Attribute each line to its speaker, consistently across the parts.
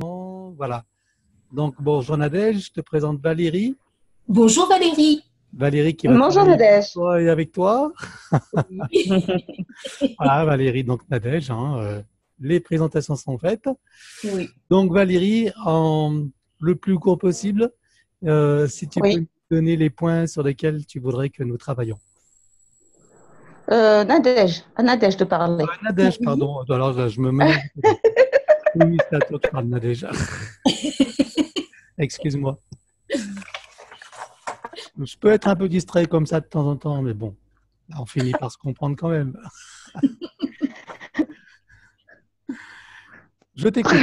Speaker 1: Voilà. Donc, bonjour Nadège, je te présente Valérie.
Speaker 2: Bonjour Valérie.
Speaker 1: Valérie qui va
Speaker 3: Bonjour
Speaker 1: travailler
Speaker 3: Nadège.
Speaker 1: avec toi et avec toi. Voilà, Valérie, donc Nadège, hein, euh, les présentations sont faites.
Speaker 2: Oui.
Speaker 1: Donc, Valérie, en le plus court possible, euh, si tu
Speaker 3: Oui.
Speaker 1: peux nous donner les points sur lesquels tu voudrais que nous travaillions.
Speaker 3: Euh, Nadège, à Nadège de parler.
Speaker 1: Euh, Nadège, pardon. Alors, là, je me mets. oui, c'est à toi que je parle, Nadège. Excuse-moi. Je peux être un peu distrait comme ça de temps en temps, mais bon, on finit par se comprendre quand même. Je t'écoute.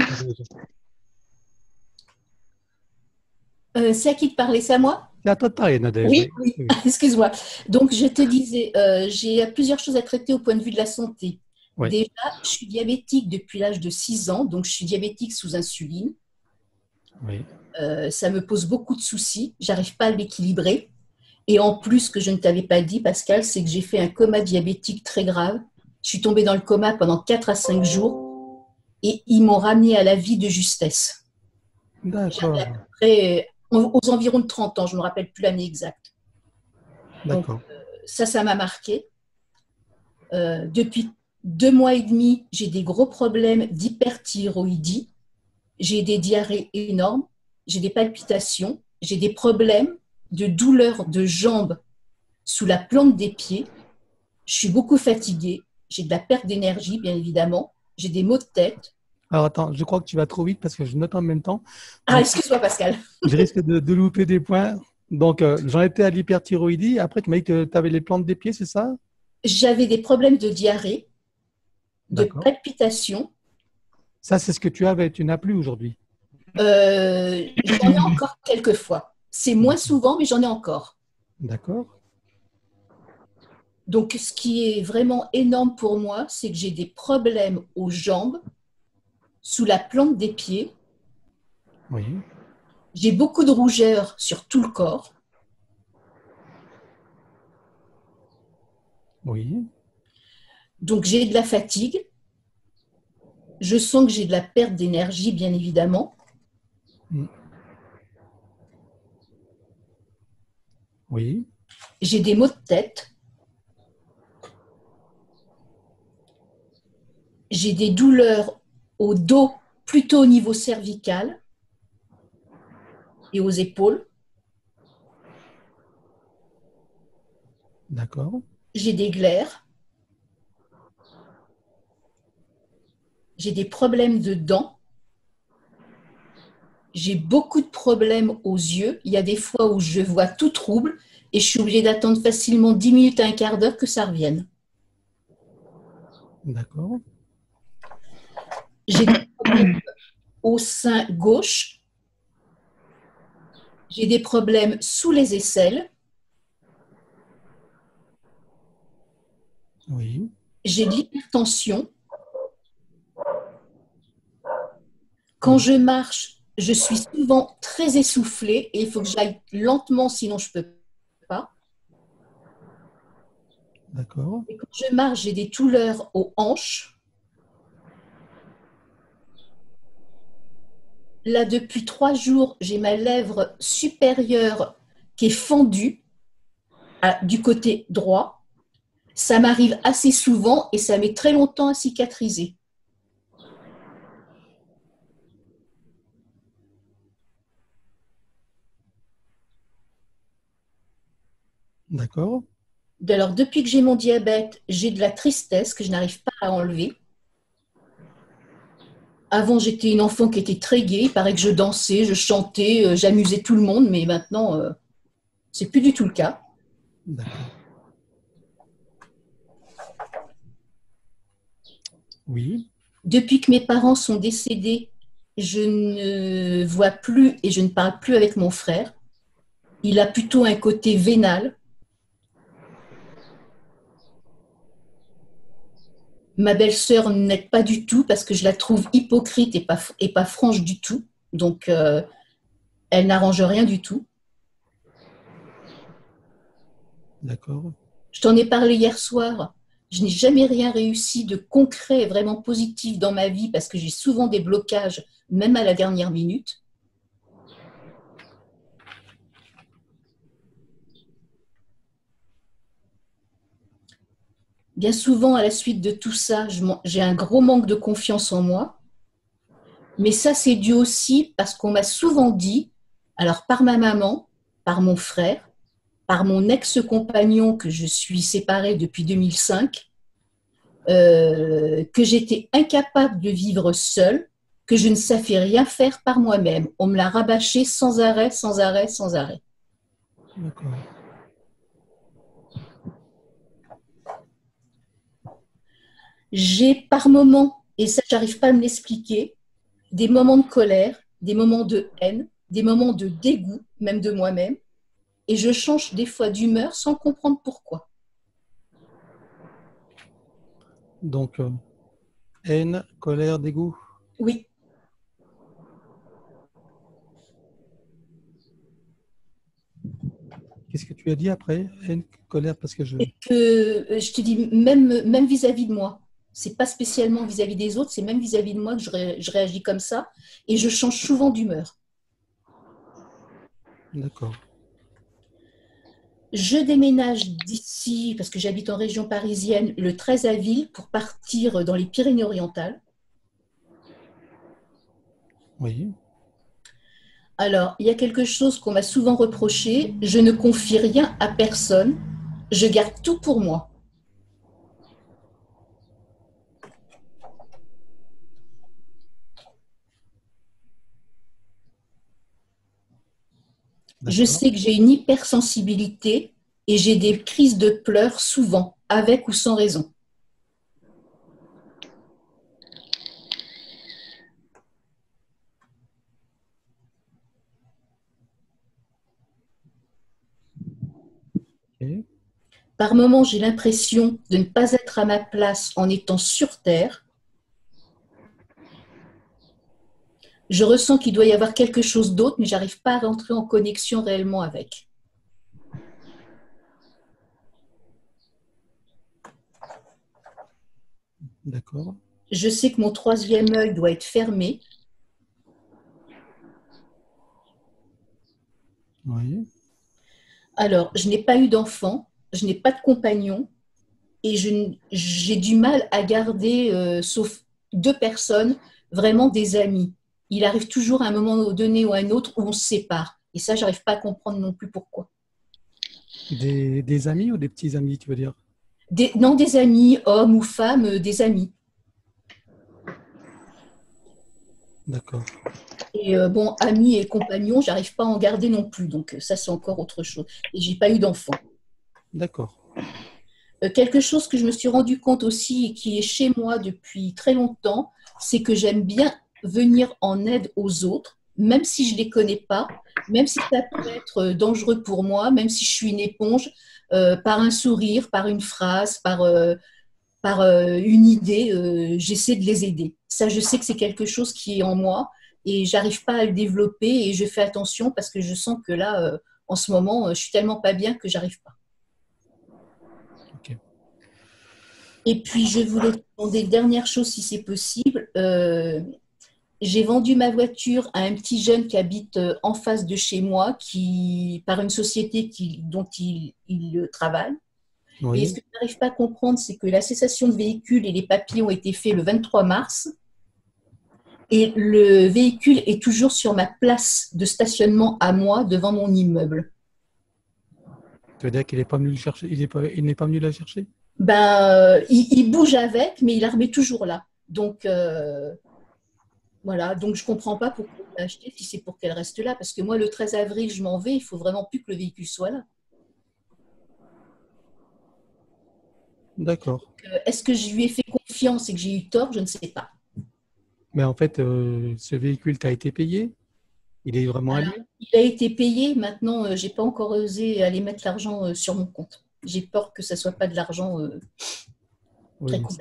Speaker 2: Euh, c'est à qui de parler? C'est à moi?
Speaker 1: C'est à toi de parler, Nadège.
Speaker 3: Oui,
Speaker 2: oui. Excuse-moi. Donc, je te disais, euh, j'ai plusieurs choses à traiter au point de vue de la santé.
Speaker 1: Oui.
Speaker 2: Déjà, je suis diabétique depuis l'âge de 6 ans, donc je suis diabétique sous insuline.
Speaker 1: Oui.
Speaker 2: Euh, ça me pose beaucoup de soucis. J'arrive pas à l'équilibrer. Et en plus, ce que je ne t'avais pas dit, Pascal, c'est que j'ai fait un coma diabétique très grave. Je suis tombée dans le coma pendant 4 à 5 jours et ils m'ont ramené à la vie de justesse.
Speaker 1: D'accord.
Speaker 2: Après, aux aux environs de 30 ans, je ne me rappelle plus l'année exacte.
Speaker 1: D'accord.
Speaker 2: Ça, ça m'a marqué. Euh, depuis deux mois et demi, j'ai des gros problèmes d'hyperthyroïdie. J'ai des diarrhées énormes. J'ai des palpitations. J'ai des problèmes de douleurs de jambes sous la plante des pieds. Je suis beaucoup fatiguée. J'ai de la perte d'énergie, bien évidemment. J'ai des maux de tête.
Speaker 1: Alors attends, je crois que tu vas trop vite parce que je note en même temps.
Speaker 2: Ah, excuse-moi, Pascal.
Speaker 1: Je risque de, de louper des points. Donc, euh, j'en étais à l'hyperthyroïdie. Après, tu m'as dit que tu avais les plantes des pieds, c'est ça?
Speaker 2: J'avais des problèmes de diarrhée, de palpitations.
Speaker 1: Ça, c'est ce que tu avais. Tu n'as plus aujourd'hui.
Speaker 2: Euh, j'en ai encore quelques fois. C'est moins souvent, mais j'en ai encore.
Speaker 1: D'accord
Speaker 2: Donc, ce qui est vraiment énorme pour moi, c'est que j'ai des problèmes aux jambes, sous la plante des pieds.
Speaker 1: Oui.
Speaker 2: J'ai beaucoup de rougeur sur tout le corps.
Speaker 1: Oui.
Speaker 2: Donc, j'ai de la fatigue. Je sens que j'ai de la perte d'énergie, bien évidemment.
Speaker 1: Oui.
Speaker 2: J'ai des maux de tête. J'ai des douleurs au dos, plutôt au niveau cervical et aux épaules.
Speaker 1: D'accord.
Speaker 2: J'ai des glaires. J'ai des problèmes de dents. J'ai beaucoup de problèmes aux yeux. Il y a des fois où je vois tout trouble et je suis obligée d'attendre facilement 10 minutes à un quart d'heure que ça revienne.
Speaker 1: D'accord.
Speaker 2: J'ai des problèmes au sein gauche. J'ai des problèmes sous les aisselles.
Speaker 1: Oui.
Speaker 2: J'ai de l'hypertension. Quand je marche, je suis souvent très essoufflée et il faut que j'aille lentement, sinon je ne peux pas.
Speaker 1: D'accord.
Speaker 2: Et quand je marche, j'ai des douleurs aux hanches. Là, depuis trois jours, j'ai ma lèvre supérieure qui est fendue à- du côté droit. Ça m'arrive assez souvent et ça met très longtemps à cicatriser.
Speaker 1: D'accord.
Speaker 2: Alors, depuis que j'ai mon diabète, j'ai de la tristesse que je n'arrive pas à enlever. Avant, j'étais une enfant qui était très gaie. Il paraît que je dansais, je chantais, euh, j'amusais tout le monde, mais maintenant, euh, c'est plus du tout le cas.
Speaker 1: D'accord. Oui.
Speaker 2: Depuis que mes parents sont décédés, je ne vois plus et je ne parle plus avec mon frère. Il a plutôt un côté vénal. Ma belle-sœur n'aide pas du tout parce que je la trouve hypocrite et pas, et pas franche du tout. Donc, euh, elle n'arrange rien du tout.
Speaker 1: D'accord.
Speaker 2: Je t'en ai parlé hier soir. Je n'ai jamais rien réussi de concret, vraiment positif dans ma vie parce que j'ai souvent des blocages même à la dernière minute. Bien souvent, à la suite de tout ça, j'ai un gros manque de confiance en moi. Mais ça, c'est dû aussi parce qu'on m'a souvent dit, alors par ma maman, par mon frère, par mon ex-compagnon que je suis séparée depuis 2005, euh, que j'étais incapable de vivre seule, que je ne savais rien faire par moi-même. On me l'a rabâché sans arrêt, sans arrêt, sans arrêt. J'ai par moments, et ça, j'arrive pas à me l'expliquer, des moments de colère, des moments de haine, des moments de dégoût, même de moi-même, et je change des fois d'humeur sans comprendre pourquoi.
Speaker 1: Donc, euh, haine, colère, dégoût?
Speaker 2: Oui.
Speaker 1: Qu'est-ce que tu as dit après? Haine, colère, parce que je.
Speaker 2: que, euh, je te dis, même, même vis-à-vis de moi. C'est pas spécialement vis-à-vis des autres, c'est même vis-à-vis de moi que je, réagis comme ça. Et je change souvent d'humeur.
Speaker 1: D'accord.
Speaker 2: Je déménage d'ici, parce que j'habite en région parisienne, le 13 avril pour partir dans les Pyrénées-Orientales.
Speaker 1: Oui.
Speaker 2: Alors, il y a quelque chose qu'on m'a souvent reproché, je ne confie rien à personne, je garde tout pour moi. Je sais que j'ai une hypersensibilité et j'ai des crises de pleurs souvent, avec ou sans raison. Par moments, j'ai l'impression de ne pas être à ma place en étant sur Terre je ressens qu'il doit y avoir quelque chose d'autre, mais j'arrive pas à rentrer en connexion réellement avec.
Speaker 1: D'accord.
Speaker 2: Je sais que mon troisième œil doit être fermé.
Speaker 1: Oui.
Speaker 2: Alors, je n'ai pas eu d'enfant, je n'ai pas de compagnon et j'ai du mal à garder, euh, sauf deux personnes, vraiment des amis il arrive toujours à un moment donné ou à un autre où on se sépare. Et ça, j'arrive pas à comprendre non plus pourquoi.
Speaker 1: Des, amis ou des petits amis, tu veux dire?
Speaker 2: Non, des amis, hommes ou femmes, euh, des amis.
Speaker 1: D'accord.
Speaker 2: Et euh, bon, amis et compagnons, j'arrive pas à en garder non plus. Donc euh, ça, c'est encore autre chose. Et j'ai pas eu d'enfant.
Speaker 1: D'accord.
Speaker 2: quelque chose que je me suis rendu compte aussi et qui est chez moi depuis très longtemps, c'est que j'aime bien venir en aide aux autres, même si je ne les connais pas, même si ça peut être dangereux pour moi, même si je suis une éponge, euh, par un sourire, par une phrase, par, euh, par euh, une idée, j'essaie de les aider. Ça, je sais que c'est quelque chose qui est en moi et j'arrive pas à le développer et je fais attention parce que je sens que là, en ce moment, je suis tellement pas bien que j'arrive pas. Et puis, je voulais demander une dernière chose, si c'est possible. J'ai vendu ma voiture à un petit jeune qui habite euh, en face de chez moi, qui, par une société qui, dont il, travaille. Et ce que je n'arrive pas à comprendre, c'est que la cessation de véhicule et les papiers ont été faits le 23 mars. Et le véhicule est toujours sur ma place de stationnement à moi devant mon immeuble.
Speaker 1: Tu veux dire qu'il n'est pas venu le chercher? Il n'est pas, pas venu la chercher?
Speaker 2: Ben, euh, il, bouge avec, mais il la remet toujours là. Donc, euh, voilà, donc je ne comprends pas pourquoi on l'a acheté si c'est pour qu'elle reste là. Parce que moi, le 13 avril, je m'en vais, il faut vraiment plus que le véhicule soit là.
Speaker 1: D'accord.
Speaker 2: Euh, est-ce que je lui ai fait confiance et que j'ai eu tort? Je ne sais pas.
Speaker 1: Mais en fait, euh, ce véhicule t'a été payé? Il est vraiment à lui?
Speaker 2: Il a été payé. Maintenant, euh, je n'ai pas encore osé aller mettre l'argent sur mon compte. J'ai peur que ce ne soit pas de l'argent très court.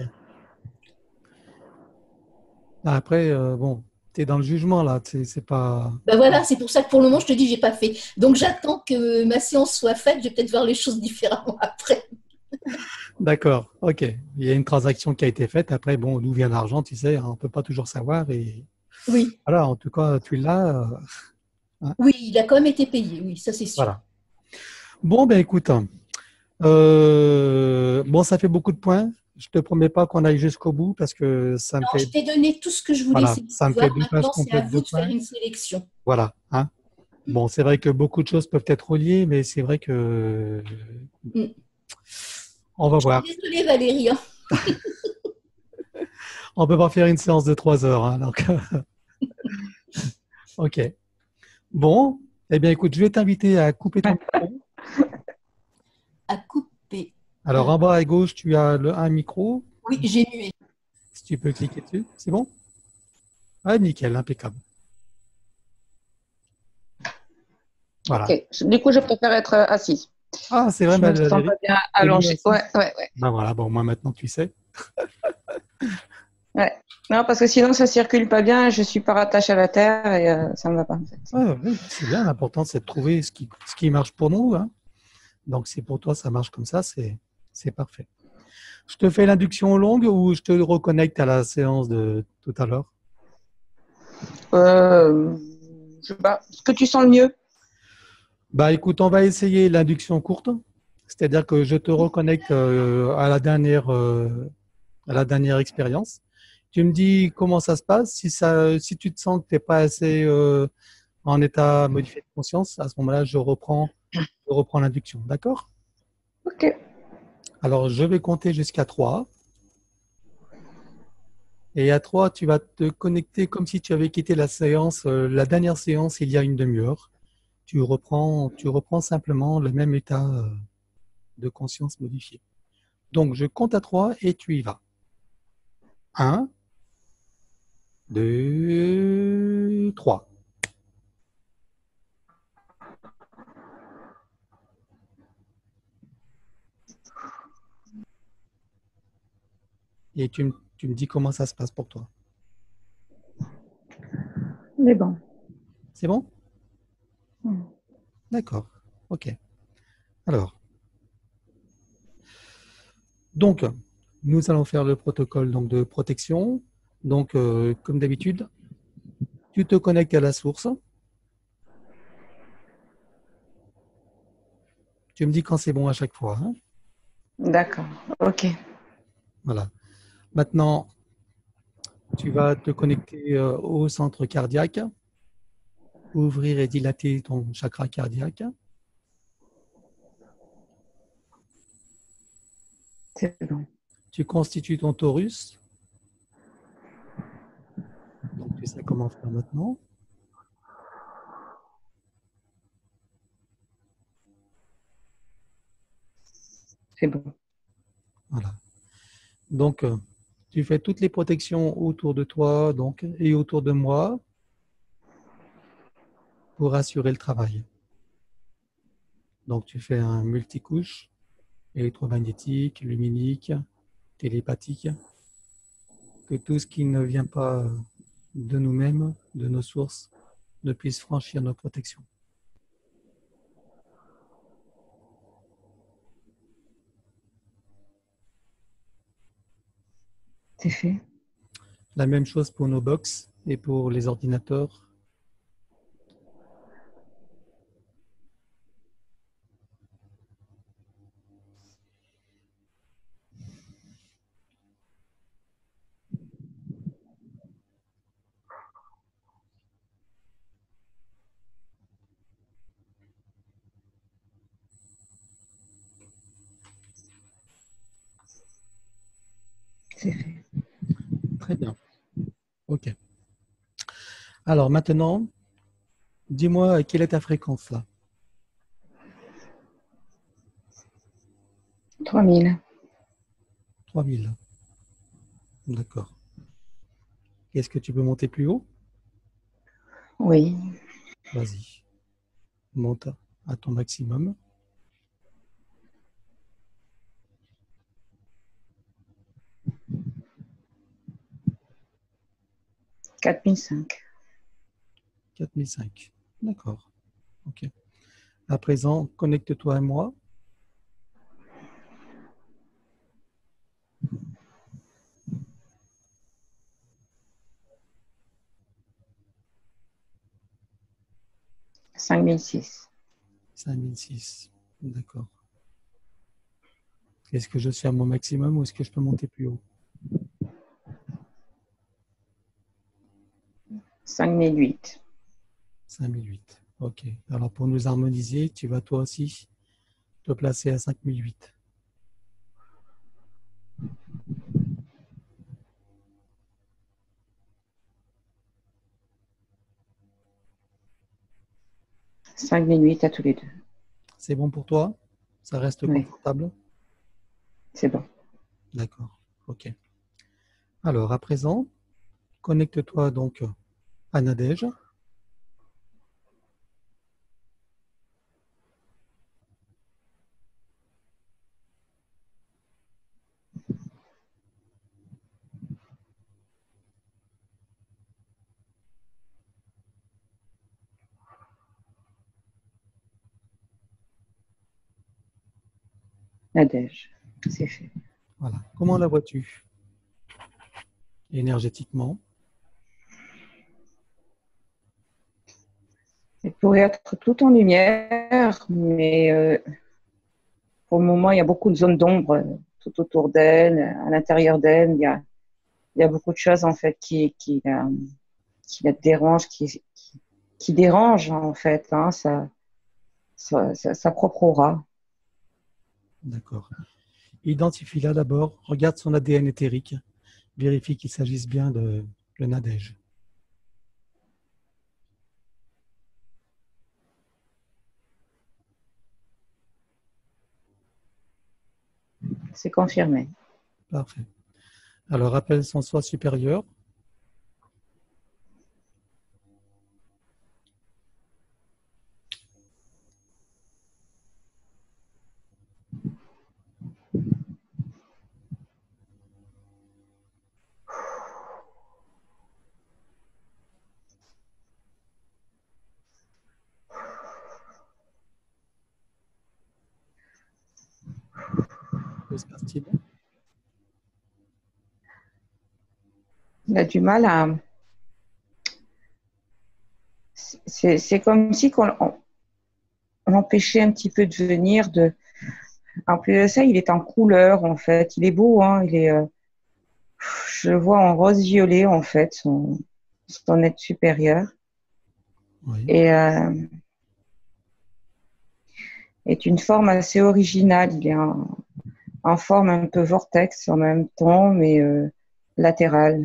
Speaker 1: Bah, après, euh, bon, tu es dans le jugement là, c'est pas.
Speaker 2: Ben voilà, c'est pour ça que pour le moment, je te dis, j'ai pas fait. Donc j'attends que ma séance soit faite, je vais peut-être voir les choses différemment après.
Speaker 1: D'accord, ok. Il y a une transaction qui a été faite. Après, bon, d'où vient l'argent, tu sais, on ne peut pas toujours savoir. Et
Speaker 2: Oui,
Speaker 1: Voilà, en tout cas, tu l'as. euh,
Speaker 2: oui, il a quand même été payé, oui, ça c'est sûr.
Speaker 1: Voilà. Bon, ben écoute, euh, bon, ça fait beaucoup de points. Je te promets pas qu'on aille jusqu'au bout parce que ça me
Speaker 2: Non,
Speaker 1: fait,
Speaker 2: je t'ai donné tout ce que je voulais.
Speaker 1: Voilà, ça me fait deux pages
Speaker 2: Maintenant, c'est à vous de faire une sélection.
Speaker 1: voilà, hein. Bon, c'est vrai que beaucoup de choses peuvent être reliées, mais c'est vrai que
Speaker 2: Mm.
Speaker 1: on va voir.
Speaker 2: Désolée Valérie. hein.
Speaker 1: On peut pas faire une séance de trois heures, hein, donc. ok. Bon, eh bien, écoute, je vais t'inviter à couper ton micro.
Speaker 2: À couper.
Speaker 1: Alors, en bas à gauche, tu as le, un micro.
Speaker 2: Oui, j'ai mué.
Speaker 1: Si tu peux cliquer dessus, c'est bon? Ah, nickel, impeccable. Voilà.
Speaker 3: Ok. Du coup, je préfère être euh, assise.
Speaker 1: Ah, c'est vrai,
Speaker 3: je me sens pas bien allongée.
Speaker 1: assise.
Speaker 3: Ouais, ouais, ouais.
Speaker 1: Ben voilà, bon, moi maintenant tu sais.
Speaker 3: Non, parce que sinon, ça circule pas bien. Je suis pas rattachée à la terre et euh, ça me va pas. En fait.
Speaker 1: Ouais, ouais, c'est bien, l'important c'est de trouver ce qui, ce qui marche pour nous. hein. Donc si pour toi ça marche comme ça, c'est c'est parfait. Je te fais l'induction longue ou je te reconnecte à la séance de tout à l'heure?
Speaker 3: Euh, je sais pas. Ce que tu sens le mieux?
Speaker 1: Bah écoute, on va essayer l'induction courte, c'est-à-dire que je te reconnecte euh, à la dernière euh, à la dernière expérience. Tu me dis comment ça se passe. Si ça, si tu te sens que tu n'es pas assez euh, en état modifié de conscience, à ce moment-là, je reprends, je reprends l'induction. D'accord?
Speaker 3: Ok.
Speaker 1: Alors, je vais compter jusqu'à 3. Et à 3, tu vas te connecter comme si tu avais quitté la séance, euh, la dernière séance il y a une demi-heure. Tu reprends, tu reprends simplement le même état euh, de conscience modifié. Donc, je compte à 3 et tu y vas. 1, 2, 3. Et tu, me- tu me dis comment ça se passe pour toi.
Speaker 3: Mais bon.
Speaker 1: C'est bon?
Speaker 3: Hmm.
Speaker 1: D'accord. OK. Alors. Donc, nous allons faire le protocole donc, de protection. Donc, euh, comme d'habitude, tu te connectes à la source. Tu me dis quand c'est bon à chaque fois. hein?
Speaker 3: D'accord. Ok.
Speaker 1: Voilà. Maintenant, tu vas te connecter euh, au centre cardiaque, ouvrir et dilater ton chakra cardiaque.
Speaker 3: C'est bon.
Speaker 1: Tu constitues ton torus. Donc, tu sais comment faire maintenant.
Speaker 3: C'est bon.
Speaker 1: Voilà. Donc, euh, tu fais toutes les protections autour de toi donc, et autour de moi pour assurer le travail. Donc, tu fais un multicouche électromagnétique, luminique, télépathique, que tout ce qui ne vient pas de nous-mêmes, de nos sources, ne puisse franchir nos protections.
Speaker 3: Fait.
Speaker 1: La même chose pour nos box et pour les ordinateurs.
Speaker 3: C'est fait.
Speaker 1: Très bien. OK. Alors maintenant, dis-moi quelle est ta fréquence là?
Speaker 3: 3000.
Speaker 1: 3000. D'accord. Est-ce que tu peux monter plus haut?
Speaker 3: Oui.
Speaker 1: Vas-y. Monte à ton maximum.
Speaker 3: 4005.
Speaker 1: 4005. D'accord. OK. À présent, connecte-toi à moi.
Speaker 3: Cinq
Speaker 1: mille six. Cinq mille six. D'accord. Est-ce que je suis à mon maximum ou est-ce que je peux monter plus haut?
Speaker 3: 5008.
Speaker 1: 5008. Ok. Alors pour nous harmoniser, tu vas toi aussi te placer à 5008.
Speaker 3: Cinq minutes à tous les deux.
Speaker 1: C'est bon pour toi? Ça reste
Speaker 3: Oui.
Speaker 1: confortable?
Speaker 3: C'est bon.
Speaker 1: D'accord. Ok. Alors à présent, connecte-toi donc à Nadège.
Speaker 3: Nadège. C'est fait.
Speaker 1: Voilà. Comment la vois-tu? Énergétiquement
Speaker 3: pourrait être tout en lumière, mais euh, pour le moment, il y a beaucoup de zones d'ombre euh, tout autour d'elle, à l'intérieur d'elle. Il y a, beaucoup de choses en fait qui, qui, la, qui dérangent, qui, qui, dérangent en fait. Hein, sa, propre aura.
Speaker 1: D'accord. Identifie-la d'abord, regarde son ADN éthérique, vérifie qu'il s'agisse bien de le Nadège.
Speaker 3: C'est confirmé.
Speaker 1: Parfait. Alors appelle son soi supérieur. Que se passe-t-il
Speaker 3: Il a du mal à. C'est comme si qu'on on, on l'empêchait un petit peu de venir. De... En plus de ça, il est en couleur en fait. Il est beau, hein. Il est. euh, Je le vois en rose violet en fait, son, son être supérieur.
Speaker 1: Oui.
Speaker 3: Et euh, est une forme assez originale. Il est en, en forme un peu vortex en même temps, mais euh, latérale.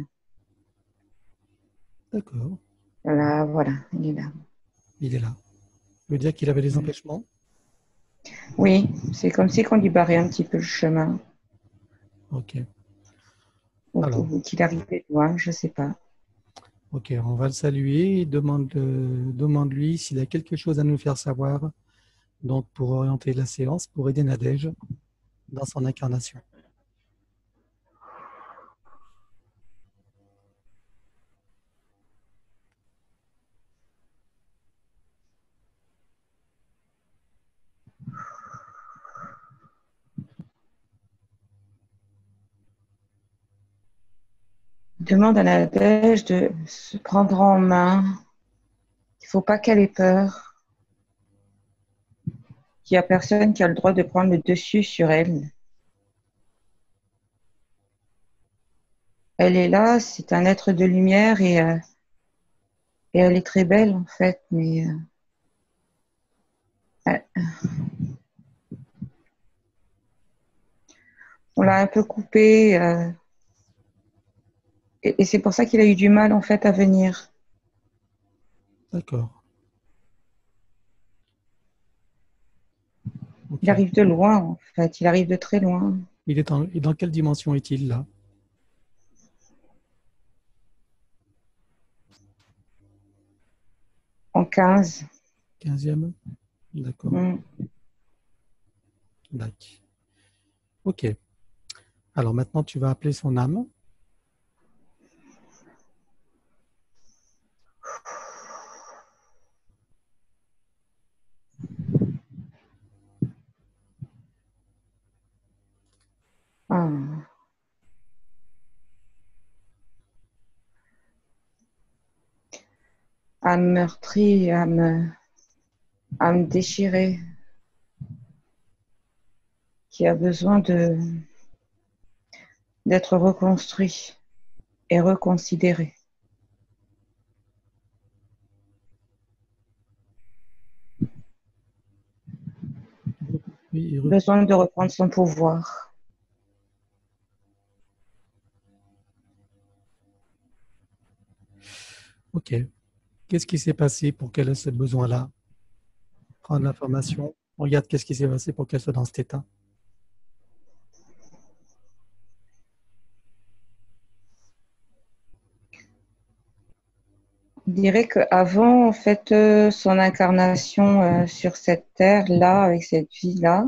Speaker 1: D'accord.
Speaker 3: Là, voilà, il est là.
Speaker 1: Il est là. Ça veut dire qu'il avait des empêchements?
Speaker 3: Oui, c'est comme si on lui barrait un petit peu le chemin.
Speaker 1: Ok.
Speaker 3: Ou, qu'il arrivait loin, je sais pas.
Speaker 1: Ok, on va le saluer. Demande, euh, demande-lui s'il a quelque chose à nous faire savoir. Donc, pour orienter la séance, pour aider Nadège dans son incarnation.
Speaker 3: Demande à la de se prendre en main. Il faut pas qu'elle ait peur. Il n'y a personne qui a le droit de prendre le dessus sur elle. Elle est là, c'est un être de lumière et, euh, et elle est très belle en fait, mais euh, elle- on l'a un peu coupée euh, et, et c'est pour ça qu'il a eu du mal en fait à venir.
Speaker 1: D'accord.
Speaker 3: Il arrive de loin en fait, il arrive de très loin.
Speaker 1: Il est en- et dans quelle dimension est-il là?
Speaker 3: En 15.
Speaker 1: 15e D'accord.
Speaker 3: Mm.
Speaker 1: D'accord. Ok. Alors maintenant, tu vas appeler son âme.
Speaker 3: Ah. Âme meurtrie, âme à me déchirer, qui a besoin de d'être reconstruit et reconsidéré. besoin de reprendre son pouvoir.
Speaker 1: Ok. Qu'est-ce qui s'est passé pour qu'elle ait ce besoin-là? Prendre l'information. Regarde qu'est-ce qui s'est passé pour qu'elle soit dans cet état.
Speaker 3: Je dirais qu'avant en fait euh, son incarnation euh, sur cette terre là avec cette vie là,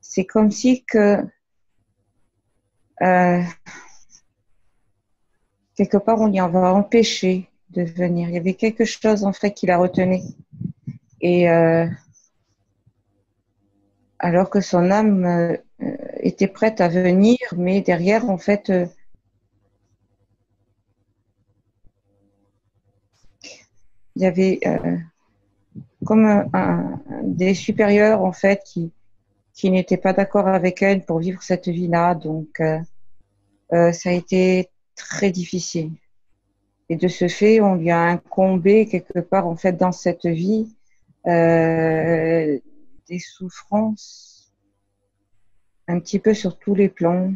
Speaker 3: c'est comme si que euh, quelque part on y en va empêcher de venir. Il y avait quelque chose en fait qui la retenait. Et alors que son âme était prête à venir, mais derrière en fait il y avait euh, comme des supérieurs en fait qui, n'étaient pas d'accord avec elle pour vivre cette vie-là. Donc, euh, euh, ça a été très difficile. Et de ce fait, on lui a incombé quelque part en fait dans cette vie des souffrances un petit peu sur tous les plans.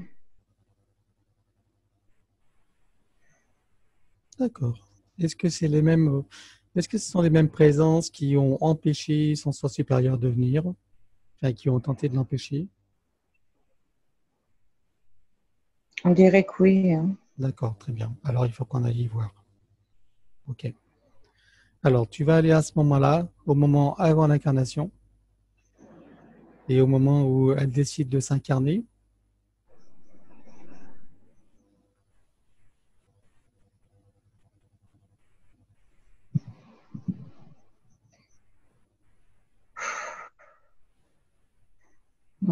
Speaker 1: D'accord. Est-ce que c'est les mêmes est-ce que ce sont les mêmes présences qui ont empêché son soi supérieur de venir, enfin, qui ont tenté de l'empêcher?
Speaker 3: On dirait que oui. Hein.
Speaker 1: D'accord, très bien. Alors il faut qu'on aille y voir. Ok. Alors tu vas aller à ce moment-là, au moment avant l'incarnation, et au moment où elle décide de s'incarner.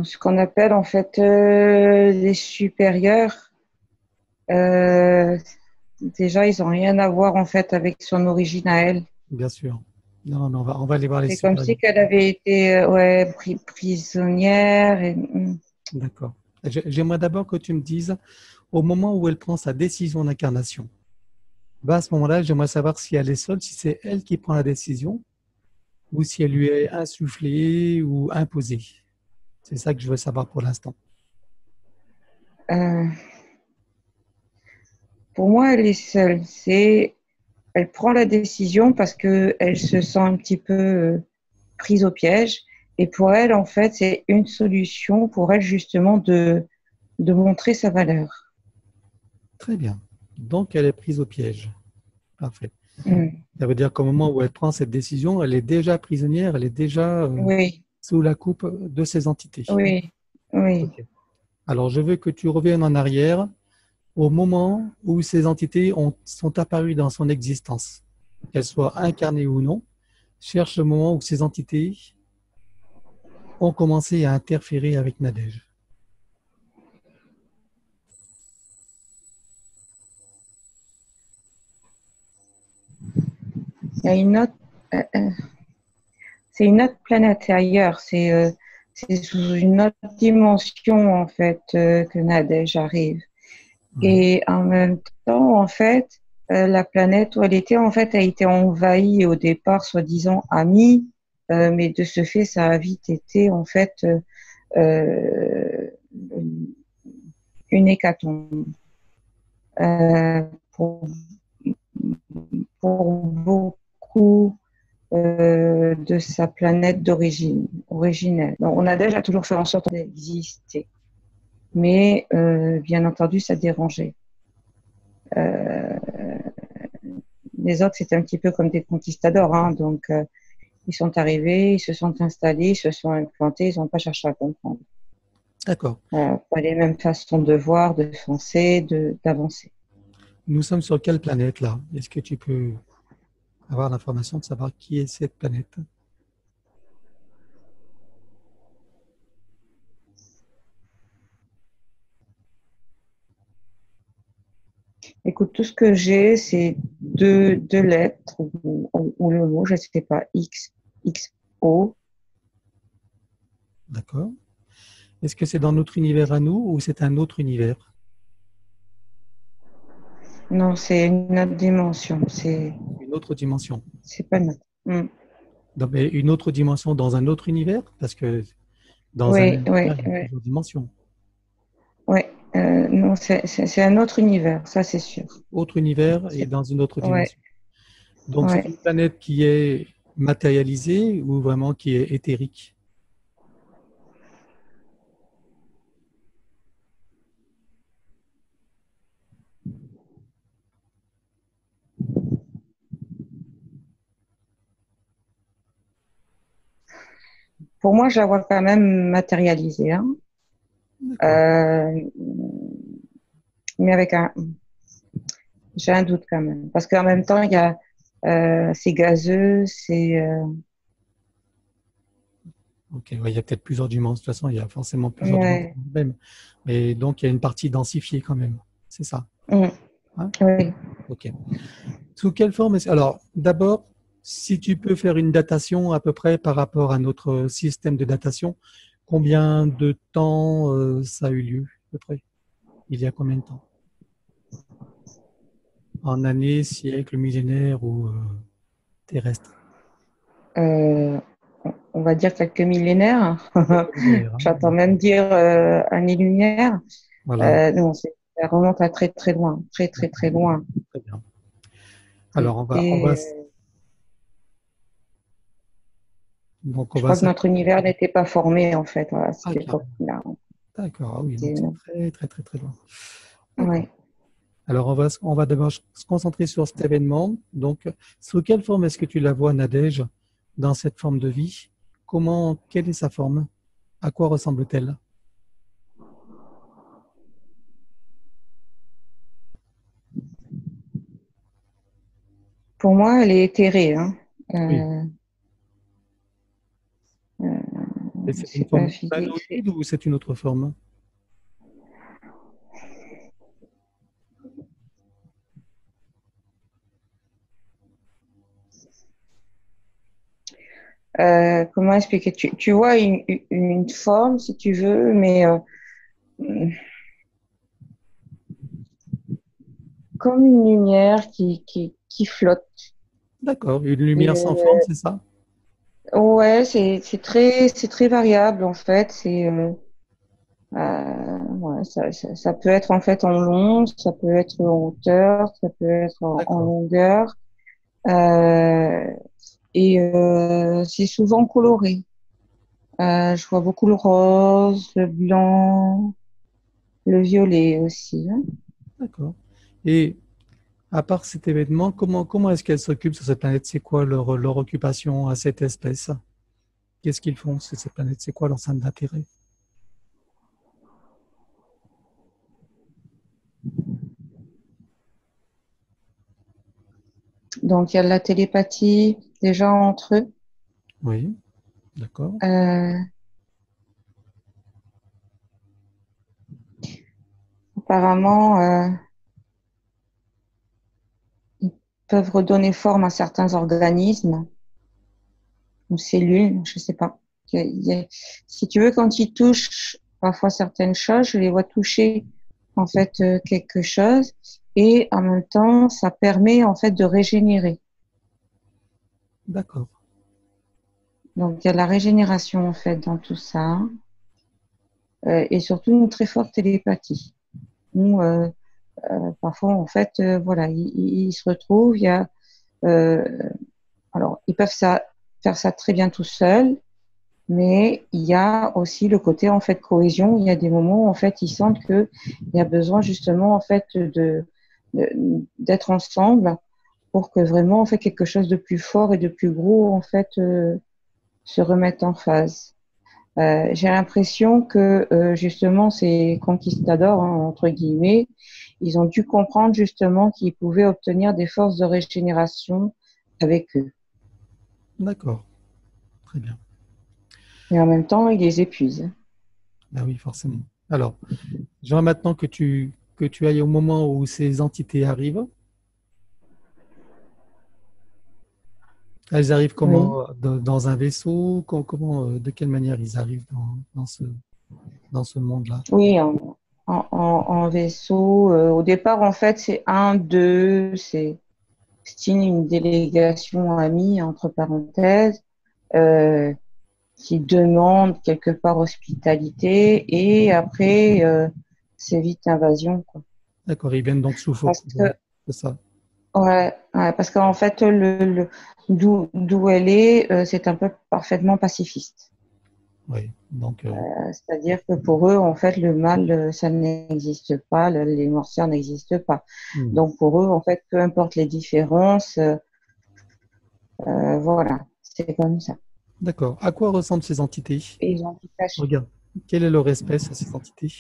Speaker 3: ce qu'on appelle en fait euh, les supérieurs. Euh, déjà, ils n'ont rien à voir en fait avec son origine à elle.
Speaker 1: Bien sûr. Non, non, on va, on va aller voir les
Speaker 3: C'est comme si qu'elle avait été euh, ouais, prisonnière. Et... Hmm.
Speaker 1: D'accord. J'aimerais d'abord que tu me dises, au moment où elle prend sa décision d'incarnation, bah à ce moment-là, j'aimerais savoir si elle est seule, si c'est elle qui prend la décision, ou si elle lui est insufflée ou imposée. C'est ça que je veux savoir pour l'instant.
Speaker 3: Euh, pour moi, elle est seule. C'est, elle prend la décision parce que elle se sent un petit peu euh, prise au piège. Et pour elle, en fait, c'est une solution pour elle justement de, de montrer sa valeur.
Speaker 1: Très bien. Donc, elle est prise au piège. Parfait. Mm. Ça veut dire qu'au moment où elle prend cette décision, elle est déjà prisonnière, elle est déjà euh,
Speaker 3: oui
Speaker 1: sous la coupe de ces entités.
Speaker 3: Oui, oui.
Speaker 1: Alors, je veux que tu reviennes en arrière au moment où ces entités ont, sont apparues dans son existence, qu'elles soient incarnées ou non. Cherche le moment où ces entités ont commencé à interférer avec Nadège.
Speaker 3: Une autre. Euh, euh, c'est une autre planète ailleurs. Euh, c'est sous une autre dimension en fait euh, que Nadège arrive. Et en même temps, en fait, euh, la planète où elle était en fait a été envahie au départ, soi-disant amie, mais de ce fait, ça a vite été en fait une hécatombe. pour, pour beaucoup euh, de sa planète d'origine, originelle. on a déjà toujours fait en sorte d'exister, mais euh, bien entendu, ça dérangeait. Euh, les autres, c'était un petit peu comme des conquistadors, hein, donc ils sont arrivés, ils se sont installés, ils se sont implantés, ils n'ont pas cherché à comprendre.
Speaker 1: D'accord.
Speaker 3: pas les mêmes façons de voir, de penser, d'avancer.
Speaker 1: Nous sommes sur quelle planète là? Est-ce que tu peux avoir l'information de savoir qui est cette planète?
Speaker 3: Écoute, tout ce que j'ai, c'est deux, lettres ou, le mot, je ne sais pas, X, X, haut.
Speaker 1: D'accord. Est-ce que c'est dans notre univers à nous ou c'est un autre univers?
Speaker 3: Non, c'est une autre dimension. C'est
Speaker 1: Une autre dimension.
Speaker 3: c'est pas notre. Hmm.
Speaker 1: Donc, mais une autre dimension dans un autre univers? Parce que dans
Speaker 3: Oui,
Speaker 1: un
Speaker 3: oui,
Speaker 1: univers, il y a
Speaker 3: oui. Euh, non, c'est un autre univers, ça c'est sûr.
Speaker 1: Autre univers et dans une autre
Speaker 3: Ouais.
Speaker 1: dimension. Donc,
Speaker 3: Ouais.
Speaker 1: c'est une planète qui est matérialisée ou vraiment qui est éthérique?
Speaker 3: Pour moi, je la vois quand même matérialisée, hein. Euh, mais avec un, j'ai un doute quand même, parce qu'en même temps, il y a, euh, c'est gazeux, c'est, euh,
Speaker 1: Ok, ouais, il y a peut-être plusieurs dimensions. De toute façon, il y a forcément plusieurs
Speaker 3: Ouais.
Speaker 1: dimensions. Mais donc, il y a une partie densifiée quand même. C'est ça?
Speaker 3: mm.
Speaker 1: Hein
Speaker 3: oui.
Speaker 1: Ok. Sous quelle forme est-ce- Alors, d'abord, si tu peux faire une datation à peu près par rapport à notre système de datation, combien de temps euh, ça a eu lieu à peu près? Il y a combien de temps? En années, siècles, millénaires ou euh, terrestres
Speaker 3: Euh, on va dire quelques millénaires.
Speaker 1: Hein.
Speaker 3: J'entends même dire années-lumière.
Speaker 1: Voilà,
Speaker 3: non, ça remonte à très très loin, très très très loin.
Speaker 1: très bien. Alors, on va,
Speaker 3: Et,
Speaker 1: on va,
Speaker 3: euh,
Speaker 1: donc on
Speaker 3: je
Speaker 1: va
Speaker 3: crois que notre univers n'était pas formé en fait à cette
Speaker 1: Ah,
Speaker 3: époque-là.
Speaker 1: D'accord, ah oui, donc très, très, très, très loin.
Speaker 3: Ouais.
Speaker 1: Alors, on va, on va d'abord se concentrer sur cet événement. Donc, sous quelle forme est-ce que tu la vois, Nadège, dans cette forme de vie? Comment, quelle est sa forme? À quoi ressemble-t-elle?
Speaker 3: Pour moi, elle est éthérée. Hein. Euh, euh,
Speaker 1: C'est une forme humanoïde ou c'est une autre forme?
Speaker 3: Euh, comment expliquer? Tu, tu vois une, une- une forme, si tu veux, mais euh, comme une lumière qui, qui, qui flotte.
Speaker 1: D'accord, une lumière sans forme, c'est ça?
Speaker 3: Ouais, c'est c'est très c'est très variable en fait. C'est euh, euh, ouais, ça, ça, ça peut être en fait en long, ça peut être en hauteur, ça peut être en, longueur. Euh, et euh, c'est souvent coloré. Je vois beaucoup le rose, le blanc, le violet aussi. hein.
Speaker 1: D'accord. Et à part cet événement, comment, comment est-ce qu'elle s'occupe sur cette planète? C'est quoi leur, leur occupation à cette espèce? Qu'est-ce qu'ils font sur cette planète? C'est quoi leur centre d'intérêt?
Speaker 3: Donc il y a de la télépathie déjà entre eux.
Speaker 1: Oui, d'accord.
Speaker 3: Euh, apparemment, euh, ils peuvent redonner forme à certains organismes ou cellules, je sais pas. Si tu veux, quand ils touchent parfois certaines choses, je les vois toucher en fait euh, quelque chose et en même temps, ça permet en fait de régénérer.
Speaker 1: D'accord.
Speaker 3: Donc, il y a de la régénération en fait dans tout ça Euh, et surtout une très forte télépathie. Où, euh, parfois, en fait, euh, voilà, ils, se retrouvent. Il y a, euh, alors, ils peuvent faire ça très bien tout seuls, mais il y a aussi le côté en fait cohésion. Il y a des moments où en fait ils sentent que il y a besoin justement en fait de d'être ensemble pour que vraiment en fait quelque chose de plus fort et de plus gros en fait euh, se remette en phase. Euh, J'ai l'impression que euh, justement ces conquistadors hein, entre guillemets, ils ont dû comprendre justement qu'ils pouvaient obtenir des forces de régénération avec eux.
Speaker 1: D'accord. Très bien.
Speaker 3: Et en même temps, ils les épuisent.
Speaker 1: Ah oui, forcément. Alors, j'aimerais maintenant que tu, que tu ailles au moment où ces entités arrivent. Elles arrivent comment Dans un vaisseau? Comment, De quelle manière ils arrivent dans, ce, dans ce monde-là?
Speaker 3: Oui, en, vaisseau. au départ, en fait, c'est un, deux, c'est style une délégation amie, entre parenthèses, qui demande quelque part hospitalité et après, c'est vite invasion.
Speaker 1: D'accord, ils viennent donc sous c'est ça
Speaker 3: Ouais, parce qu'en fait, le, d'où elle est, euh, c'est un peu parfaitement pacifiste.
Speaker 1: Oui, donc. Euh,
Speaker 3: euh, c'est-à-dire que pour eux, en fait, le mal, ça n'existe pas, les mortiers n'existent pas. Hmm. Donc pour eux, en fait, peu importe les différences, voilà, c'est comme ça.
Speaker 1: D'accord. À quoi ressemblent ces entités? Regarde, quelle est leur espèce à ces entités?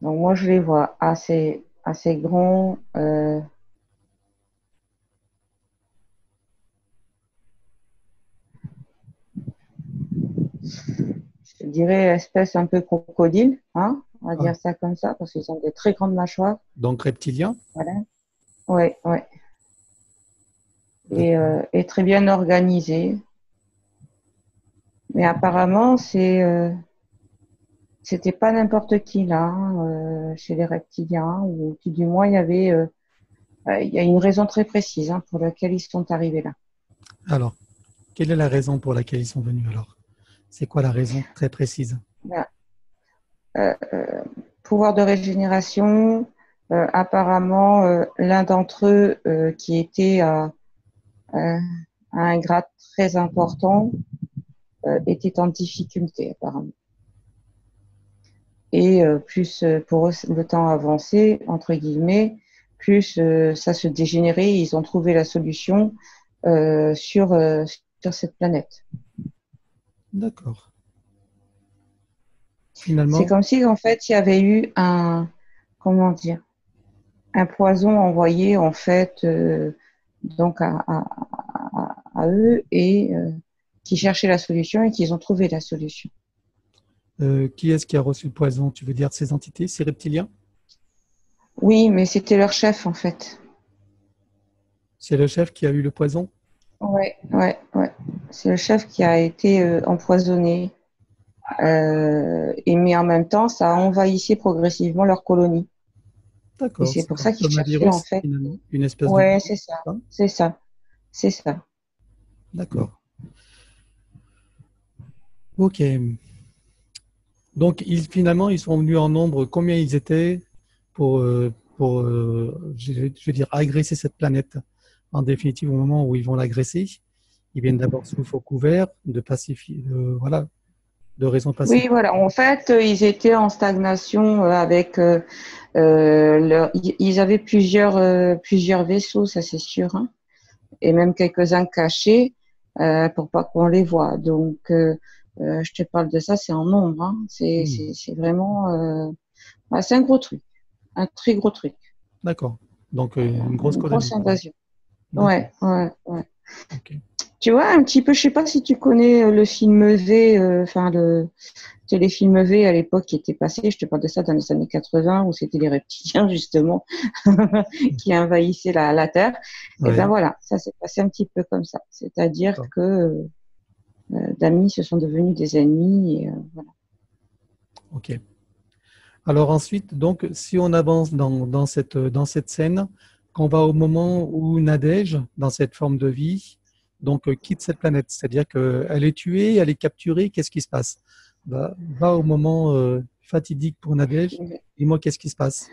Speaker 3: Donc moi, je les vois assez, assez grands. Euh, je dirais espèce un peu crocodile, hein, on va dire ah. ça comme ça, parce qu'ils ont des très grandes mâchoires.
Speaker 1: Donc reptiliens
Speaker 3: Voilà. Oui, oui. Et, euh, et, très bien organisés. Mais apparemment, c'est euh, c'était pas n'importe qui là, hein, euh, chez les reptiliens, ou du moins il y avait euh, euh, il y a une raison très précise hein, pour laquelle ils sont arrivés là.
Speaker 1: Alors, quelle est la raison pour laquelle ils sont venus alors? C'est quoi la raison très précise?
Speaker 3: Pouvoir de régénération. apparemment, l'un d'entre eux qui était à, un grade très important était en difficulté apparemment. Et euh, plus euh, pour eux, le temps avancé, entre guillemets, plus euh, ça se dégénérait. Ils ont trouvé la solution sur, sur cette planète.
Speaker 1: D'accord.
Speaker 3: Finalement. C'est comme si en fait il y avait eu un comment dire un poison envoyé en fait donc à, à, à, eux et qui cherchaient la solution et qu'ils ont trouvé la solution.
Speaker 1: Euh, qui est-ce qui a reçu le poison Tu veux dire ces entités, ces reptiliens?
Speaker 3: Oui, mais c'était leur chef en fait.
Speaker 1: C'est le chef qui a eu le poison?
Speaker 3: Oui, ouais, ouais. C'est le chef qui a été euh, empoisonné. Euh, et mais en même temps, ça a envahi progressivement leur colonie. D'accord. Et c'est pour ça qu'ils cherchaient en fait.
Speaker 1: Une espèce
Speaker 3: ouais, c'est ça. C'est ça. C'est ça.
Speaker 1: D'accord. Ok. Donc, ils, finalement, ils sont venus en nombre. Combien ils étaient pour, euh, pour euh, je, veux dire, agresser cette planète En définitive, au moment où ils vont l'agresser, ils viennent d'abord sous faux couvert, de pacifier, voilà, de raison pacifique.
Speaker 3: Oui, voilà. En fait, ils étaient en stagnation euh, avec leur. Ils avaient plusieurs, plusieurs vaisseaux, ça c'est sûr, hein, et même quelques-uns cachés pour pas qu'on les voit. Donc euh, je te parle de ça, c'est en nombre. Hein. C'est hmm. vraiment. Euh, c'est un gros truc. Un très gros truc.
Speaker 1: D'accord. Donc, euh, une grosse,
Speaker 3: une grosse invasion. Ouais, ouais, ouais. Tu vois, un petit peu, je sais pas si tu connais le film V, enfin, le téléfilm V à l'époque qui était passé, je te parle de ça dans les années 80, où c'était les reptiliens, justement, qui envahissaient la, la Terre. Et ben voilà, ça s'est passé un petit peu comme ça. C'est-à-dire que d'amis se sont devenus des ennemis. Et, euh, voilà.
Speaker 1: Ok. Alors ensuite, donc, si on avance dans, dans, cette, dans cette scène, qu'on va au moment où Nadège, dans cette forme de vie, donc euh, quitte cette planète, c'est-à-dire qu'elle est tuée, elle est capturée, qu'est-ce qui se passe? Bah, Va au moment fatidique pour Nadège, dis-moi qu'est-ce qui se passe?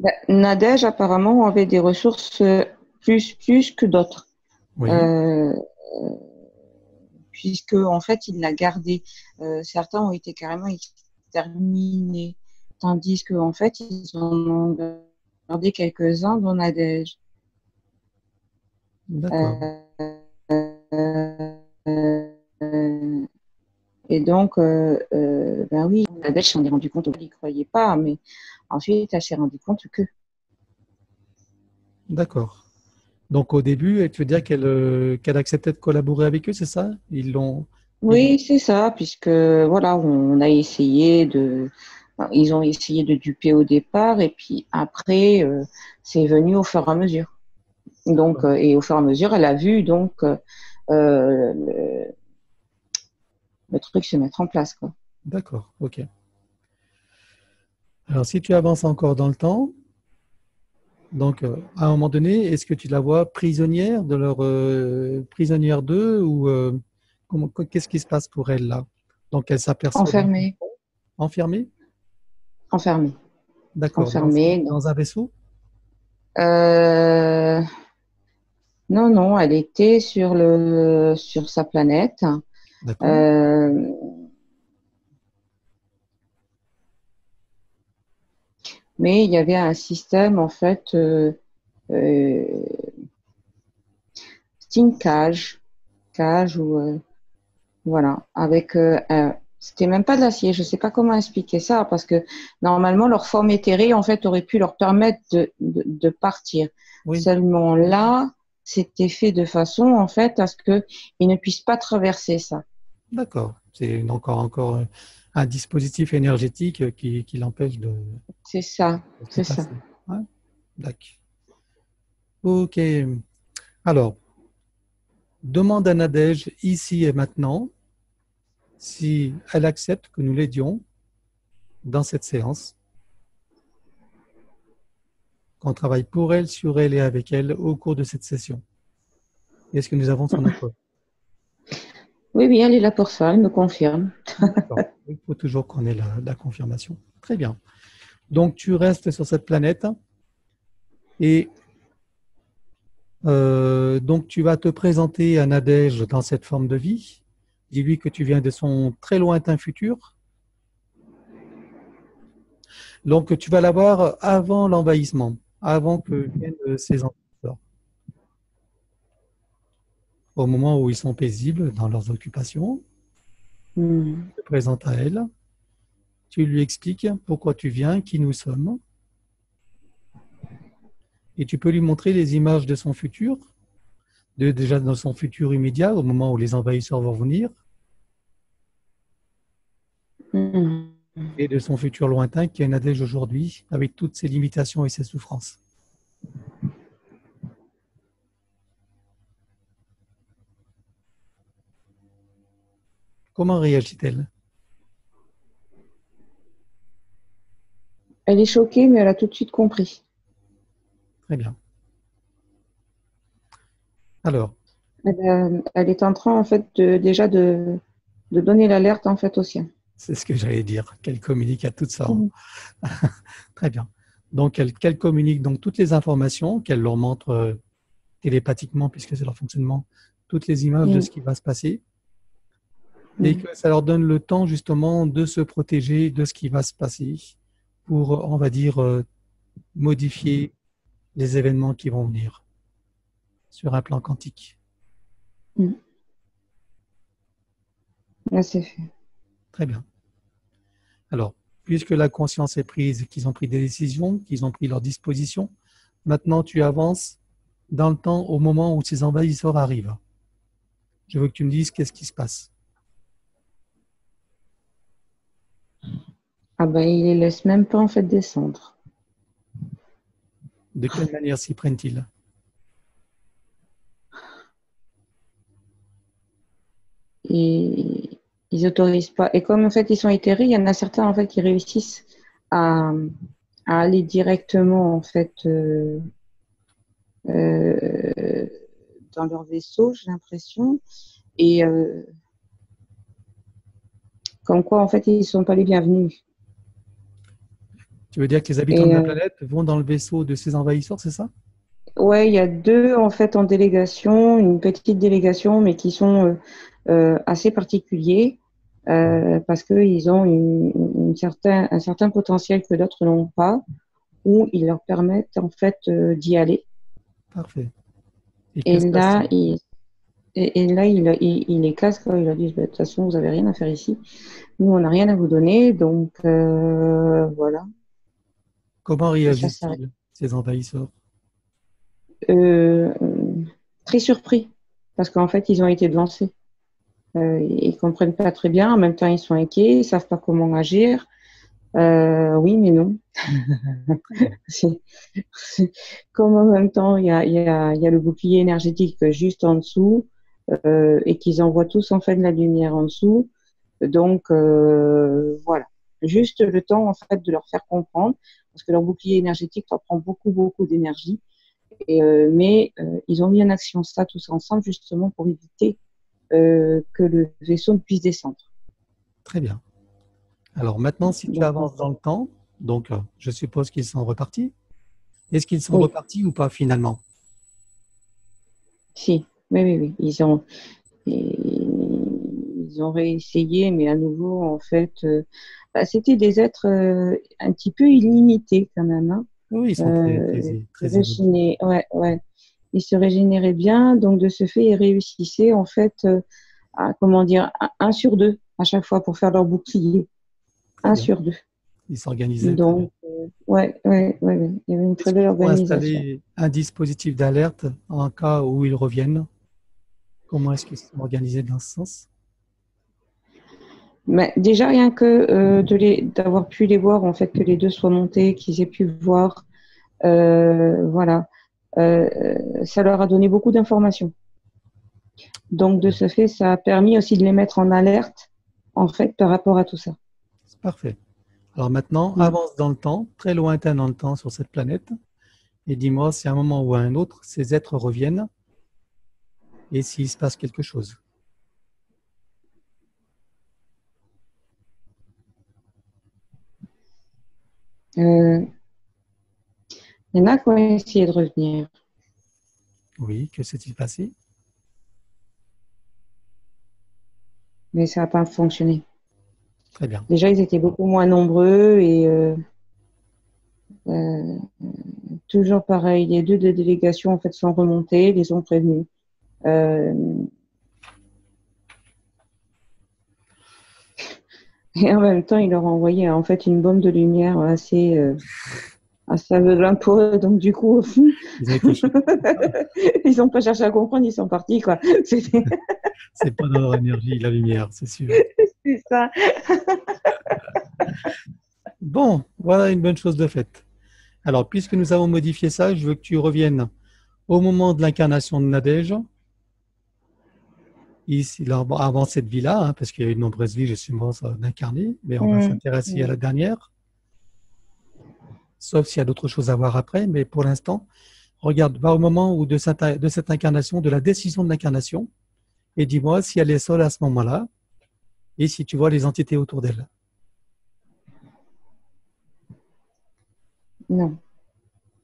Speaker 3: Bah, Nadège, apparemment, avait des ressources plus, plus que d'autres. Oui puisque en fait il l'a gardé. Euh, certains ont été carrément exterminés, tandis qu'en fait ils en ont gardé quelques-uns dans Nadège. Euh, et donc, euh, ben oui, Nadège s'en est rendu compte, elle n'y croyait pas, mais ensuite elle s'est rendu compte que.
Speaker 1: D'accord. Donc au début, tu veux dire qu'elle euh, qu'elle acceptait de collaborer avec eux, c'est ça? Ils l'ont.
Speaker 3: Oui, c'est ça, puisque voilà, on a essayé de, ils ont essayé de duper au départ, et puis après, euh, c'est venu au fur et à mesure. Donc, euh, et au fur et à mesure, elle a vu donc euh, le, le, truc se mettre en place.
Speaker 1: D'accord, ok. Alors, si tu avances encore dans le temps, donc à un moment donné, est-ce que tu la vois prisonnière de leur prisonnière d'eux ou qu'est-ce qui se passe pour elle là? Donc, elle s'aperçoit.
Speaker 3: Enfermée.
Speaker 1: Enfermée?
Speaker 3: Enfermée.
Speaker 1: D'accord. Enfermée. Dans, un vaisseau?
Speaker 3: Euh... Non, non, elle était sur, le, sur sa planète. Euh... Mais il y avait un système, en fait, euh, euh, cage, cage ou euh, voilà, avec euh, un, c'était même pas de l'acier. Je sais pas comment expliquer ça parce que normalement leur forme éthérée en fait aurait pu leur permettre de, de, partir. Seulement là, c'était fait de façon en fait à ce que ils ne puissent pas traverser ça.
Speaker 1: D'accord. C'est encore encore un dispositif énergétique qui, qui l'empêche de.
Speaker 3: C'est ça. C'est ça.
Speaker 1: D'accord. Ok. Alors, demande à Nadège ici et maintenant si elle accepte que nous l'aidions dans cette séance, qu'on travaille pour elle, sur elle et avec elle au cours de cette session. Est-ce que nous avons son accord?
Speaker 3: Oui, oui, elle est là pour ça, elle me confirme.
Speaker 1: Il faut toujours qu'on ait la, confirmation. Très bien. Donc, tu restes sur cette planète et euh, donc tu vas te présenter à Nadège dans cette forme de vie Dis-lui que tu viens de son très lointain futur. Donc, tu vas l'avoir avant l'envahissement, avant que viennent ses enfants. Au moment où ils sont paisibles dans leurs occupations, hmm. tu te présentes à elle. Tu lui expliques pourquoi tu viens, qui nous sommes. Et tu peux lui montrer les images de son futur, de, déjà dans son futur immédiat, au moment où les envahisseurs vont venir, Mm. et de son futur lointain qui est Nadège aujourd'hui, avec toutes ses limitations et ses souffrances. Comment réagit-elle?
Speaker 3: Elle est choquée, mais elle a tout de suite compris.
Speaker 1: Très bien. Alors?
Speaker 3: Elle, est en train, en fait, déjà de, de donner l'alerte, en fait, au sien.
Speaker 1: C'est ce que j'allais dire, qu'elle communique à toute ça. Très bien. Donc, qu'elle communique donc toutes les informations, qu'elle leur montre euh, télépathiquement, puisque c'est leur fonctionnement, toutes les images de ce qui va se passer. Et que ça leur donne le temps justement de se protéger de ce qui va se passer pour, on va dire, euh, modifier les événements qui vont venir sur un plan quantique.
Speaker 3: Là, c'est fait.
Speaker 1: Très bien. Alors, puisque la conscience est prise, qu'ils ont pris des décisions, qu'ils ont pris leurs dispositions, maintenant tu avances dans le temps au moment où ces envahisseurs arrivent. Je veux que tu me dises qu'est-ce qui se passe.
Speaker 3: Ah ben, ils les laissent même pas en fait descendre.
Speaker 1: De quelle manière s'y prennent-ils?
Speaker 3: Et ils autorisent pas. Et comme en fait ils sont éthérés, il y en a certains en fait qui réussissent à, aller directement en fait euh, euh, dans leur vaisseau, j'ai l'impression. Et euh, comme quoi en fait ils ne sont pas les bienvenus.
Speaker 1: Tu veux dire que les habitants de la planète vont dans le vaisseau de ces envahisseurs, c'est ça?
Speaker 3: Ouais, il y a deux en fait en délégation, une petite délégation, mais qui sont assez particuliers. Euh, parce qu'ils ont une, certain, un certain potentiel que d'autres n'ont pas, ou ils leur permettent en fait euh, d'y aller.
Speaker 1: Parfait.
Speaker 3: Et, là, il, et, là, il, il, les casse quand il leur dit de toute façon, vous n'avez rien à faire ici. Nous, on n'a rien à vous donner, donc euh, voilà.
Speaker 1: Comment réagissent ces envahisseurs
Speaker 3: Très surpris, parce qu'en fait, ils ont été devancés. Euh, ils comprennent pas très bien. En même temps, ils sont inquiets, ils savent pas comment agir. Euh, oui, mais non. comme en même temps, il y a, y, a, y a, le bouclier énergétique juste en dessous euh, et qu'ils envoient tous en fait de la lumière en dessous. Donc euh, voilà, juste le temps en fait de leur faire comprendre parce que leur bouclier énergétique leur prend beaucoup beaucoup d'énergie. Euh, mais euh, ils ont mis en action ça tous ensemble justement pour éviter euh, que le vaisseau ne puisse descendre.
Speaker 1: Très bien. Alors maintenant, si tu avances dans le temps, donc je suppose qu'ils sont repartis. Est-ce qu'ils sont repartis ou pas finalement?
Speaker 3: Si, oui, oui, oui. Ils ont, ils ont réessayé, mais à nouveau, en fait, euh, bah, c'était des êtres euh, un petit peu illimités quand même. Hein.
Speaker 1: Oui, ils sont très, très,
Speaker 3: très ouais, ouais. Ils se régénéraient bien, donc de ce fait, ils réussissaient en fait euh, à, comment dire, un, sur deux à chaque fois pour faire leur bouclier. Un sur deux.
Speaker 1: Ils s'organisaient.
Speaker 3: Donc, ouais, ouais, ouais, il y avait une très belle organisation.
Speaker 1: installer un dispositif d'alerte en cas où ils reviennent? Comment est-ce qu'ils sont organisés dans ce sens?
Speaker 3: Mais déjà rien que euh, d'avoir pu les voir en fait que les deux soient montés qu'ils aient pu voir euh, voilà euh, ça leur a donné beaucoup d'informations. Donc de ce fait ça a permis aussi de les mettre en alerte en fait par rapport à tout ça.
Speaker 1: C'est parfait. Alors maintenant avance dans le temps très lointain dans le temps sur cette planète et dis-moi si à un moment ou à un autre ces êtres reviennent et s'il se passe quelque chose
Speaker 3: Euh, il y en a qui ont essayé de revenir.
Speaker 1: Oui, que s'est-il passé?
Speaker 3: Mais ça n'a pas fonctionné.
Speaker 1: Très bien.
Speaker 3: Déjà, ils étaient beaucoup moins nombreux et euh, euh, toujours pareil. Les deux de délégations en fait sont remontées, les ont prévenus. Et en même temps, il leur a envoyé en fait une bombe de lumière assez, euh, assez aveuglante pour eux. Donc du coup, ils n'ont pas cherché à comprendre, ils sont partis quoi.
Speaker 1: c'est pas dans leur énergie la lumière, c'est sûr.
Speaker 3: c'est ça.
Speaker 1: bon, voilà une bonne chose de faite. Alors, puisque nous avons modifié ça, je veux que tu reviennes au moment de l'incarnation de Nadège ici, avant cette vie-là, hein, parce qu'il y a eu de nombreuses vies, mort d'incarner, mais on va mm. s'intéresser à la dernière. Sauf s'il y a d'autres choses à voir après, mais pour l'instant, regarde, va au moment où de cette, de cette incarnation, de la décision de l'incarnation, et dis-moi si elle est seule à ce moment-là, et si tu vois les entités autour d'elle.
Speaker 3: Non.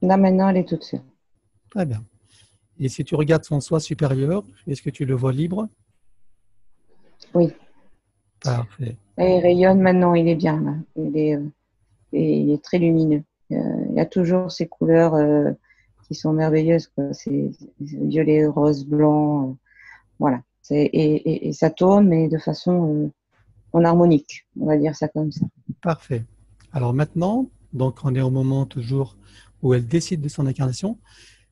Speaker 3: Là maintenant, elle est toute seule.
Speaker 1: Très bien. Et si tu regardes son soi supérieur, est-ce que tu le vois libre?
Speaker 3: Oui.
Speaker 1: Parfait.
Speaker 3: il rayonne maintenant, il est bien là. Il est, euh, il est très lumineux. il y a toujours ces couleurs euh, qui sont merveilleuses. C'est violet, rose, blanc. Euh, voilà. Et, et, ça tourne, mais de façon en harmonique. On va dire ça comme ça.
Speaker 1: Parfait. Alors maintenant, donc on est au moment toujours où elle décide de son incarnation.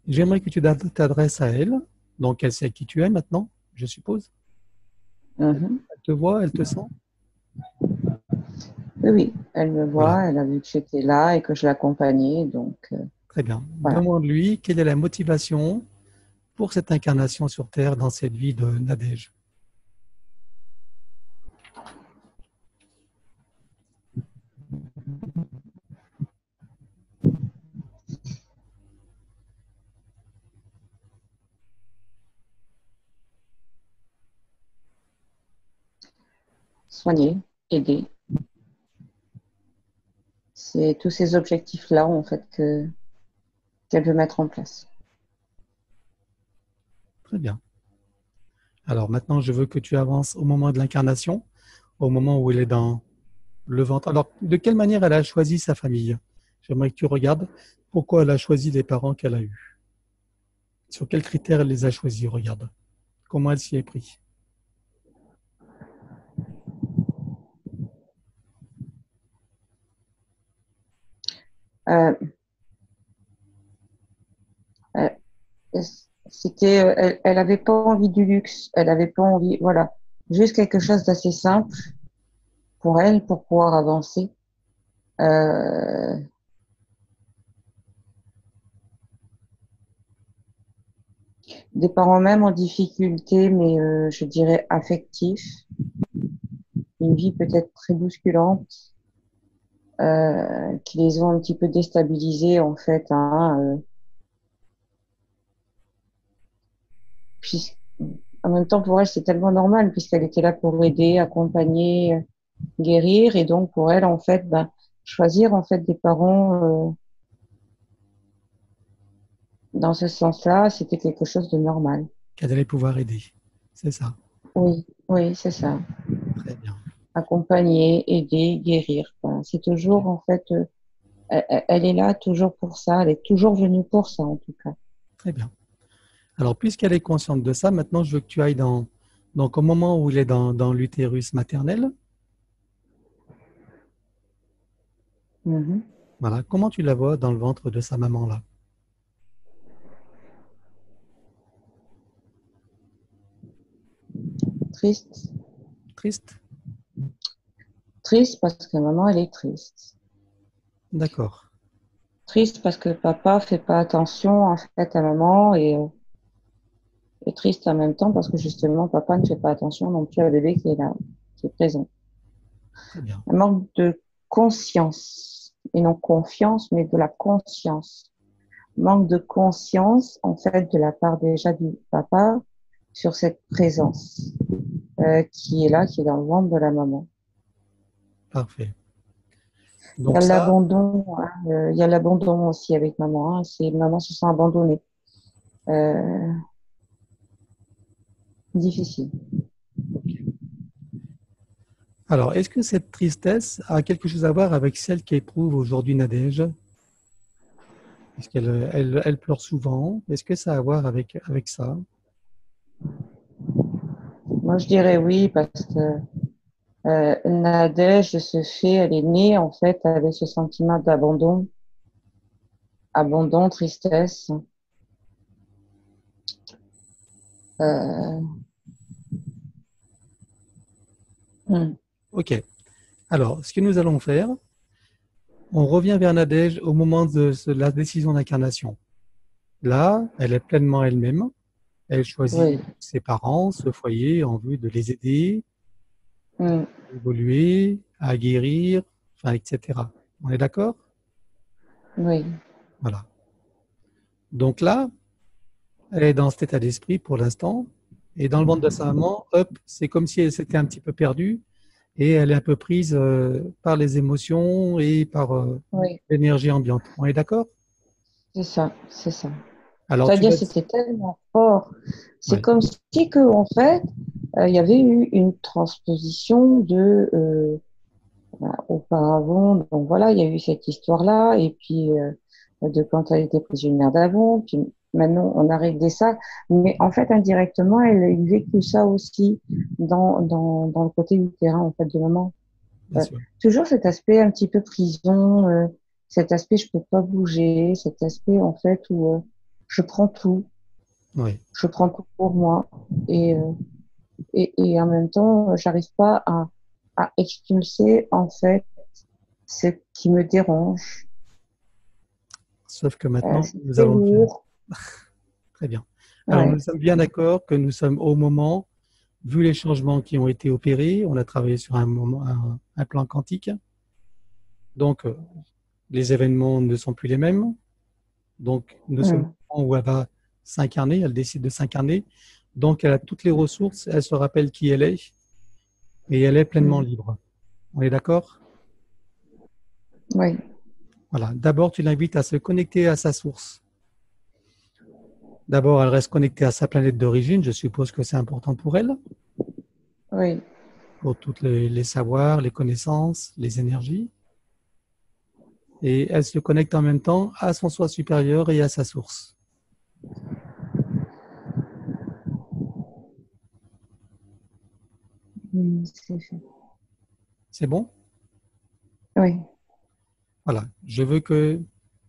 Speaker 1: J'aimerais que tu t'adresses à elle. Donc elle sait qui tu es maintenant, je suppose.
Speaker 3: Mhm.
Speaker 1: Elle te voit, elle te sent?
Speaker 3: Oui, elle me voit, elle a vu que j'étais là et que je l'accompagnais. Donc, euh,
Speaker 1: Très bien. Demande-lui quelle est la motivation pour cette incarnation sur Terre dans cette vie de Nadège.
Speaker 3: Soigner, aider. C'est tous ces objectifs-là, en fait, que qu'elle veut mettre en place.
Speaker 1: Très bien. Alors maintenant, je veux que tu avances au moment de l'incarnation, au moment où elle est dans le ventre. Alors, de quelle manière elle a choisi sa famille? J'aimerais que tu regardes pourquoi elle a choisi les parents qu'elle a eus. Sur quels critères elle les a choisis? Regarde. Comment elle s'y est pris.
Speaker 3: C'était, euh, elle, avait pas envie du luxe, elle avait pas envie, voilà, juste quelque chose d'assez simple pour elle, pour pouvoir avancer. euh, des parents même en difficulté, mais euh, je dirais affectifs, une vie peut-être très bousculante, euh, qui les ont un petit peu déstabilisés en fait. Hein, euh. puis, en même temps, pour elle, c'est tellement normal puisqu'elle était là pour aider, accompagner, guérir, et donc pour elle, en fait, ben, choisir en fait des parents euh, dans ce sens-là, c'était quelque chose de normal.
Speaker 1: Qu'elle allait pouvoir aider, c'est ça?
Speaker 3: Oui, oui, c'est ça.
Speaker 1: Très bien
Speaker 3: accompagner, aider, guérir. C'est toujours en fait, euh, elle, est là toujours pour ça, elle est toujours venue pour ça en tout cas.
Speaker 1: Très bien. Alors puisqu'elle est consciente de ça, maintenant je veux que tu ailles dans, donc au moment où il est dans, dans l'utérus maternel?
Speaker 3: Mm-hmm.
Speaker 1: Voilà, comment tu la vois dans le ventre de sa maman là?
Speaker 3: Triste.
Speaker 1: Triste?
Speaker 3: Triste parce que maman, elle est triste.
Speaker 1: D'accord.
Speaker 3: Triste parce que papa fait pas attention en fait à maman et, euh, et triste en même temps parce que justement papa ne fait pas attention non plus à bébé qui est là, qui est présent.
Speaker 1: Très bien.
Speaker 3: Un manque de conscience et non confiance, mais de la conscience. Manque de conscience en fait de la part déjà du papa sur cette présence euh, qui est là, qui est dans le ventre de la maman.
Speaker 1: Parfait.
Speaker 3: il y a l'abandon, hein, euh, il y a l'abandon aussi avec maman. Hein, c'est maman se sent abandonnée. Euh, difficile.
Speaker 1: Alors, est-ce que cette tristesse a quelque chose à voir avec celle qu'éprouve aujourd'hui Nadège? Est-ce qu'elle elle, pleure souvent Est-ce que ça a à voir avec, avec ça?
Speaker 3: Moi, je dirais oui, parce que euh, Nadège, ce fait, elle est née en fait avec ce sentiment d'abandon, abandon, tristesse. Euh...
Speaker 1: Hmm. Ok. Alors, ce que nous allons faire, on revient vers Nadège au moment de la décision d'incarnation. Là, elle est pleinement elle-même. Elle choisit ses parents, ce foyer, en vue de les aider,
Speaker 3: Mm.
Speaker 1: évoluer, à guérir, enfin, etc. On est d'accord?
Speaker 3: Oui.
Speaker 1: Voilà. Donc là, elle est dans cet état d'esprit pour l'instant. Et dans le ventre de sa maman, hop, c'est comme si elle s'était un petit peu perdue et elle est un peu prise euh, par les émotions et par euh, l'énergie ambiante. On est d'accord?
Speaker 3: C'est ça, c'est ça. C'est-à-dire c'était tellement fort. C'est comme si que en fait, euh, il y avait eu une transposition de euh, bah, auparavant. Donc voilà, il y a eu cette histoire-là, et puis euh, de quand elle était prisonnière d'avant, puis maintenant on a réglé ça. Mais en fait, indirectement, elle a vécu ça aussi dans, dans, dans le côté du terrain en fait de maman. toujours cet aspect un petit peu prison, cet aspect je peux pas bouger, cet aspect en fait où je prends tout.
Speaker 1: Oui.
Speaker 3: Je prends tout pour moi et et, et en même temps, j'arrive pas à, à expulser en fait ce qui me dérange.
Speaker 1: Sauf que maintenant, euh, nous allons. Très bien. Alors, nous sommes bien d'accord que nous sommes au moment, vu les changements qui ont été opérés, on a travaillé sur un, moment, un, plan quantique. Donc, euh, les événements ne sont plus les mêmes. Donc, nous sommes où elle va s'incarner, elle décide de s'incarner. Donc, elle a toutes les ressources, elle se rappelle qui elle est et elle est pleinement mm. libre. On est d'accord?
Speaker 3: Oui.
Speaker 1: Voilà. D'abord, tu l'invites à se connecter à sa source. D'abord, elle reste connectée à sa planète d'origine. Je suppose que c'est important pour elle.
Speaker 3: Oui.
Speaker 1: Pour tous les, les, savoirs, les connaissances, les énergies. Et elle se connecte en même temps à son soi supérieur et à sa source. C'est bon?
Speaker 3: Oui.
Speaker 1: Voilà. Je veux que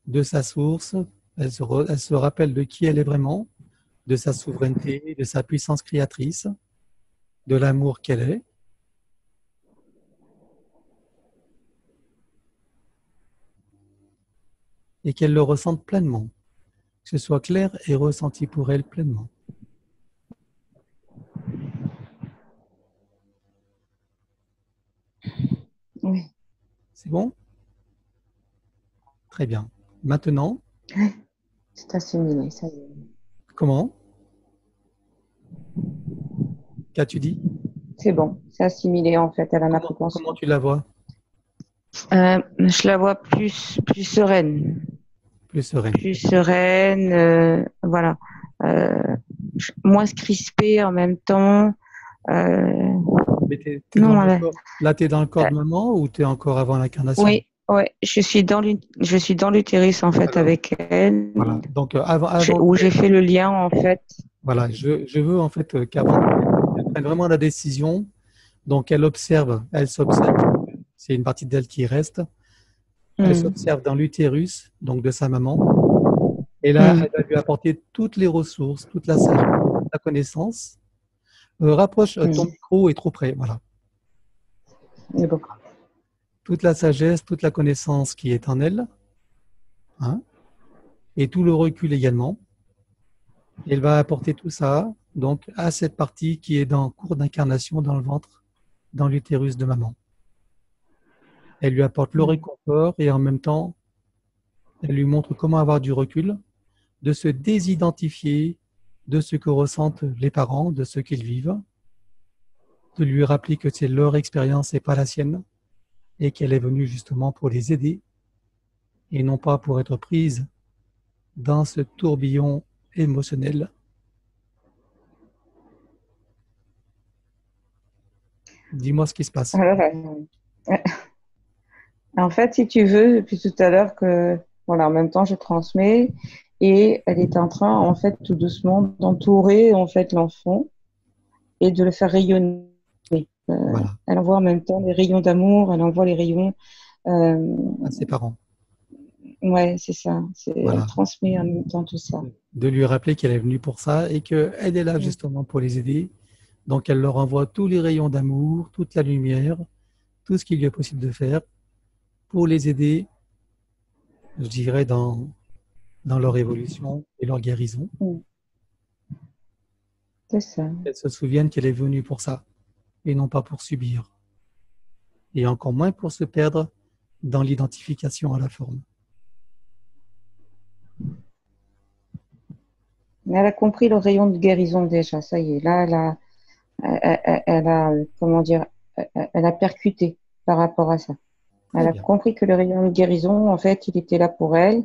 Speaker 1: de sa source, elle se, rappelle de qui elle est vraiment, de sa souveraineté, de sa puissance créatrice, de l'amour qu'elle est. et qu'elle le ressente pleinement, que ce soit clair et ressenti pour elle pleinement.
Speaker 3: Oui.
Speaker 1: C'est bon? Très bien. Maintenant,
Speaker 3: C'est assimilé, ça y est.
Speaker 1: comment? Qu'as-tu dit?
Speaker 3: C'est bon, c'est assimilé en fait, elle en a pris
Speaker 1: comment, comment tu la vois?
Speaker 3: Euh, je la vois plus, plus sereine,
Speaker 1: Plus sereine.
Speaker 3: plus sereine, euh, voilà. Euh, moins crispée en même temps. Euh,
Speaker 1: Mais t'es- t'es
Speaker 3: Non,
Speaker 1: dans le
Speaker 3: ouais.
Speaker 1: corps- Là, tu es dans le corps de maman ou tu es encore avant l'incarnation?
Speaker 3: Oui, ouais, je suis dans l'ut- je suis dans l'utérus en fait
Speaker 1: Alors,
Speaker 3: avec elle,
Speaker 1: Voilà. Donc, euh, avant, avant-
Speaker 3: où j'ai fait le lien en fait.
Speaker 1: Voilà, je, je veux en fait euh, qu'avant qu'elle prenne vraiment la décision, donc elle observe, elle s'observe, c'est une partie d'elle qui reste, elle
Speaker 3: Mm.
Speaker 1: s'observe dans l'utérus, donc de sa maman, et là,
Speaker 3: Mm.
Speaker 1: elle va lui apporter toutes les ressources, toute la sagesse, toute la connaissance. Euh, rapproche, euh, ton
Speaker 3: Mm.
Speaker 1: micro est trop près, voilà. Toute la sagesse, toute la connaissance qui est en elle, hein, et tout le recul également. Elle va apporter tout ça donc à cette partie qui est en cours d'incarnation dans le ventre, dans l'utérus de maman. Elle lui apporte le
Speaker 3: Mm.
Speaker 1: réconfort et en même temps, elle lui montre comment avoir du recul, de se désidentifier de ce que ressentent les parents, de ce qu'ils vivent, de lui rappeler que c'est leur expérience et pas la sienne, et qu'elle est venue justement pour les aider et non pas pour être prise dans ce tourbillon émotionnel. Dis-moi ce qui se passe.
Speaker 3: Alors, euh, en fait, si tu veux, depuis tout à l'heure que, voilà, en même temps, je transmets et elle est en train, en fait, tout doucement d'entourer, en fait, l'enfant et de le faire rayonner. Euh,
Speaker 1: Voilà,
Speaker 3: Elle envoie en même temps les rayons d'amour, elle envoie les rayons, euh,
Speaker 1: à ses parents.
Speaker 3: ouais, c'est ça. C'est,
Speaker 1: Voilà.
Speaker 3: Elle transmet en même temps tout ça.
Speaker 1: De lui rappeler qu'elle est venue pour ça et qu'elle est là justement pour les aider. Donc elle leur envoie tous les rayons d'amour, toute la lumière, tout ce qu'il lui est possible de faire pour les aider, je dirais, dans, dans leur évolution et leur guérison.
Speaker 3: C'est ça.
Speaker 1: qu'elle se souvienne qu'elle est venue pour ça et non pas pour subir. Et encore moins pour se perdre dans l'identification à la forme.
Speaker 3: Mais elle a compris le rayon de guérison déjà, ça y est. Là, elle a, elle, elle- elle a comment dire, elle elle a percuté par rapport à ça. Elle a
Speaker 1: bien.
Speaker 3: compris que le rayon de guérison, en fait, il était là pour elle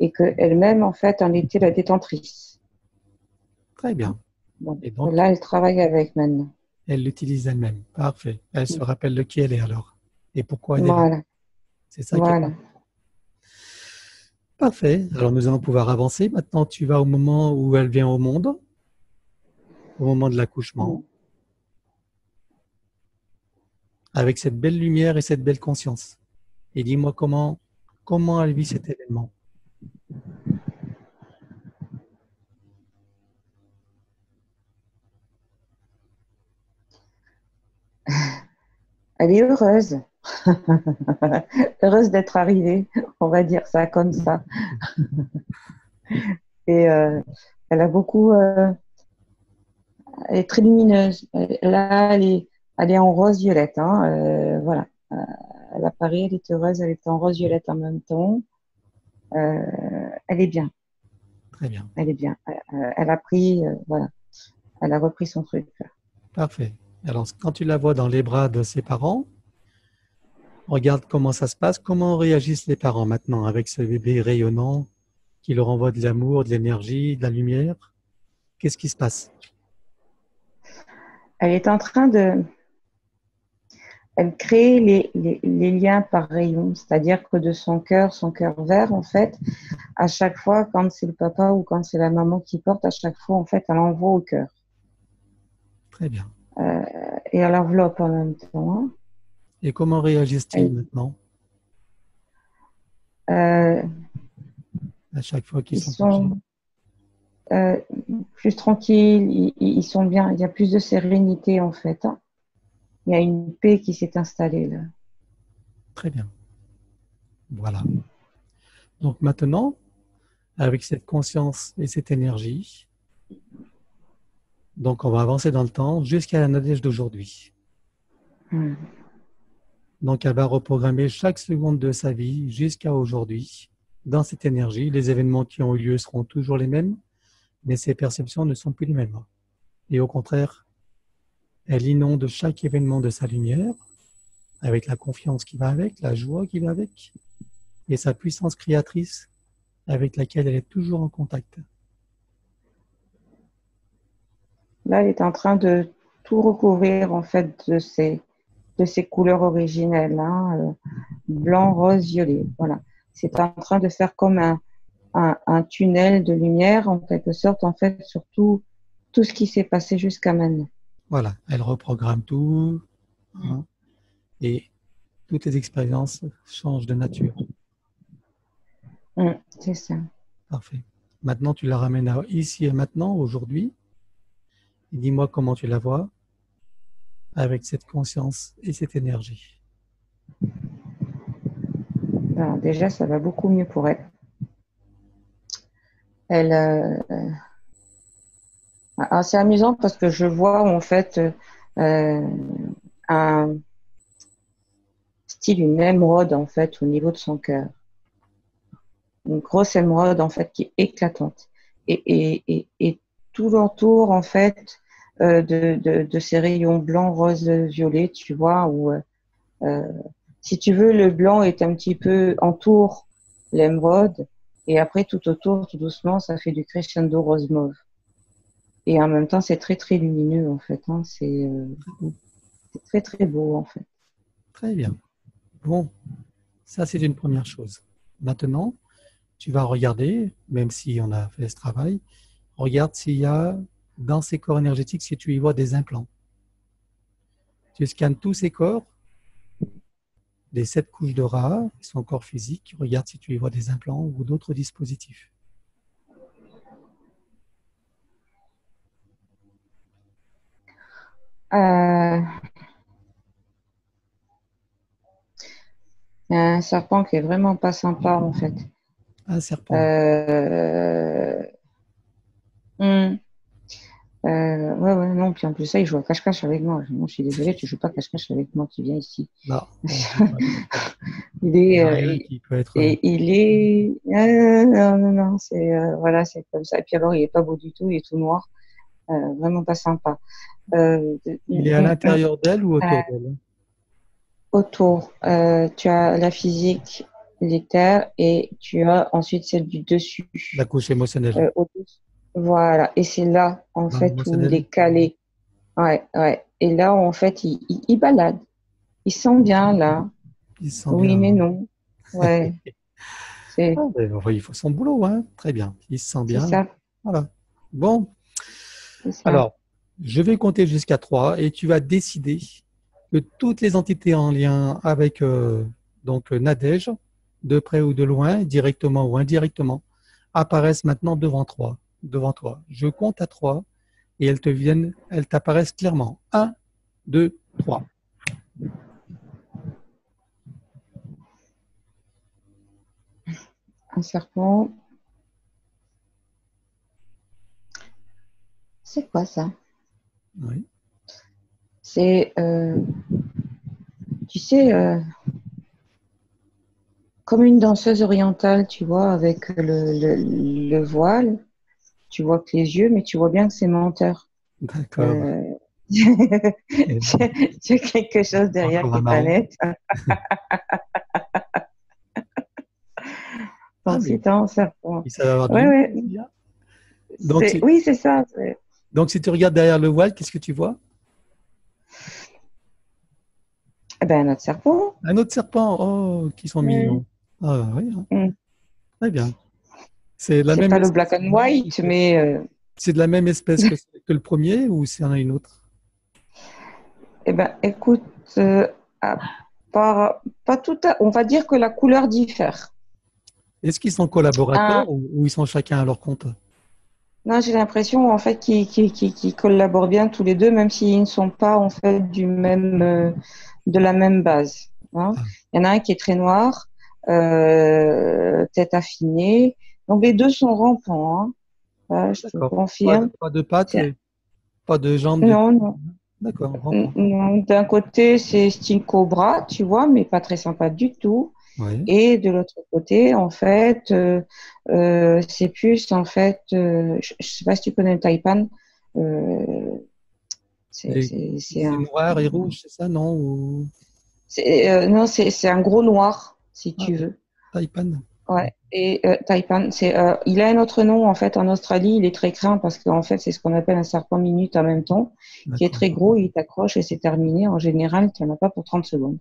Speaker 3: et qu'elle-même, en fait, en était la détentrice.
Speaker 1: Très bien.
Speaker 3: Bon.
Speaker 1: Et donc,
Speaker 3: Là, elle travaille avec maintenant.
Speaker 1: elle l'utilise elle-même. Parfait. Elle se rappelle de qui elle est alors et pourquoi elle est là.
Speaker 3: Voilà,
Speaker 1: C'est ça qui est
Speaker 3: voilà.
Speaker 1: Parfait. Alors nous allons pouvoir avancer. Maintenant, tu vas au moment où elle vient au monde, au moment de l'accouchement, avec cette belle lumière et cette belle conscience. Et dis-moi comment, comment elle vit cet événement.
Speaker 3: Elle est heureuse. heureuse d'être arrivée, on va dire ça comme ça. Et euh, elle a beaucoup. euh, elle est très lumineuse. Là, elle est, elle est en rose-violette. Hein, euh, voilà. Euh, elle apparaît, elle est heureuse, elle est en rose-violette en même temps. Euh, elle est bien,
Speaker 1: Très bien.
Speaker 3: elle est bien. Elle a pris, voilà. Elle a repris son truc.
Speaker 1: Parfait. Alors, quand tu la vois dans les bras de ses parents, regarde comment ça se passe, comment réagissent les parents maintenant avec ce bébé rayonnant qui leur envoie de l'amour, de l'énergie, de la lumière? Qu'est-ce qui se passe?
Speaker 3: Elle est en train de. Elle crée les, les, les liens par rayon, c'est-à-dire que de son cœur, son cœur vert, en fait, à chaque fois, quand c'est le papa ou quand c'est la maman qui porte, à chaque fois, en fait, elle envoie au cœur.
Speaker 1: Très bien.
Speaker 3: Euh, et elle enveloppe en même temps.
Speaker 1: Et comment réagissent-ils maintenant?
Speaker 3: Euh,
Speaker 1: à chaque fois qu'ils
Speaker 3: ils
Speaker 1: sont,
Speaker 3: sont euh, plus tranquilles, ils, ils sont bien, il y a plus de sérénité, en fait. hein. Il y a une paix qui s'est installée là.
Speaker 1: Très bien. Voilà. Donc maintenant, avec cette conscience et cette énergie, donc on va avancer dans le temps jusqu'à la Nadège d'aujourd'hui.
Speaker 3: Hmm.
Speaker 1: Donc elle va reprogrammer chaque seconde de sa vie jusqu'à aujourd'hui dans cette énergie. Les événements qui ont eu lieu seront toujours les mêmes, mais ses perceptions ne sont plus les mêmes. Et au contraire, elle inonde chaque événement de sa lumière, avec la confiance qui va avec, la joie qui va avec, et sa puissance créatrice avec laquelle elle est toujours en contact.
Speaker 3: Là, elle est en train de tout recouvrir en fait de ses, couleurs originelles, hein, euh, blanc, rose, violet. Voilà. C'est en train de faire comme un, un, tunnel de lumière en quelque sorte en fait sur tout, tout ce qui s'est passé jusqu'à maintenant.
Speaker 1: Voilà, elle reprogramme tout hein, et toutes les expériences changent de nature.
Speaker 3: C'est ça.
Speaker 1: Parfait. Maintenant, tu la ramènes à ici et maintenant, aujourd'hui. Dis-moi comment tu la vois avec cette conscience et cette énergie.
Speaker 3: Alors déjà, ça va beaucoup mieux pour elle. Elle, euh, c'est amusant parce que je vois en fait euh, un style, une émeraude en fait au niveau de son cœur. Une grosse émeraude en fait qui est éclatante. Et, et, et, tout l'entour en fait euh, de, de, de, ces rayons blanc, rose, violet, tu vois, où euh, si tu veux, le blanc est un petit peu entoure l'émeraude et après tout autour, tout doucement, ça fait du crescendo rose mauve. Et en même temps, c'est très très lumineux en fait. Hein. Euh, c'est très très beau en fait.
Speaker 1: Très bien. Bon, ça c'est une première chose. Maintenant, tu vas regarder, même si on a fait ce travail, regarde s'il y a dans ces corps énergétiques, si tu y vois des implants. Tu scannes tous ces corps, les sept couches de rats, son corps physique, regarde si tu y vois des implants ou d'autres dispositifs.
Speaker 3: Euh, un serpent qui est vraiment pas sympa en fait.
Speaker 1: Un serpent.
Speaker 3: Euh... Hmm. Euh, ouais, ouais, non, puis en plus, ça, il joue à cache-cache avec moi. je suis désolée, tu joues pas cache-cache avec moi qui vient ici.
Speaker 1: Non.
Speaker 3: il est. Euh, et, il est. Euh, non, non, non, c'est. Voilà, c'est comme ça. Et puis alors, il est pas beau du tout, il est tout noir. Euh, vraiment pas sympa.
Speaker 1: Euh, il est à l'intérieur d'elle ou autour d'elle
Speaker 3: Autour. Euh, tu as la physique, l'éther, et tu as ensuite celle du dessus.
Speaker 1: La couche émotionnelle.
Speaker 3: voilà. Et c'est là, en fait, où il est calé. Ouais, ouais. Et là, en fait, il, il, balade. Il sent bien, là.
Speaker 1: Il sent
Speaker 3: oui, mais non. Ouais.
Speaker 1: ah, ben, il faut son boulot, hein. Très bien. Il se sent bien.
Speaker 3: Ça.
Speaker 1: Voilà. Bon, alors, je vais compter jusqu'à 3 et tu vas décider que toutes les entités en lien avec euh, donc Nadège, de près ou de loin, directement ou indirectement, apparaissent maintenant devant toi. Devant toi. Je compte à 3 et elles te viennent, elles t'apparaissent clairement. 1, 2, 3.
Speaker 3: Un serpent, C'est quoi ça?
Speaker 1: Oui.
Speaker 3: C'est, euh, tu sais, euh, comme une danseuse orientale, tu vois, avec le, voile. Tu vois que les yeux, mais tu vois bien que c'est menteur.
Speaker 1: D'accord. Euh,
Speaker 3: tu quelque chose derrière tes planètes.
Speaker 1: Ah,
Speaker 3: c'est un serpent.
Speaker 1: ouais,
Speaker 3: ouais. oui, c'est ça.
Speaker 1: Donc, si tu regardes derrière le voile, qu'est-ce que tu vois?
Speaker 3: Eh ben, Un autre serpent.
Speaker 1: Un autre serpent, oh, qui sont mignons. Ah, oui. Hein. Mm. Très bien.
Speaker 3: C'est la même. pas le black and white, mais. Euh,
Speaker 1: c'est de la même espèce que, le premier ou c'est une autre?
Speaker 3: Eh ben, écoute, euh, pas, tout on va dire que la couleur diffère.
Speaker 1: Est-ce qu'ils sont collaborateurs ou ils sont chacun à leur compte?
Speaker 3: Non, j'ai l'impression en fait qu'ils collaborent bien tous les deux, même s'ils ne sont pas en fait du même, euh, de la même base. Hein. Ah. Il y en a un qui est très noir, euh, tête affinée. Donc les deux sont rampants. Hein. Euh, je te confirme.
Speaker 1: Pas, pas de pattes, et pas de jambes. de-
Speaker 3: Non, non.
Speaker 1: D'accord.
Speaker 3: D'un côté, c'est style cobra, tu vois, mais pas très sympa du tout.
Speaker 1: Oui.
Speaker 3: Et de l'autre côté, en fait, euh, euh, c'est plus, en fait, euh, je, je sais pas si tu connais le taipan. Euh, c'est un,
Speaker 1: noir et rouge, c'est ça, non Ou?
Speaker 3: Euh, non, c'est un gros noir, si tu
Speaker 1: Ah.
Speaker 3: veux.
Speaker 1: taipan
Speaker 3: Ouais. Et taipan, c'est, il a un autre nom en fait en Australie. Il est très craint parce qu'en fait, c'est ce qu'on appelle un serpent minute en même temps, qui est très gros. Il t'accroche et c'est terminé. En général, tu n'en as pas pour 30 secondes.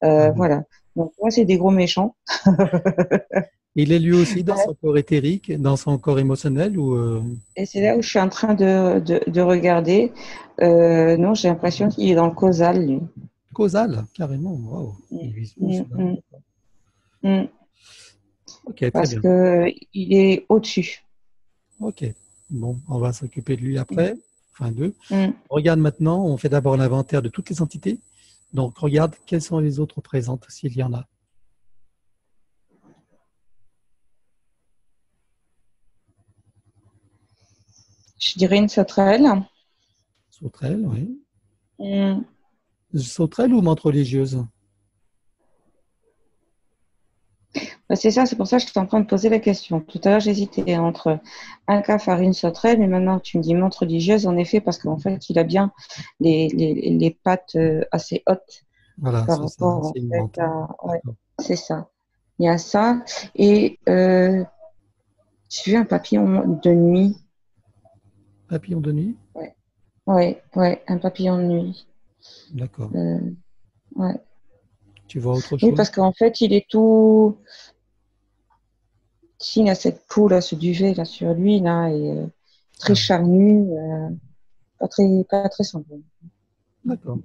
Speaker 1: Ah.
Speaker 3: Voilà. Donc moi, c'est des gros méchants.
Speaker 1: Il est lui aussi dans son corps éthérique, dans son corps émotionnel ou euh,
Speaker 3: Et c'est là où je suis en train de, de, de regarder. Euh, non, j'ai l'impression qu'il est dans le causal, lui.
Speaker 1: causal, carrément. Waouh. Où,
Speaker 3: Mm, mm. Mm. Parce
Speaker 1: bien.
Speaker 3: que il est au-dessus.
Speaker 1: Ok. Bon, on va s'occuper de lui après. Enfin, d'eux. Regarde maintenant, on fait d'abord l'inventaire de toutes les entités. Donc, regarde quelles sont les autres présentes, s'il y en a.
Speaker 3: Je dirais une sauterelle.
Speaker 1: Sauterelle, oui.
Speaker 3: Mm.
Speaker 1: Sauterelle ou menthe religieuse
Speaker 3: Bah, c'est ça, c'est pour ça que je suis en train de poser la question. Tout à l'heure, j'hésitais entre un cas farine sauterelle, mais maintenant tu me dis menthe religieuse, en effet, parce qu'en fait, il a bien les, les, les pattes euh, assez hautes
Speaker 1: Voilà,
Speaker 3: par
Speaker 1: c'est ça,
Speaker 3: en
Speaker 1: c'est une
Speaker 3: fait,
Speaker 1: menthe.
Speaker 3: à. Ouais,
Speaker 1: D'accord.
Speaker 3: c'est ça. Il y a ça. Et euh, j'ai vu un papillon de nuit.
Speaker 1: Papillon de nuit
Speaker 3: Ouais, ouais, un papillon de nuit.
Speaker 1: D'accord.
Speaker 3: Euh, ouais.
Speaker 1: Tu vois autre
Speaker 3: Oui,
Speaker 1: chose?
Speaker 3: parce qu'en fait, il est tout. Il a cette poule, là, ce duvet là sur lui, là, et euh, très
Speaker 1: Ah.
Speaker 3: charnu, euh, pas très, pas très sympa.
Speaker 1: D'accord.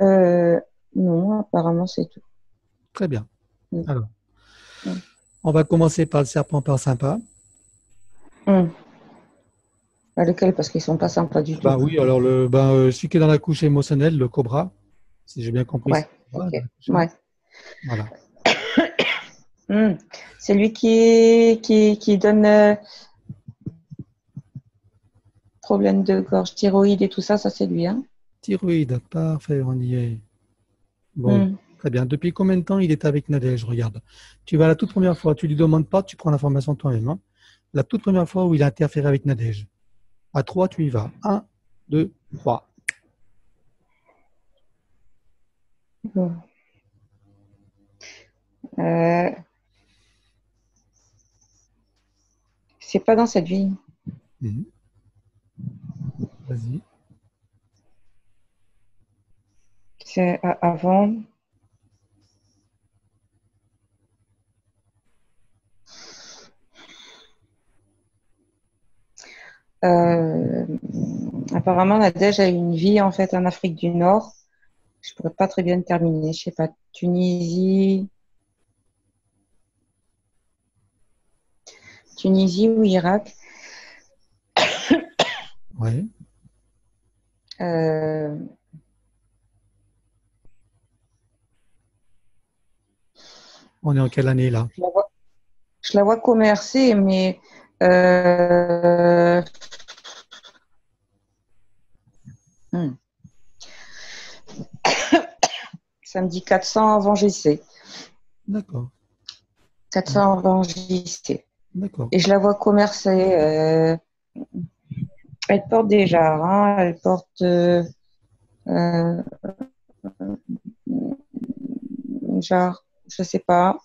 Speaker 3: Euh, non, apparemment, c'est tout.
Speaker 1: Très bien. Alors, on va commencer par le serpent pas sympa.
Speaker 3: Hum. Bah, lequel? Parce qu'ils sont pas sympas du tout.
Speaker 1: Bah oui, alors le, ben, euh, celui qui est dans la couche émotionnelle, le cobra, si j'ai bien compris.
Speaker 3: Ouais,
Speaker 1: c'est le cobra,
Speaker 3: ok.
Speaker 1: dans la couche
Speaker 3: Ouais.
Speaker 1: Voilà.
Speaker 3: Hum. C'est lui qui, qui, qui donne euh, problème de gorge, thyroïde et tout ça, ça c'est lui. Hein
Speaker 1: Thyroïde, parfait, on y est. Bon,
Speaker 3: Hum.
Speaker 1: très bien. Depuis combien de temps il est avec Nadège Regarde. Tu vas la toute première fois, tu lui demandes pas, tu prends l'information toi-même. hein. La toute première fois où il a interféré avec Nadège. À trois, tu y vas. Un, deux, trois.
Speaker 3: Bon. Euh, C'est pas dans cette vie.
Speaker 1: Mhm. Vas-y.
Speaker 3: C'est a- avant. Euh, apparemment, Nadège a eu une vie en fait en Afrique du Nord. Je pourrais pas très bien terminer. Je sais pas, Tunisie, Tunisie ou Irak.
Speaker 1: Ouais.
Speaker 3: Euh,
Speaker 1: On est en quelle année là?
Speaker 3: Je la vois, je la vois commercer, mais euh, hmm. ça me dit 400 avant JC.
Speaker 1: D'accord.
Speaker 3: 400 avant JC. Et je la vois commercer. euh, elle porte des jarres, hein, elle porte euh, euh, jarre, je sais pas.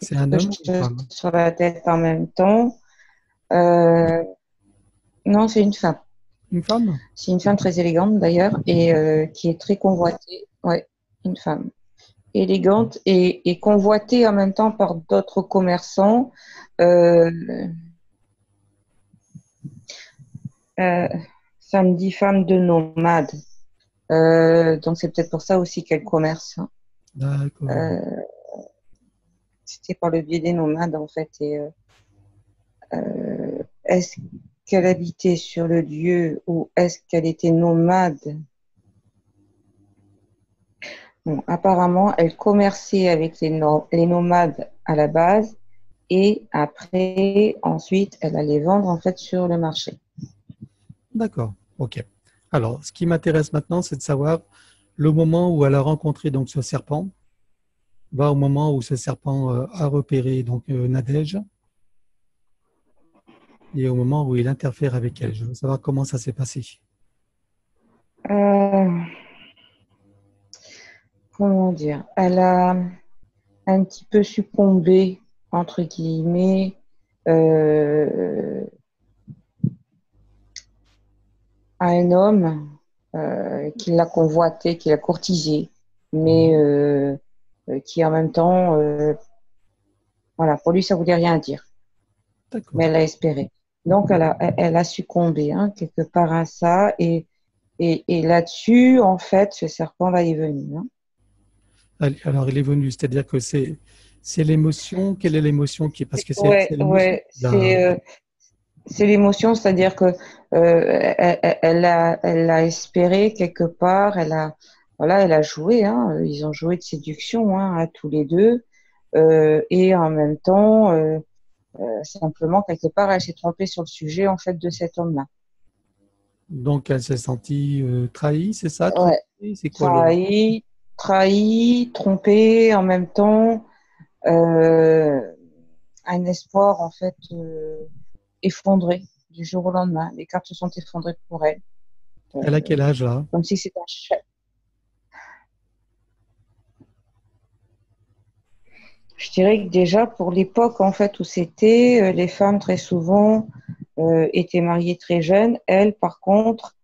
Speaker 1: C'est un homme
Speaker 3: sur la tête en même temps. Euh, non, c'est une femme.
Speaker 1: Une femme?
Speaker 3: C'est une femme très élégante d'ailleurs et euh, qui est très convoitée. Ouais, une femme élégante et, et convoitée en même temps par d'autres commerçants. Euh, euh, ça me dit femme de nomade. Euh, donc c'est peut-être pour ça aussi qu'elle commerce. hein.
Speaker 1: D'accord.
Speaker 3: Euh, C'était par le biais des nomades en fait. Et euh, est-ce qu'elle habitait sur le lieu ou est-ce qu'elle était nomade? Bon, apparemment, elle commerçait avec les, les nomades à la base et après, ensuite, elle allait vendre en fait sur le marché.
Speaker 1: D'accord, ok. Alors, ce qui m'intéresse maintenant, c'est de savoir le moment où elle a rencontré donc ce serpent, va au moment où ce serpent euh, a repéré donc euh, Nadège et au moment où il interfère avec elle. Je veux savoir comment ça s'est passé.
Speaker 3: Euh, comment dire Elle a un petit peu succombé entre guillemets, euh, à un homme euh, qui l'a convoité, qui l'a courtisé, mais euh, qui en même temps, voilà, pour lui, ça voulait rien dire. Mais elle a espéré. Donc, elle a, elle a succombé hein, quelque part à ça. Et, et, et là-dessus, en fait, ce serpent-là est venu. Hein.
Speaker 1: Alors, il est venu, c'est-à-dire que c'est c'est l'émotion. Quelle est l'émotion qui
Speaker 3: parce que c'est ouais, euh, c'est l'émotion, c'est-à-dire que euh, elle, a, elle a espéré quelque part, elle a voilà, elle a joué. Hein, ils ont joué de séduction hein, à tous les deux, euh, et en même temps, simplement quelque part, elle s'est trompée sur le sujet en fait de cet homme-là.
Speaker 1: Donc elle s'est sentie trahie, c'est ça?
Speaker 3: Ouais. Trahie, trahie, trompée en même temps euh, un espoir en fait euh, effondré du jour au lendemain. Les cartes se sont effondrées pour elle.
Speaker 1: Elle a quel âge là?
Speaker 3: Comme si c'était un chef. Je dirais que déjà pour l'époque en fait où c'était, euh, les femmes très souvent étaient mariées très jeunes. Elle, par contre, euh,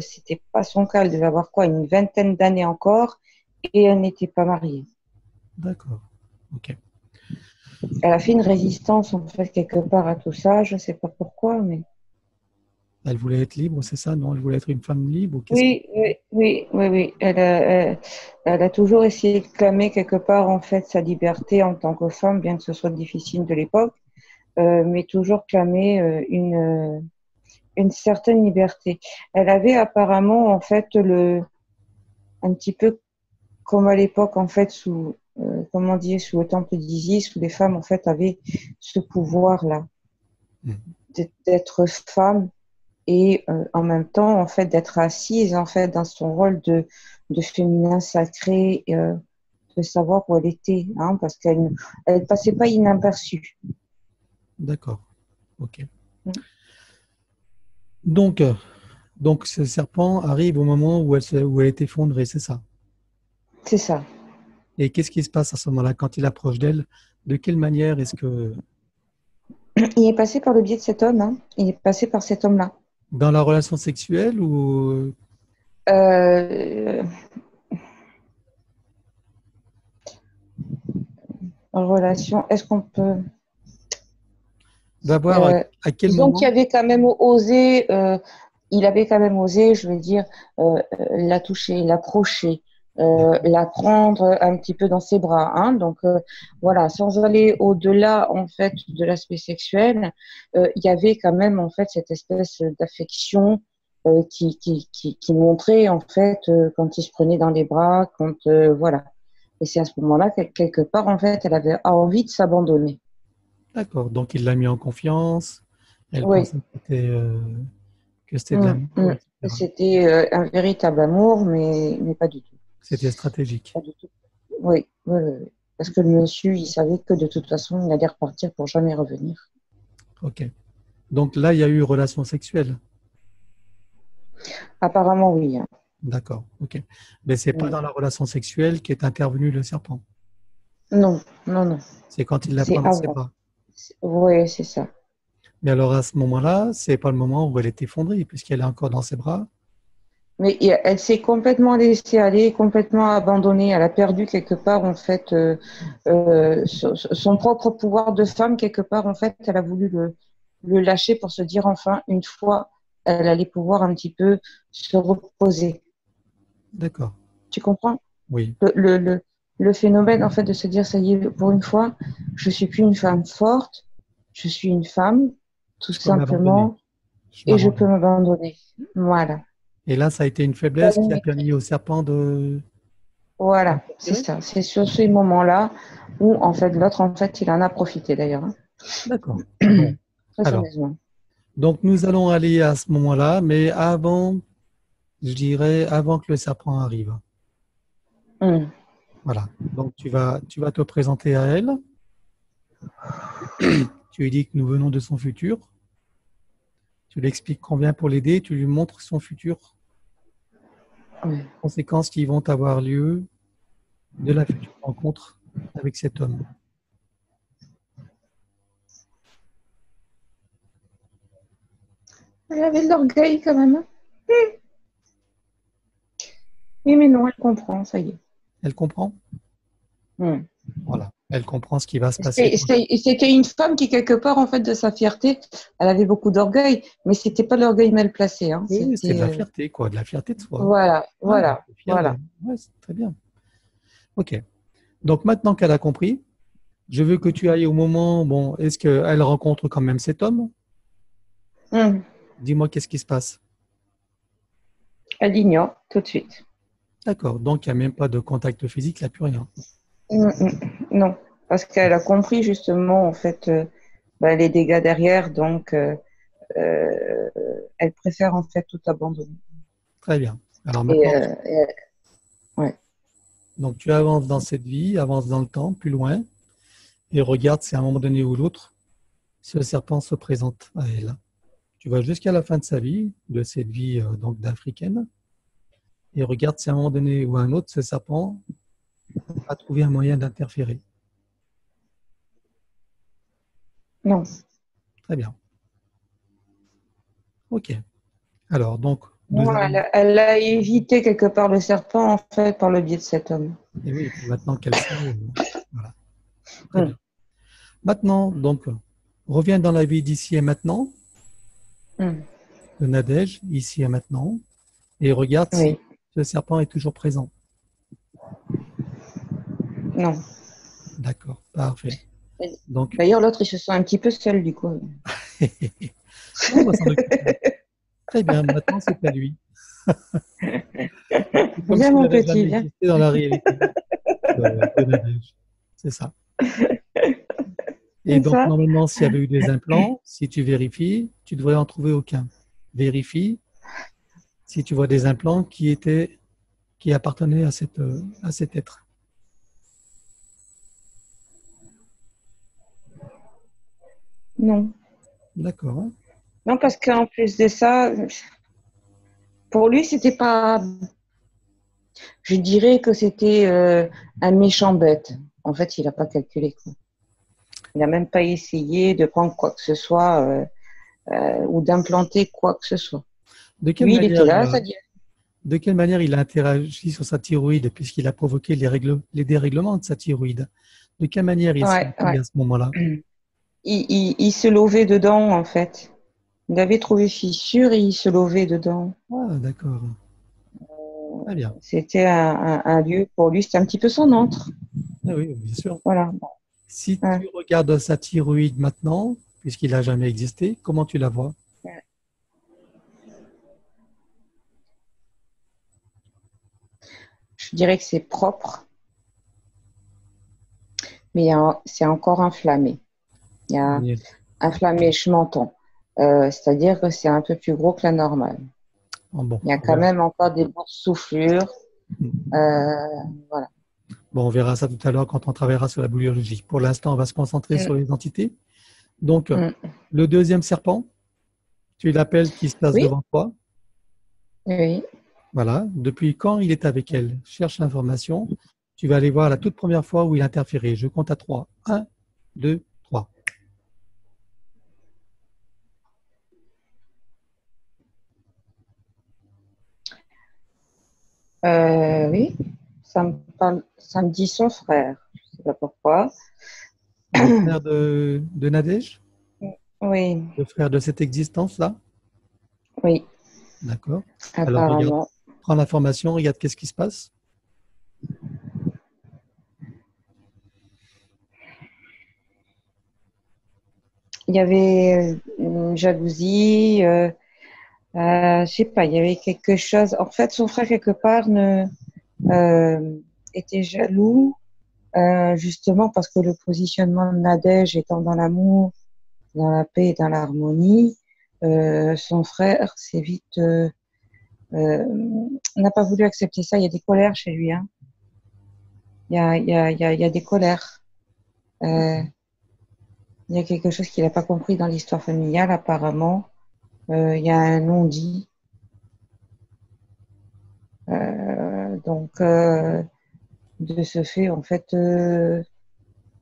Speaker 3: c'était pas son cas. Elle devait avoir quoi, une vingtaine d'années encore, et elle n'était pas mariée.
Speaker 1: D'accord. Ok.
Speaker 3: Elle a fait une résistance en fait quelque part à tout ça. Je ne sais pas pourquoi, mais.
Speaker 1: Elle voulait être libre, c'est ça Non? Elle voulait être une femme libre
Speaker 3: oui, oui, oui, oui, oui, Elle a, elle, a, toujours essayé de clamer quelque part en fait sa liberté en tant que femme, bien que ce soit difficile de l'époque, euh, mais toujours clamer euh, une, euh, une certaine liberté. Elle avait apparemment en fait le un petit peu comme à l'époque en fait sous euh, comment dire, sous le temple d'Isis, où les femmes en fait avaient ce pouvoir-là mm. d'être femme et euh, en même temps en fait d'être assise en fait dans son rôle de, de féminin sacré, euh, de savoir où elle était, hein, parce qu'elle elle passait pas inaperçue.
Speaker 1: D'accord. Ok. Mm. Donc, donc ce serpent arrive au moment où elle, où elle est effondrée, c'est ça?
Speaker 3: C'est ça.
Speaker 1: Et qu'est-ce qui se passe à ce moment-là? Quand il approche d'elle De quelle manière est-ce que...
Speaker 3: Il est passé par le biais de cet homme. Hein. Il est passé par cet homme-là.
Speaker 1: Dans la relation sexuelle ou...
Speaker 3: Euh... En relation, est-ce qu'on peut...
Speaker 1: À, euh, moment...
Speaker 3: Donc, il avait quand même osé... Euh, il avait quand même osé, je veux dire, euh, la toucher, l'approcher, la prendre un petit peu dans ses bras. Hein. Donc voilà, sans aller au-delà en fait de l'aspect sexuel, il y avait quand même en fait cette espèce d'affection qui, qui, qui, qui, montrait en fait quand il se prenait dans les bras, quand voilà. Et c'est à ce moment-là que quelque part en fait, elle avait envie de s'abandonner.
Speaker 1: D'accord. Donc il l'a mis en confiance. Elle oui. que c'était de
Speaker 3: mmh, l'amour. Mmh. C'était un véritable amour, mais, mais pas du tout.
Speaker 1: C'était stratégique.
Speaker 3: Oui, parce que le monsieur, il savait que de toute façon, il allait repartir pour jamais revenir.
Speaker 1: Ok. Donc là, il y a eu relation sexuelle
Speaker 3: Apparemment, oui. Hein.
Speaker 1: D'accord, ok. Mais c'est pas dans la relation sexuelle qu'est intervenu le serpent
Speaker 3: Non, non, non.
Speaker 1: C'est quand il l'a pris dans ses bras
Speaker 3: Oui, c'est ça.
Speaker 1: Mais alors à ce moment-là, c'est pas le moment où elle est effondrée, puisqu'elle est encore dans ses bras.
Speaker 3: Mais elle s'est complètement laissée aller, complètement abandonnée. Elle a perdu quelque part, en fait, euh, euh, son propre pouvoir de femme. Quelque part, en fait, elle a voulu le, le lâcher pour se dire enfin, une fois, elle allait pouvoir un petit peu se reposer.
Speaker 1: D'accord.
Speaker 3: Tu comprends?
Speaker 1: Oui.
Speaker 3: Le, le, le, phénomène, en fait, de se dire, ça y est, pour une fois, je suis plus une femme forte, je suis une femme, tout simplement, et je peux m'abandonner. Voilà.
Speaker 1: Et là, ça a été une faiblesse qui a permis au serpent de.
Speaker 3: Voilà, c'est ça. C'est sur ces moments-là où, en fait, l'autre, en fait, il en a profité d'ailleurs. hein.
Speaker 1: D'accord.
Speaker 3: Très
Speaker 1: Alors.
Speaker 3: sérieusement.
Speaker 1: Donc, nous allons aller à ce moment-là, mais avant, je dirais, avant que le serpent arrive.
Speaker 3: Hum.
Speaker 1: Voilà. Donc, tu vas, tu vas te présenter à elle. tu lui dis que nous venons de son futur. Tu lui expliques qu'on vient pour l'aider. Tu lui montres son futur,
Speaker 3: Oui.
Speaker 1: les conséquences qui vont avoir lieu de la future rencontre avec cet homme.
Speaker 3: Elle avait de l'orgueil quand même. hein. Oui, mais non, elle comprend, ça y est.
Speaker 1: Elle comprend?
Speaker 3: Hum.
Speaker 1: Voilà. Elle comprend ce qui va se passer.
Speaker 3: C'était une femme qui, quelque part, en fait, de sa fierté, elle avait beaucoup d'orgueil, mais c'était pas l'orgueil mal placé. Hein.
Speaker 1: Oui, c'est
Speaker 3: C'était,
Speaker 1: de la
Speaker 3: euh,
Speaker 1: fierté, quoi, de la fierté de soi.
Speaker 3: Voilà, voilà.
Speaker 1: Fier
Speaker 3: voilà.
Speaker 1: Ouais, c'est très bien. Ok. Donc maintenant qu'elle a compris, je veux que tu ailles au moment, bon, est-ce qu'elle rencontre quand même cet homme?
Speaker 3: Hum.
Speaker 1: Dis-moi qu'est-ce qui se passe?
Speaker 3: Elle l'ignore tout de suite.
Speaker 1: D'accord, donc il n'y a même pas de contact physique, il n'y a plus rien.
Speaker 3: Hum, hum. Non, parce qu'elle a compris justement, en fait, euh, bah, les dégâts derrière, donc euh, euh, elle préfère en fait tout abandonner.
Speaker 1: Très bien. Alors
Speaker 3: Et,
Speaker 1: maintenant,
Speaker 3: et-
Speaker 1: donc tu avances dans cette vie, avance dans le temps, plus loin, et regarde si à un moment donné ou l'autre, si le serpent se présente à elle. Tu vas jusqu'à la fin de sa vie, de cette vie donc d'africaine, et regarde si à un moment donné ou un autre, ce serpent a trouvé un moyen d'interférer.
Speaker 3: non.
Speaker 1: Très bien. Ok. Alors, donc,
Speaker 3: elle, a- elle a évité quelque part le serpent en fait par le biais de cet homme.
Speaker 1: Et oui, maintenant qu'elle sait, euh, voilà. Très
Speaker 3: Mm.
Speaker 1: bien. Maintenant, donc, reviens dans la vie d'ici et maintenant,
Speaker 3: Hum.
Speaker 1: de Nadège, ici et maintenant, et regarde
Speaker 3: Oui.
Speaker 1: si le serpent est toujours présent.
Speaker 3: Non.
Speaker 1: D'accord, parfait. Donc,
Speaker 3: D'ailleurs, l'autre, il se sent un petit peu seul du coup.
Speaker 1: on va s'en occuper. Très bien, maintenant c'est à lui.
Speaker 3: Viens, mon petit, viens.
Speaker 1: dans la réalité. C'est ça. Et donc,
Speaker 3: ça.
Speaker 1: normalement, s'il y avait eu des implants, si tu vérifies, tu devrais en trouver aucun. Vérifie si tu vois des implants qui étaient, qui appartenaient à, cette, à cet être.
Speaker 3: Non.
Speaker 1: D'accord.
Speaker 3: Non, parce qu'en plus de ça, pour lui, c'était pas. Je dirais que c'était euh, un méchant bête. En fait, il n'a pas calculé. Quoi. Il n'a même pas essayé de prendre quoi que ce soit euh, euh, ou d'implanter quoi que ce soit.
Speaker 1: De quelle, manière,
Speaker 3: là, dit.
Speaker 1: de quelle manière il a interagi sur sa thyroïde puisqu'il a provoqué les, règles, les dérèglements de sa thyroïde? De quelle manière il s'est
Speaker 3: Ouais,
Speaker 1: à ce moment-là?
Speaker 3: Il, il, il se lovait dedans, en fait. Il avait trouvé fissure et il se lovait dedans.
Speaker 1: Ah, d'accord. Très bien.
Speaker 3: C'était un, un- un lieu, pour lui, c'était un petit peu son antre.
Speaker 1: Ah oui, bien sûr.
Speaker 3: Voilà.
Speaker 1: Si
Speaker 3: Ouais.
Speaker 1: tu regardes sa thyroïde maintenant, puisqu'il n'a jamais existé, comment tu la vois?
Speaker 3: Je dirais que c'est propre, mais c'est encore inflammé. Il y a
Speaker 1: Daniel
Speaker 3: inflammé, je m'entends. Euh, C'est-à-dire que c'est un peu plus gros que la normale.
Speaker 1: Ah, bon,
Speaker 3: Il y a quand même encore des boursouflures.
Speaker 1: Mm.
Speaker 3: Euh, voilà.
Speaker 1: Bon, on verra ça tout à l'heure quand on travaillera sur la bouliologie. Pour l'instant, on va se concentrer sur les entités. Donc,
Speaker 3: Mm.
Speaker 1: le deuxième serpent, tu l'appelles qui se place
Speaker 3: Oui.
Speaker 1: devant toi.
Speaker 3: Oui.
Speaker 1: Voilà. Depuis quand il est avec elle? Cherche l'information. Tu vas aller voir la toute première fois où il a interféré. Je compte à trois. Un, deux, trois.
Speaker 3: Euh, oui. Ça me, parle, ça me dit son frère. Je ne sais pas pourquoi.
Speaker 1: Le frère de, de Nadège?
Speaker 3: Oui.
Speaker 1: Le frère de cette existence-là?
Speaker 3: Oui.
Speaker 1: D'accord. Alors, regarde. Prends l'information, regarde qu'est-ce qui se passe.
Speaker 3: Il y avait une jalousie. euh, euh, je sais pas, il y avait quelque chose. En fait, son frère quelque part ne euh, était jaloux, euh, justement parce que le positionnement de Nadège étant dans l'amour, dans la paix et dans l'harmonie, euh, son frère s'est vite n'a pas voulu accepter ça. Il y a des colères chez lui. Hein. Il, y a, il, y a, il, y a, des colères. Euh, il y a quelque chose qu'il n'a pas compris dans l'histoire familiale, apparemment. Euh, il y a un non-dit. Euh, donc, euh, de ce fait, en fait, euh,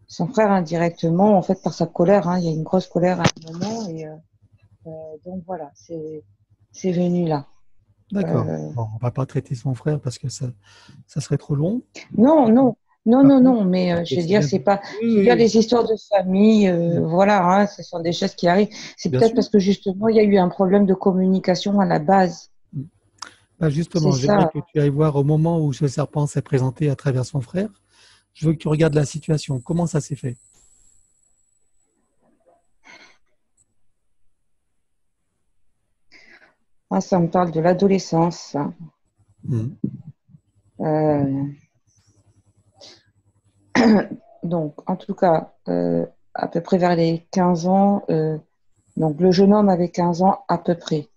Speaker 3: son frère indirectement, en fait, par sa colère, hein, il y a une grosse colère à un moment, et euh, euh, donc voilà, c'est venu là.
Speaker 1: D'accord.
Speaker 3: Euh,
Speaker 1: Bon, on va pas traiter son frère parce que ça, ça serait trop long.
Speaker 3: Non, non, non, non, non, mais euh, je veux
Speaker 1: c'est
Speaker 3: dire, c'est pas. Y a
Speaker 1: oui.
Speaker 3: des histoires de famille, euh, voilà, hein, ce sont des choses qui arrivent. C'est peut-être parce que justement, il y a eu un problème de communication à la base.
Speaker 1: Bah, justement, j'aimerais que tu ailles voir au moment où ce serpent s'est présenté à travers son frère. Je veux que tu regardes la situation. Comment ça s'est fait?
Speaker 3: Ah, ça me parle de l'adolescence.
Speaker 1: Mhm.
Speaker 3: Euh, Donc, en tout cas, euh, à peu près vers les 15 ans, euh, donc le jeune homme avait 15 ans à peu près.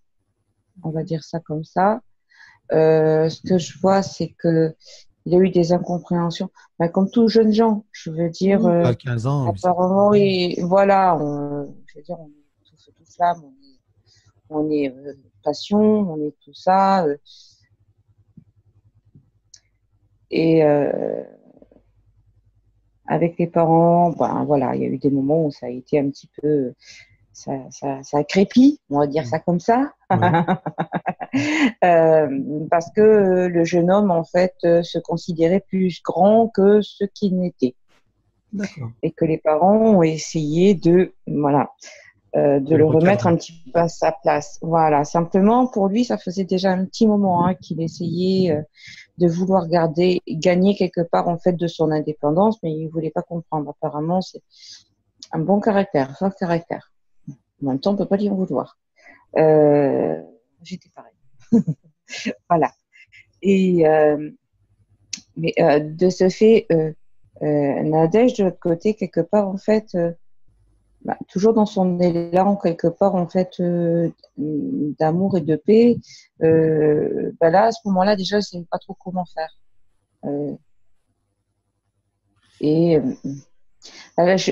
Speaker 3: On va dire ça comme ça. Ce que je vois, c'est que il y a eu des incompréhensions. Ben, comme tous jeunes gens, je veux dire,
Speaker 1: À 15 ans,
Speaker 3: apparemment, et voilà, on, je veux dire, on est tout tout flamme, on est, on est passion, on est tout ça. euh. et euh, avec les parents, ben voilà, il y a eu des moments où ça a été un petit peu, ça, ça, ça a crépi, on va dire ça comme ça, Euh, parce que le jeune homme en fait se considérait plus grand que ce qu'il n'était et que les parents ont essayé de voilà euh, de le
Speaker 1: le
Speaker 3: remettre un petit peu à sa place. Voilà, simplement pour lui, ça faisait déjà un petit moment hein, qu'il essayait euh, de vouloir garder, gagner quelque part en fait de son indépendance, mais il voulait pas comprendre. Apparemment, c'est un bon caractère, un fort caractère. En même temps, on peut pas lui en vouloir. Euh, J'étais pareil. voilà. Et mais de ce fait, Nadège, de l'autre côté, quelque part, en fait, bah, toujours dans son élan, quelque part, en fait, euh, d'amour et de paix, euh, bah là, à ce moment-là, déjà, je ne savais pas trop comment faire. Euh, et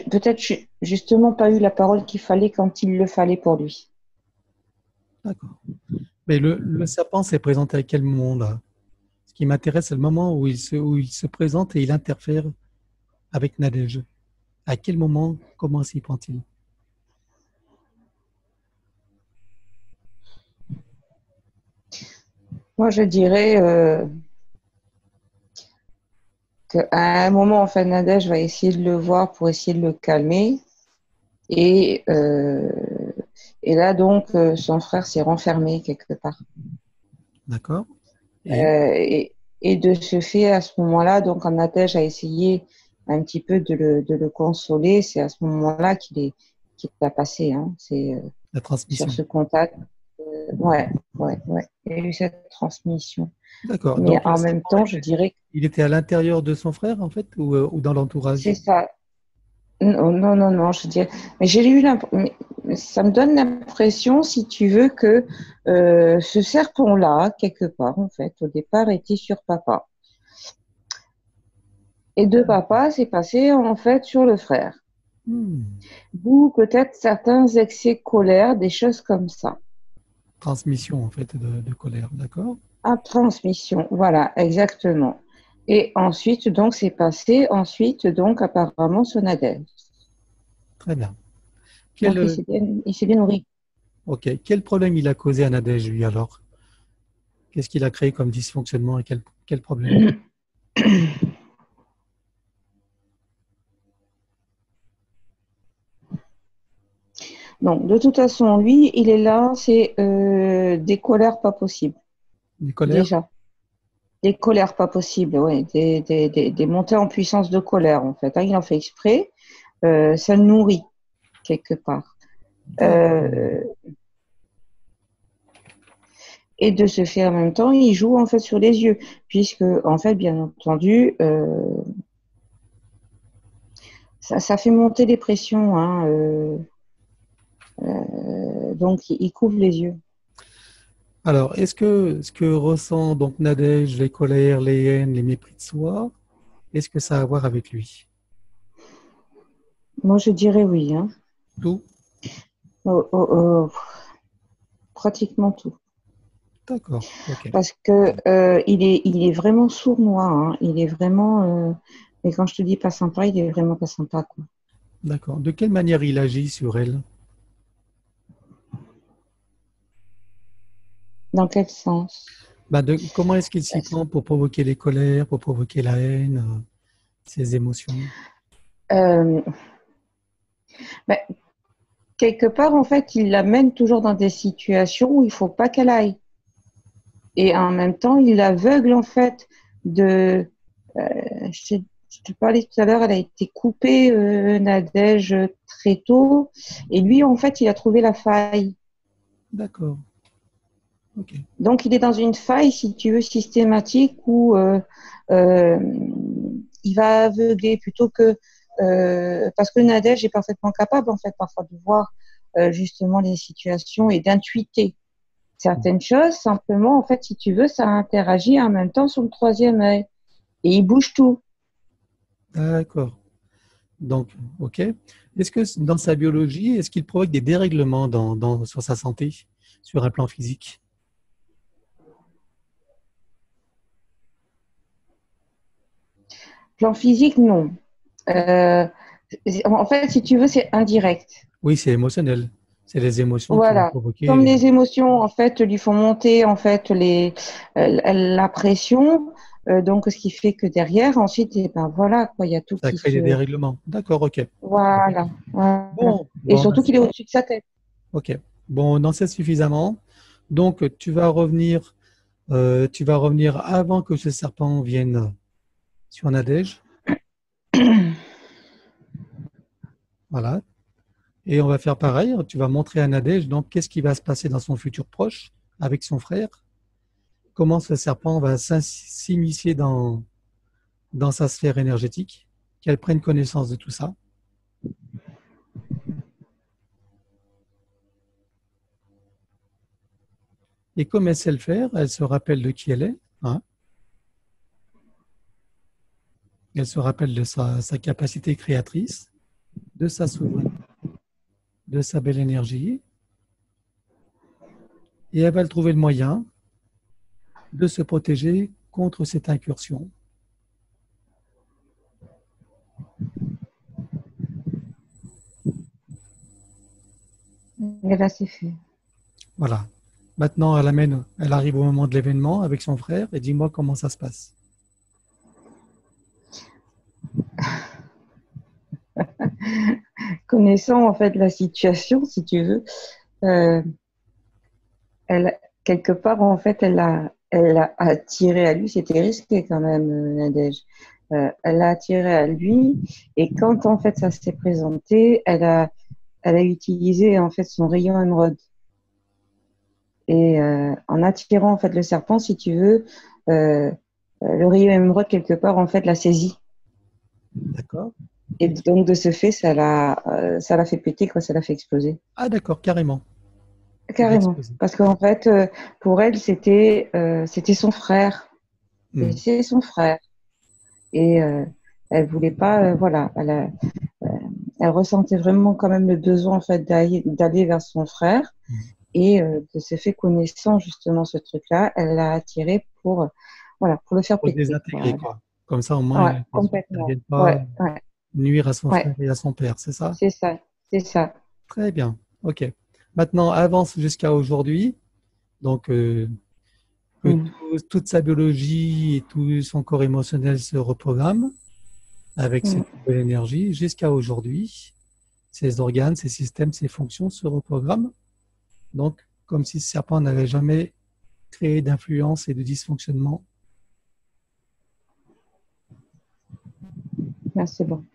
Speaker 3: peut-être ju- justement pas eu la parole qu'il fallait quand il le fallait pour lui.
Speaker 1: D'accord. Mais le, le serpent s'est présenté à quel moment là? Ce qui m'intéresse, c'est le moment où il, se, où il se présente et il interfère avec Nadège. À quel moment, comment s'y prend-il?
Speaker 3: Moi, je dirais euh, qu'à un moment, en fait, Nadège va essayer de le voir pour essayer de le calmer. Et, euh, et là, donc, euh, son frère s'est renfermé quelque part.
Speaker 1: D'accord Et-
Speaker 3: Euh, et, et de ce fait, à ce moment-là, donc, Nadège a essayé un petit peu de le, de le consoler, c'est à ce moment-là qu'il est qu'il a passé. Hein. C'est euh,
Speaker 1: La transmission.
Speaker 3: sur ce contact. Euh, ouais, ouais, ouais. Il y a eu cette transmission.
Speaker 1: D'accord.
Speaker 3: Mais
Speaker 1: Donc,
Speaker 3: en même temps, je dirais que
Speaker 1: Il était à l'intérieur de son frère, en fait, ou, euh, ou dans l'entourage?
Speaker 3: C'est ça. Non, non, non, non, je dirais. Mais j'ai eu l'impression. Ça me donne l'impression, si tu veux, que euh, ce serpent-là, quelque part, en fait, au départ, était sur papa. Et de papa, c'est passé, en fait, sur le frère.
Speaker 1: Hmm.
Speaker 3: Ou peut-être certains excès colère, des choses comme ça.
Speaker 1: Transmission, en fait, de, de colère. D'accord?
Speaker 3: À transmission, voilà, exactement. Et ensuite, donc, c'est passé, ensuite, donc, apparemment, sur Nadège.
Speaker 1: Très bien.
Speaker 3: Donc, il s'est bien, s'est nourri.
Speaker 1: ok. Quel problème il a causé à Nadège, lui, alors? Qu'est-ce qu'il a créé comme dysfonctionnement et quel, quel problème?
Speaker 3: Donc, de toute façon, lui, il est là, c'est euh, des colères pas possibles,
Speaker 1: Des colères?
Speaker 3: Déjà. Des colères pas possibles, oui. Des, des, des, des montées en puissance de colère, en fait. hein. il en fait exprès. Euh, ça le nourrit, quelque part. Euh, Et de ce fait, en même temps, il joue en fait sur les yeux, puisque en fait, bien entendu, ça, fait monter les pressions. Hein, donc, il couvre les yeux.
Speaker 1: Alors, est-ce que ce que ressent donc Nadège, les colères, les haines, les mépris de soi, est-ce que ça a à voir avec lui?
Speaker 3: Moi, je dirais oui. Hein.
Speaker 1: Tout?
Speaker 3: Oh, oh, oh. Pratiquement tout.
Speaker 1: D'accord.
Speaker 3: Parce que euh, il, est, il est vraiment sournois. Hein. Il est vraiment. Euh, mais quand je te dis pas sympa, il est vraiment pas sympa.
Speaker 1: D'accord. De quelle manière il agit sur elle?
Speaker 3: Dans quel sens?
Speaker 1: Bah de, Comment est-ce qu'il s'y prend pour provoquer les colères, pour provoquer la haine, euh, ces émotions?
Speaker 3: Ben, Quelque part, en fait, il l'amène toujours dans des situations où il ne faut pas qu'elle aille. Et en même temps, il l'aveugle, en fait, de. je je te parlais tout à l'heure, elle a été coupée, euh, Nadège, très tôt. Et lui, en fait, il a trouvé la faille.
Speaker 1: D'accord.
Speaker 3: Donc, il est dans une faille, si tu veux, systématique où euh, euh, il va aveugler plutôt que. parce que Nadège est parfaitement capable, en fait, parfois de voir justement les situations et d'intuiter certaines choses. Simplement, en fait, si tu veux, ça interagit en même temps sur le troisième œil. Et il bouge tout.
Speaker 1: D'accord. Donc, OK. Est-ce que dans sa biologie, est-ce qu'il provoque des dérèglements dans, sur sa santé, sur un plan physique?
Speaker 3: Plan physique, non. Euh, en fait, si tu veux, c'est indirect.
Speaker 1: Oui, c'est émotionnel. C'est les émotions
Speaker 3: voilà. qui Comme les émotions, en fait, lui font monter en fait les, euh, la pression. Euh, donc, ce qui fait que derrière, ensuite, et eh ben voilà, quoi, il y a tout
Speaker 1: Ça crée des dérèglements. D'accord, ok.
Speaker 3: Voilà. Bon, et surtout qu'il est au-dessus de sa tête.
Speaker 1: Ok. Bon, on en sait suffisamment. Donc, tu vas revenir, euh, tu vas revenir avant que ce serpent vienne sur Nadège. voilà. Et on va faire pareil. Tu vas montrer à Nadège donc qu'est-ce qui va se passer dans son futur proche avec son frère comment ce serpent va s'immiscer dans, dans sa sphère énergétique, qu'elle prenne connaissance de tout ça. Et comme elle sait le faire, elle se rappelle de qui elle est. Hein. Elle se rappelle de sa, sa, capacité créatrice, de sa souveraineté, de sa belle énergie. Et elle va trouver le moyen de se protéger contre cette incursion.
Speaker 3: Et là, c'est fait.
Speaker 1: Voilà. Maintenant, elle amène, elle arrive au moment de l'événement avec son frère et dis-moi comment ça se passe?
Speaker 3: Connaissant en fait la situation, si tu veux, euh, elle, quelque part en fait, elle a, elle a attiré à lui, c'était risqué quand même, Nadège. Euh, elle a attiré à lui, et quand en fait ça s'est présenté, elle a, elle a utilisé en fait son rayon émeraude. Et euh, en attirant en fait le serpent, si tu veux, le rayon émeraude quelque part en fait l'a saisi.
Speaker 1: D'accord.
Speaker 3: Et donc de ce fait, ça l'a, ça l'a fait péter, quoi, ça l'a fait exploser.
Speaker 1: Ah d'accord, carrément.
Speaker 3: Carrément. Parce qu'en fait, euh, pour elle, c'était euh, c'était son frère. Hmm. C'est son frère. Et euh, elle voulait pas, voilà, elle, elle, ressentait vraiment quand même le besoin en fait d'aller vers son frère. Hmm. Et de se fait connaissant justement ce truc-là, elle l'a attiré pour, voilà, pour le faire
Speaker 1: pour désintégrer, quoi. Comme ça, au moins,
Speaker 3: complètement.
Speaker 1: ne pas nuire à son frère et à son père, c'est ça?
Speaker 3: C'est ça, c'est ça.
Speaker 1: Très bien. Ok. Maintenant, avance jusqu'à aujourd'hui. Donc, euh, mm. toute sa biologie et tout son corps émotionnel se reprogramme avec cette mm. nouvelle énergie jusqu'à aujourd'hui. Ses organes, ses systèmes, ses fonctions se reprogramment. Donc, comme si ce serpent n'avait jamais créé d'influence et de dysfonctionnement.
Speaker 3: Merci ah, bon.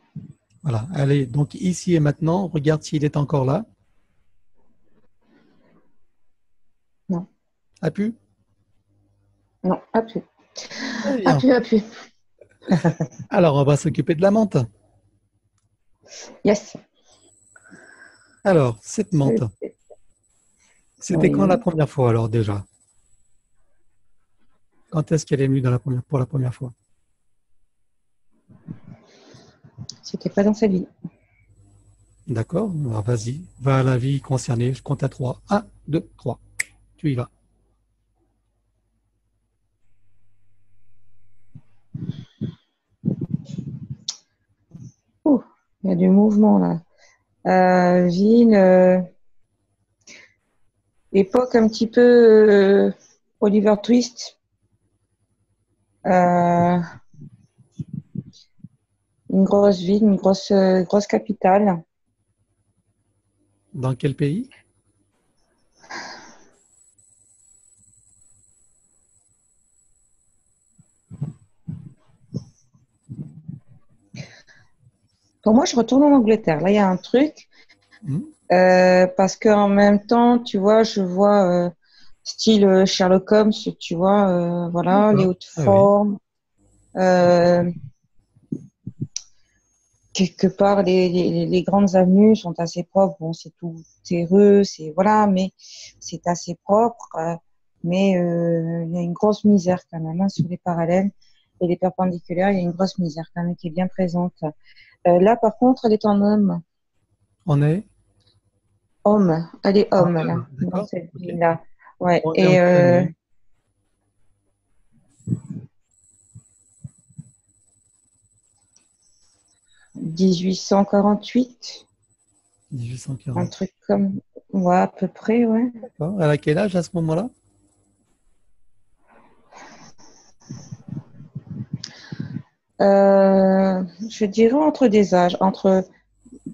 Speaker 1: Voilà, allez, donc ici et maintenant, regarde s'il est encore là.
Speaker 3: Non.
Speaker 1: A pu?
Speaker 3: Non, appuie. Appuie, appuie.
Speaker 1: Alors, on va s'occuper de la menthe.
Speaker 3: Yes.
Speaker 1: Alors, cette menthe, c'était
Speaker 3: Oui.
Speaker 1: quand la première fois alors déjà? Quand est-ce qu'elle est venue dans la première, pour la première fois?
Speaker 3: C'était pas dans sa vie.
Speaker 1: D'accord vas-y, va à la vie concernée, je compte à 3. 1, 2, 3. Tu y vas.
Speaker 3: Il y a du mouvement là. Euh, ville, euh, époque un petit peu euh, Oliver Twist. Euh, une grosse ville, une grosse, euh, grosse capitale.
Speaker 1: Dans quel pays?
Speaker 3: Pour moi, je retourne en Angleterre. Là, il y a un truc.
Speaker 1: Hmm.
Speaker 3: Euh, parce qu'en même temps, tu vois, je vois euh, style Sherlock Holmes, tu vois, euh, voilà, les hautes
Speaker 1: Ah
Speaker 3: formes. Quelque part, les, les, les grandes avenues sont assez propres. Bon, c'est tout terreux, c'est voilà, mais c'est assez propre. euh, mais euh, il y a une grosse misère quand même hein, sur les parallèles et les perpendiculaires. Il y a une grosse misère quand même qui est bien présente. Euh, là, par contre, elle est en homme.
Speaker 1: On est?
Speaker 3: Homme, elle est homme,
Speaker 1: Ah,
Speaker 3: là, dans cette
Speaker 1: ok.
Speaker 3: ville-là. Ouais,
Speaker 1: On
Speaker 3: et
Speaker 1: quelle
Speaker 3: euh,
Speaker 1: année
Speaker 3: 1848, un
Speaker 1: 1840.
Speaker 3: truc comme, ouais, à peu près, ouais.
Speaker 1: Elle a quel âge à ce moment-là?
Speaker 3: Euh, je dirais entre des âges, entre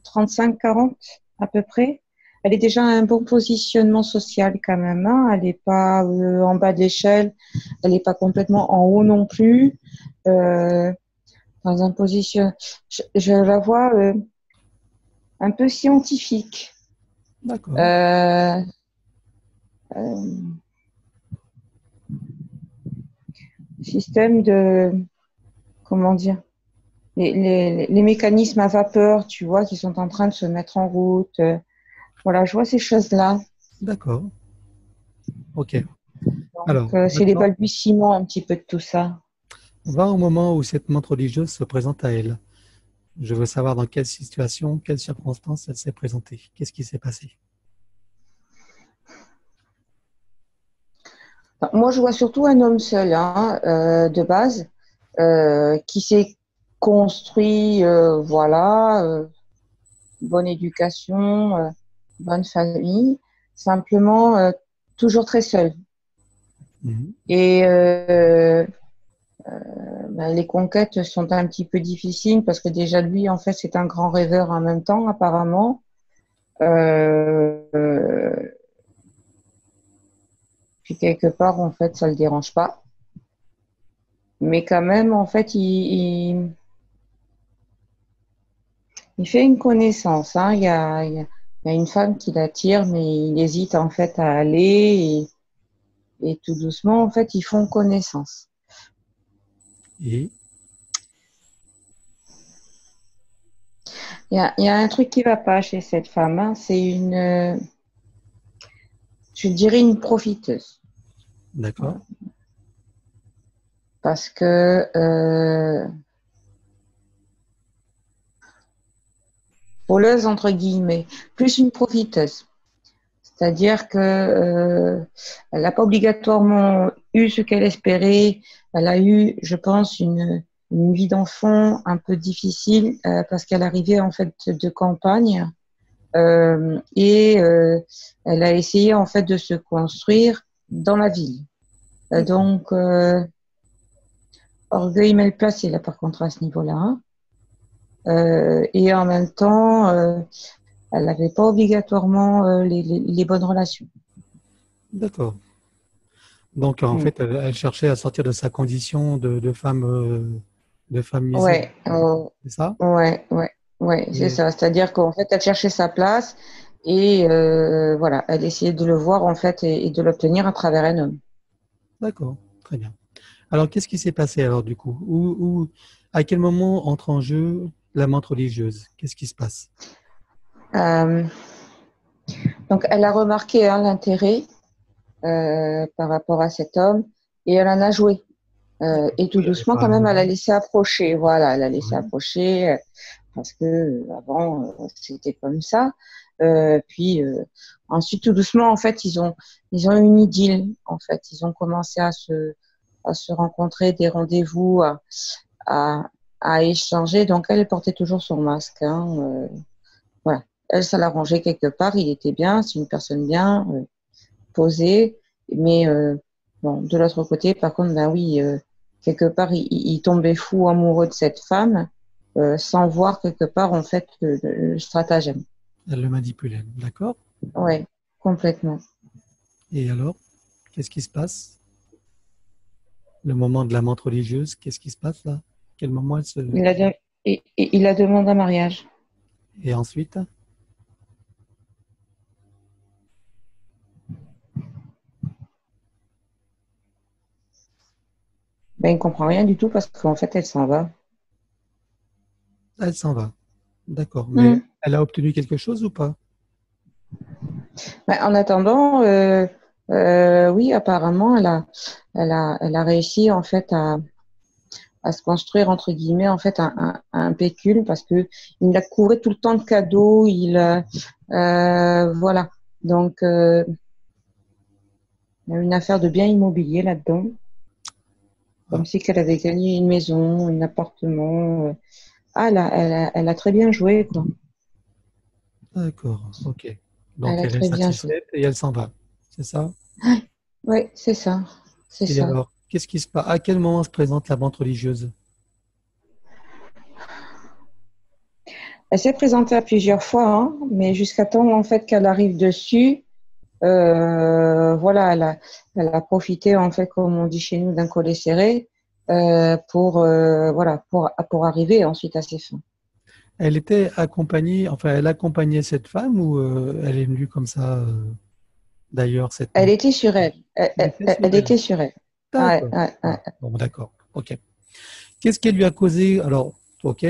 Speaker 3: 35-40 à peu près. Elle est déjà à un bon positionnement social quand même. Hein. Elle n'est pas euh, en bas de l'échelle, elle n'est pas complètement en haut non plus. Euh, dans un position, je, je la vois euh, un peu scientifique.
Speaker 1: D'accord.
Speaker 3: Euh, euh, système de comment dire les, les, les mécanismes à vapeur, tu vois, qui sont en train de se mettre en route. Voilà, je vois ces choses-là.
Speaker 1: D'accord. Ok.
Speaker 3: Donc,
Speaker 1: Alors,
Speaker 3: c'est les balbutiements un petit peu de tout ça.
Speaker 1: On va au moment où cette montre religieuse se présente à elle. Je veux savoir dans quelle situation, quelles circonstances elle s'est présentée. Qu'est-ce qui s'est passé?
Speaker 3: Moi, je vois surtout un homme seul, hein, euh, de base, euh, qui s'est construit, euh, voilà, bonne éducation, bonne famille, simplement toujours très seul.
Speaker 1: Mhm.
Speaker 3: Et ben, les conquêtes sont un petit peu difficiles parce que déjà lui, en fait, c'est un grand rêveur en même temps, apparemment. Euh, euh, puis quelque part, en fait, ça le dérange pas. Mais quand même, en fait, il, fait une connaissance. Hein. Il, y a, une femme qui l'attire, mais il hésite en fait à aller. Et tout doucement, en fait, ils font connaissance.
Speaker 1: Et
Speaker 3: Il y a, il y a un truc qui va pas chez cette femme. hein. C'est une, euh, je dirais une profiteuse.
Speaker 1: d'accord.
Speaker 3: Parce que euh, voleuse entre guillemets, plus une profiteuse. C'est-à-dire que euh, n'a pas obligatoirement eu ce qu'elle espérait. Elle a eu, je pense, une, vie d'enfant un peu difficile euh, parce qu'elle arrivait en fait de campagne euh, et elle a essayé en fait de se construire dans la ville. Donc orgueil mal placé là par contre à ce niveau-là. hein. Et en même temps, elle n'avait pas obligatoirement euh, les, les- les bonnes relations.
Speaker 1: D'accord. Donc, en
Speaker 3: Mm.
Speaker 1: fait, elle, elle cherchait à sortir de sa condition de, de femme, euh, de femme misérable,
Speaker 3: Ouais, euh,
Speaker 1: c'est ça?
Speaker 3: Ouais, ouais, ouais, c'est ça. C'est-à-dire qu'en fait, elle cherchait sa place et euh, voilà, elle essayait de le voir en fait et, et de l'obtenir à travers un homme.
Speaker 1: D'accord. Très bien. Alors, qu'est-ce qui s'est passé alors du coup? Où, À quel moment entre en jeu la menthe religieuse? Qu'est-ce qui se passe?
Speaker 3: Euh, Donc, elle a remarqué hein, l'intérêt euh, par rapport à cet homme et elle en a joué. Euh, et tout doucement, quand même, elle a laissé approcher. Voilà, elle a laissé approcher parce que avant c'était comme ça. puis ensuite, tout doucement, en fait, ils ont ils ont une idylle. En fait, ils ont commencé à se à se rencontrer, des rendez-vous, à, à, échanger. Donc, elle portait toujours son masque. Hein, euh, voilà. Elle, ça l'arrangeait quelque part. Il était bien. C'est une personne bien euh, posée. Mais euh, bon, de l'autre côté, par contre, ben oui, quelque part, il, tombait fou amoureux de cette femme sans voir quelque part, en fait, le, le stratagème.
Speaker 1: Elle le manipulait, d'accord?
Speaker 3: Oui, complètement.
Speaker 1: Et alors, qu'est-ce qui se passe? Le moment de la menthe religieuse, qu'est-ce qui se passe là? Quel moment elle se...
Speaker 3: Il a, il a demandé un mariage.
Speaker 1: Et ensuite?
Speaker 3: Ben, Il ne comprend rien du tout parce qu'en fait, elle s'en va.
Speaker 1: Elle s'en va. D'accord. Mais mm. elle a obtenu quelque chose ou pas?
Speaker 3: Ben, En attendant, euh, euh, oui, apparemment, elle a, elle a, elle a réussi en fait à, à se construire entre guillemets en fait un, un, pécule parce que il la courait tout le temps de cadeaux. Il, euh, euh voilà. Donc, euh, il y a une affaire de bien immobilier là-dedans, comme si qu'elle avait gagné une maison, un appartement. Euh. Ah, elle a, elle a très bien joué quoi.
Speaker 1: D'accord, ok. Donc elle, elle est satisfaite et elle s'en va c'est ça?
Speaker 3: Oui, c'est ça.
Speaker 1: C'est ça. alors, qu'est-ce qui se passe À quel moment se présente la vente religieuse?
Speaker 3: Elle s'est présentée à plusieurs fois, hein, mais jusqu'à temps en fait qu'elle arrive dessus, euh, voilà, elle a, profité en fait, comme on dit chez nous, d'un collet serré euh, pour euh, voilà pour pour arriver ensuite à ses fins.
Speaker 1: Elle était accompagnée, enfin, elle accompagnait cette femme ou elle est venue comme ça d'ailleurs cette...
Speaker 3: Elle était sur elle. Elle, était, sur elle.
Speaker 1: Bon, d'accord. Ok. Qu'est-ce qui lui a causé alors Ok.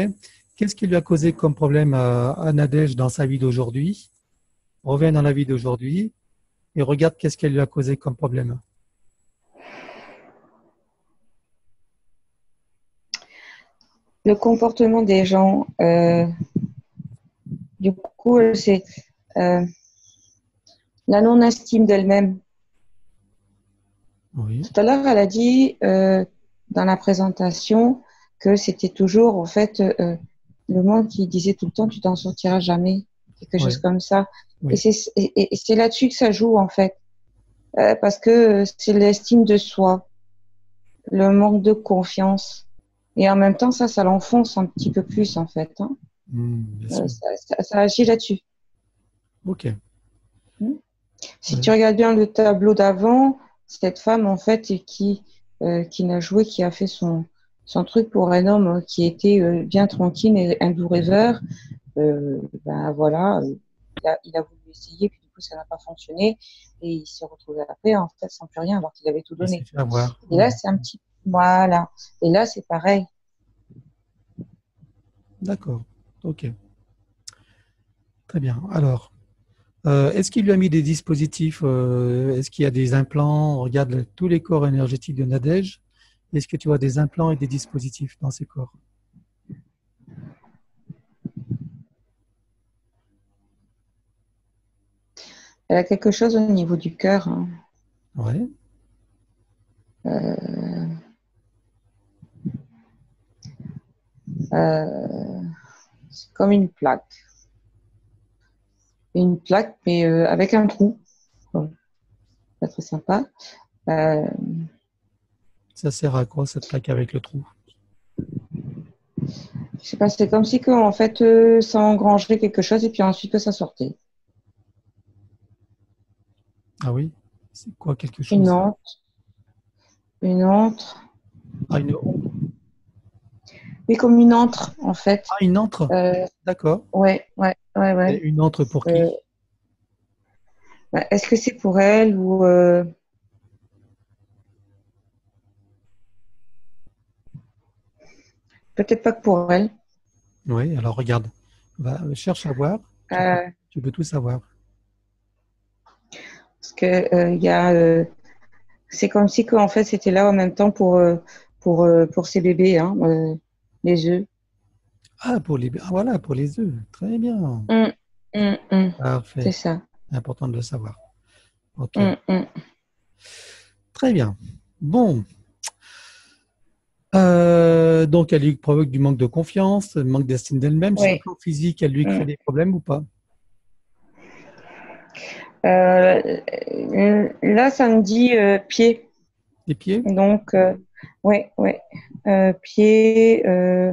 Speaker 1: Qu'est-ce qui lui a causé comme problème à, Nadège dans sa vie d'aujourd'hui? Reviens dans la vie d'aujourd'hui et regarde qu'est-ce qu'elle lui a causé comme problème.
Speaker 3: Le comportement des gens. Euh, du coup, c'est euh, la non-estime d'elle-même. Tout à l'heure, elle a dit euh, dans la présentation que c'était toujours, en fait, le monde qui disait tout le temps tu t'en sortiras jamais, quelque chose comme ça. Et c'est là-dessus que ça joue, en fait. Euh, parce que c'est l'estime de soi, le manque de confiance. Et en même temps, ça, ça l'enfonce un petit peu plus, en fait. Hein. Mmh, ça, agit là-dessus.
Speaker 1: Ok.
Speaker 3: Mmh. Si tu regardes bien le tableau d'avant, cette femme, en fait, qui, euh, qui n'a joué, qui a fait son, son truc pour un homme qui était euh, bien tranquille et un doux rêveur, euh, ben voilà, il a, il a, voulu essayer, puis du coup, ça n'a pas fonctionné, et il s'est retrouvé après, en fait, sans plus rien, alors qu'il avait tout donné. Et là, c'est un petit. Voilà. Et là, c'est pareil.
Speaker 1: D'accord. Ok. Très bien. Alors, euh, est-ce qu'il lui a mis des dispositifs euh, Est-ce qu'il y a des implants? On regarde tous les corps énergétiques de Nadège. Est-ce que tu vois des implants et des dispositifs dans ces corps?
Speaker 3: Elle a quelque chose au niveau du cœur. Hein.
Speaker 1: Oui.
Speaker 3: Euh, c'est comme une plaque une plaque, mais euh, avec un trou. pas très sympa. Euh,
Speaker 1: ça sert à quoi cette plaque avec le trou?
Speaker 3: Je sais pas, c'est comme si que, en fait euh, ça engrangerait quelque chose et puis ensuite que ça sortait.
Speaker 1: Ah oui? C'est quoi quelque chose
Speaker 3: Une honte. Une honte.
Speaker 1: Ah, une honte.
Speaker 3: Mais comme une entre, en fait.
Speaker 1: Ah, une entre euh, D'accord.
Speaker 3: Ouais, ouais, ouais, ouais.
Speaker 1: une entre pour qui? Euh,
Speaker 3: bah, est-ce que c'est pour elle ou. Euh, peut-être pas que pour elle.
Speaker 1: Oui, alors regarde. Cherche à voir. Tu peux tout savoir
Speaker 3: parce que euh, il y a, euh, c'est comme si qu'en fait c'était là en même temps pour euh, pour pour ses bébés, hein, les œufs.
Speaker 1: Ah, pour les, ah, voilà, pour les œufs. Très bien.
Speaker 3: Hum, hum, hum.
Speaker 1: Parfait.
Speaker 3: C'est ça.
Speaker 1: Important de le savoir. Ok. Très bien. Bon. Euh, donc, elle lui provoque du manque de confiance, manque d'estime d'elle-même. Sur
Speaker 3: Oui.
Speaker 1: le plan physique, elle lui crée des problèmes ou pas?
Speaker 3: Là, ça me dit euh, pied.
Speaker 1: Les pieds?
Speaker 3: Donc, euh, ouais, ouais. Euh, pied. euh,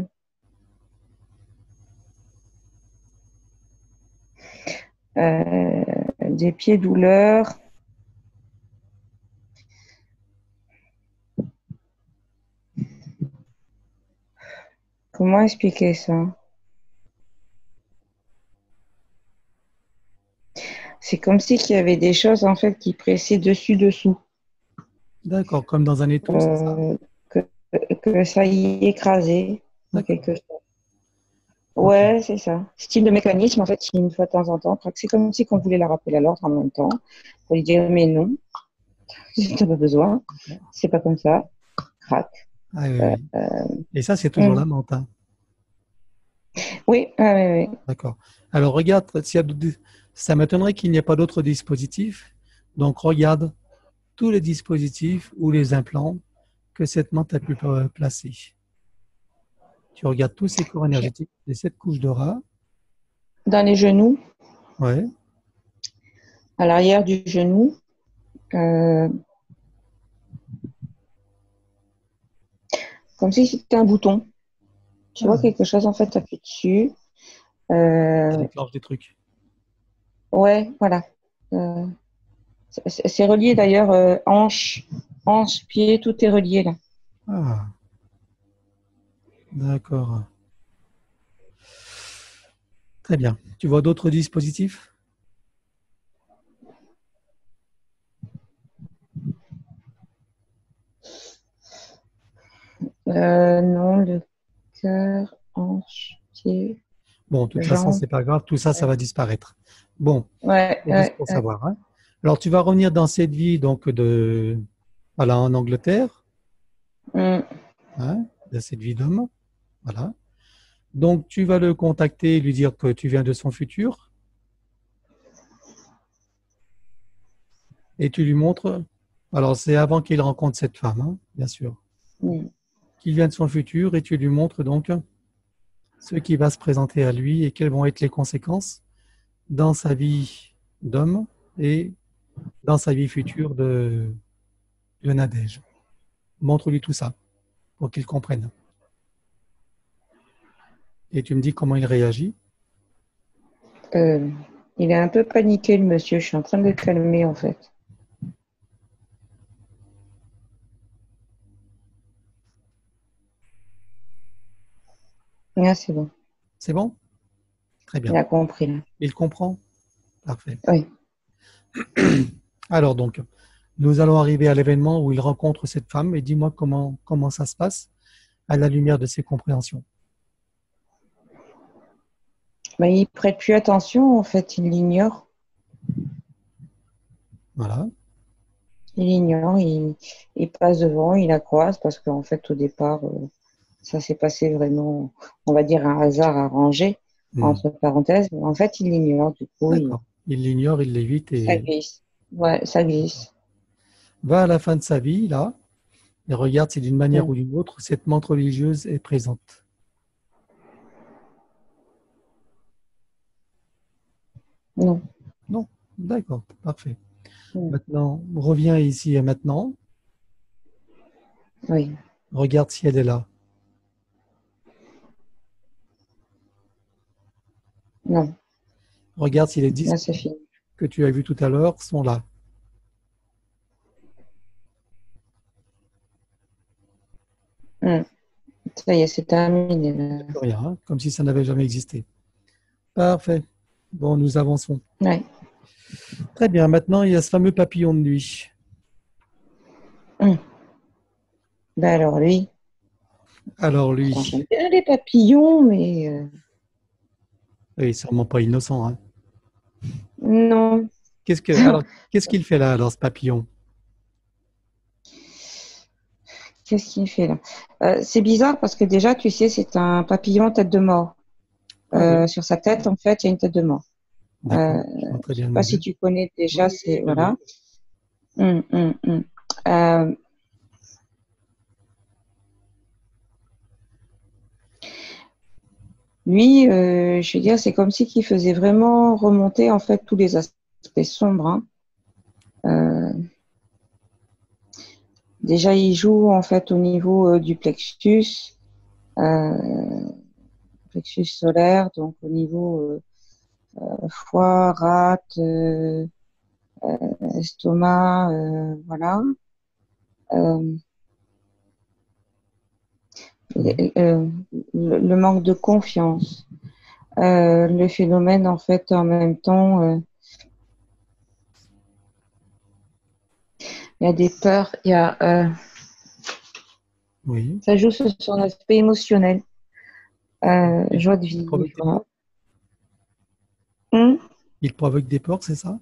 Speaker 3: euh, des pieds douleurs. Comment expliquer ça? C'est comme si qu'il y avait des choses en fait qui pressaient dessus dessous.
Speaker 1: D'accord, comme dans un étau, ça
Speaker 3: Euh, que, que ça y est écrasé, en
Speaker 1: D'accord.
Speaker 3: quelque sorte. Ouais, c'est ça. Style de mécanisme, en fait, qui une fois de temps en temps, c'est comme si on voulait la rappeler à l'ordre en même temps, pour lui dire, mais non, t'as pas besoin, c'est pas comme ça, craque.
Speaker 1: Ah, oui,
Speaker 3: Euh,
Speaker 1: oui. Et ça, c'est toujours
Speaker 3: mm.
Speaker 1: la menthe. hein.
Speaker 3: Oui, ah, oui, oui.
Speaker 1: D'accord. Alors, regarde, s'il y a d'autres- ça m'étonnerait qu'il n'y ait pas d'autres dispositifs. Donc, regarde tous les dispositifs ou les implants que cette menthe a pu placer. Tu regardes tous ces corps énergétiques, les sept couches d'aura.
Speaker 3: Dans les genoux,
Speaker 1: Ouais.
Speaker 3: à l'arrière du genou, euh, comme si c'était un bouton. Tu vois
Speaker 1: Ah.
Speaker 3: quelque chose, en fait, t'appuies dessus. Euh,
Speaker 1: Ça déclenche des trucs.
Speaker 3: Ouais, voilà. Euh, c'est relié d'ailleurs, euh, hanche, hanche, pied, tout est relié là.
Speaker 1: Ah. D'accord. Très bien. Tu vois d'autres dispositifs?
Speaker 3: Euh, non, le cœur, hanche, pied.
Speaker 1: Bon, de toute
Speaker 3: Les
Speaker 1: façon, c'est pas grave, tout ça, ça va disparaître. Bon,
Speaker 3: Ouais,
Speaker 1: pour
Speaker 3: ouais.
Speaker 1: savoir. hein. Alors, tu vas revenir dans cette vie donc de voilà en Angleterre,
Speaker 3: Hum,
Speaker 1: hein, de cette vie d'homme, voilà. Donc, tu vas le contacter, lui dire que tu viens de son futur, et tu lui montres. Alors, c'est avant qu'il rencontre cette femme, hein, bien sûr.
Speaker 3: hum.
Speaker 1: qu'il vient de son futur et tu lui montres donc ce qui va se présenter à lui et quelles vont être les conséquences dans sa vie d'homme et dans sa vie future de, de Nadège. Montre-lui tout ça pour qu'il comprenne. Et tu me dis comment il réagit?
Speaker 3: Euh, il est un peu paniqué le monsieur, je suis en train de le calmer en fait. Ah, c'est bon,
Speaker 1: C'est bon? Très
Speaker 3: il a compris.
Speaker 1: Il comprend Parfait.
Speaker 3: Oui.
Speaker 1: Alors donc, nous allons arriver à l'événement où il rencontre cette femme et dis-moi comment, comment ça se passe à la lumière de ses compréhensions.
Speaker 3: Mais il prête plus attention en fait, il l'ignore.
Speaker 1: Voilà.
Speaker 3: Il ignore, il, il passe devant, il la croise parce qu'en fait, au départ, euh, ça s'est passé vraiment, on va dire, un hasard arrangé,
Speaker 1: Hmm.
Speaker 3: entre parenthèses. Mais en fait, il l'ignore, du coup, il,
Speaker 1: l'ignore, il l'évite
Speaker 3: ça
Speaker 1: et
Speaker 3: glisse. Ouais, ça glisse.
Speaker 1: va à la fin de sa vie, là, et regarde si d'une manière
Speaker 3: Mm.
Speaker 1: ou d'une autre, cette menthe religieuse est présente.
Speaker 3: Non?
Speaker 1: D'accord, parfait.
Speaker 3: Mm.
Speaker 1: Maintenant, reviens ici et maintenant.
Speaker 3: Oui.
Speaker 1: Regarde si elle est là.
Speaker 3: Non.
Speaker 1: Regarde si les dix
Speaker 3: Là, c'est fini.
Speaker 1: que tu as vus tout à l'heure sont là.
Speaker 3: Ça y est, c'est terminé.
Speaker 1: Plus Rien, hein, comme si ça n'avait jamais existé. Parfait. Bon, nous avançons.
Speaker 3: Ouais.
Speaker 1: Très bien. Maintenant, il y a ce fameux papillon de nuit.
Speaker 3: Ben alors, lui,
Speaker 1: Alors lui,
Speaker 3: J'aime bien les papillons, mais euh,
Speaker 1: oui, sûrement pas innocent. hein.
Speaker 3: non.
Speaker 1: Qu'est-ce que, alors, qu'est-ce qu'il fait là, alors, ce papillon?
Speaker 3: Qu'est-ce qu'il fait là? Euh, C'est bizarre parce que déjà, tu sais, c'est un papillon tête de mort. Euh, Sur sa tête, en fait, il y a une tête de mort. Euh,
Speaker 1: je
Speaker 3: Je sais pas si tu connais déjà, c'est voilà. Hum, hum, hum. Lui, euh, je veux dire, c'est comme si qu'il faisait vraiment remonter en fait tous les aspects sombres. hein. Euh, déjà, il joue en fait au niveau euh, du plexus, plexus solaire, donc au niveau foie, rate, estomac, voilà. Euh, le, manque de confiance, Euh, le phénomène en fait en même temps, euh, il y a des peurs, il y a,
Speaker 1: Oui,
Speaker 3: ça joue sur son aspect émotionnel, euh, joie de.
Speaker 1: Provoque des
Speaker 3: voilà. Hum,
Speaker 1: il provoque des peurs, c'est ça?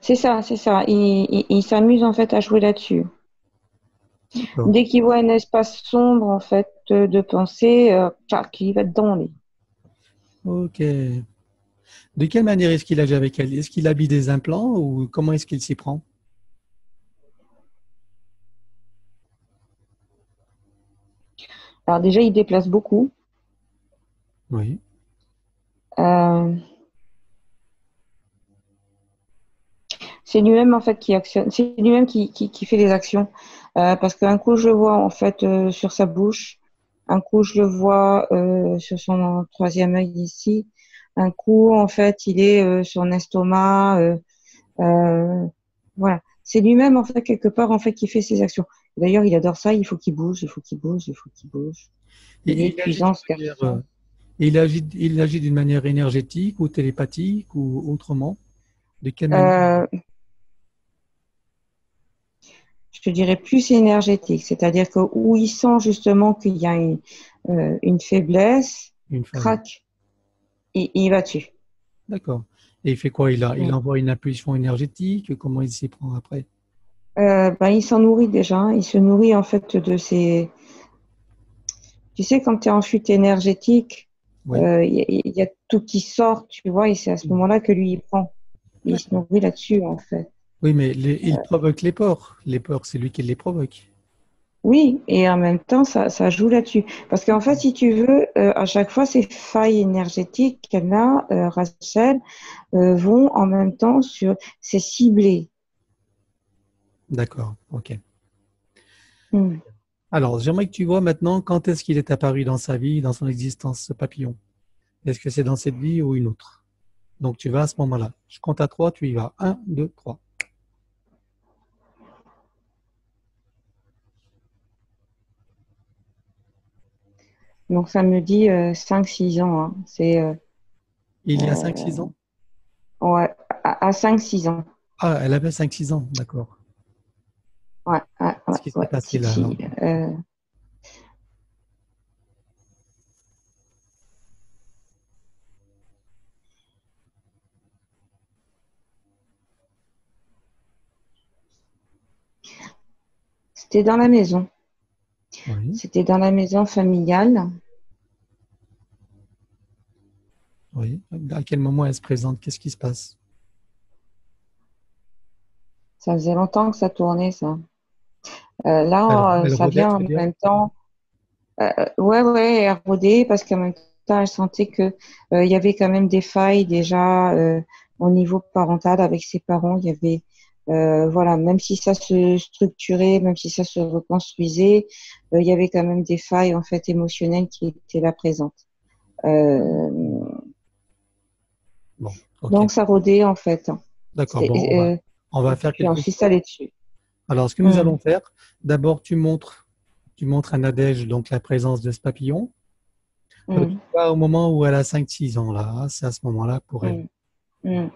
Speaker 3: C'est ça, c'est ça. Il, il- il s'amuse en fait à jouer là-dessus. Dès qu'il voit un espace sombre en fait de, de pensée, euh, tchac, il va dedans lui.
Speaker 1: Ok. De quelle manière est-ce qu'il agit avec elle? Est-ce qu'il habille des implants ou comment est-ce qu'il s'y prend?
Speaker 3: Alors déjà, il déplace beaucoup.
Speaker 1: Oui,
Speaker 3: Euh, c'est lui-même en fait qui actionne, c'est lui-même qui, qui, qui fait les actions. Euh, parce qu'un coup je le vois en fait euh, sur sa bouche, un coup je le vois euh, sur son troisième œil ici, un coup en fait il est sur son estomac. voilà, c'est lui-même en fait quelque part en fait qui fait ses actions. D'ailleurs il adore ça, il faut qu'il bouge, il faut qu'il bouge, il faut qu'il bouge. Il est
Speaker 1: d'une
Speaker 3: ce garçon.
Speaker 1: il agit, il agit d'une manière énergétique ou télépathique ou autrement? De quelle manière?
Speaker 3: Je te dirais plus énergétique, c'est-à-dire que où il sent justement qu'il y a une, euh, une faiblesse,
Speaker 1: Une
Speaker 3: crac, il, il va dessus.
Speaker 1: D'accord. Et il fait quoi? Il, a, il envoie une impulsion énergétique? Comment il s'y prend après?
Speaker 3: Euh, ben, il s'en nourrit déjà, hein. il se nourrit en fait de ses... Tu sais, quand tu es en chute énergétique, euh, il y, a- il y a tout qui sort, tu vois, et c'est à ce moment-là que lui, il prend. Il se nourrit là-dessus, en fait.
Speaker 1: Oui, mais les- il provoque les peurs. Les peurs, c'est lui qui les provoque.
Speaker 3: Oui, et en même temps, ça, ça joue là-dessus. Parce qu'en fait, si tu veux, euh, à chaque fois, ces failles énergétiques qu'elle a, euh, Rachel, euh, vont en même temps sur, c'est ciblé.
Speaker 1: D'accord, ok.
Speaker 3: Hmm.
Speaker 1: Alors, j'aimerais que tu vois maintenant quand est-ce qu'il est apparu dans sa vie, dans son existence, ce papillon. Est-ce que c'est dans cette vie ou une autre? Donc, tu vas à ce moment-là. Je compte à trois, tu y vas. Un, deux, trois.
Speaker 3: Donc, ça me dit euh, 5-6 ans. hein. C'est, euh,
Speaker 1: Il y a
Speaker 3: Euh,
Speaker 1: 5-6 ans?
Speaker 3: Ouais, à, à 5-6 ans.
Speaker 1: Ah, elle avait 5-6 ans, d'accord.
Speaker 3: Ouais, ouais,
Speaker 1: Qu'est-ce qui s'est
Speaker 3: ouais,
Speaker 1: passé là.
Speaker 3: Euh, C'était dans la maison.
Speaker 1: Oui,
Speaker 3: C'était dans la maison familiale.
Speaker 1: Oui. À quel moment elle se présente? Qu'est-ce qui se passe?
Speaker 3: Ça faisait longtemps que ça tournait, ça. Euh, là, euh, ça vient en même temps. Euh, ouais, ouais, elle rodait parce qu'en même temps, elle sentait que euh, il y avait quand même des failles déjà euh, au niveau parental avec ses parents. Il y avait, euh, voilà, même si ça se structurait, même si ça se reconstruisait, euh, il y avait quand même des failles en fait émotionnelles qui étaient là présentes. Euh, Donc ça rodait en fait.
Speaker 1: D'accord. Bon, on va,
Speaker 3: euh,
Speaker 1: on va faire quelque
Speaker 3: allait dessus.
Speaker 1: Alors, ce que nous
Speaker 3: Mm.
Speaker 1: allons faire, d'abord, tu montres, tu montres à Nadège donc la présence de ce papillon. Euh,
Speaker 3: Mm,
Speaker 1: au moment où elle a 5-6 ans, là, c'est à ce moment-là pour elle.
Speaker 3: mm.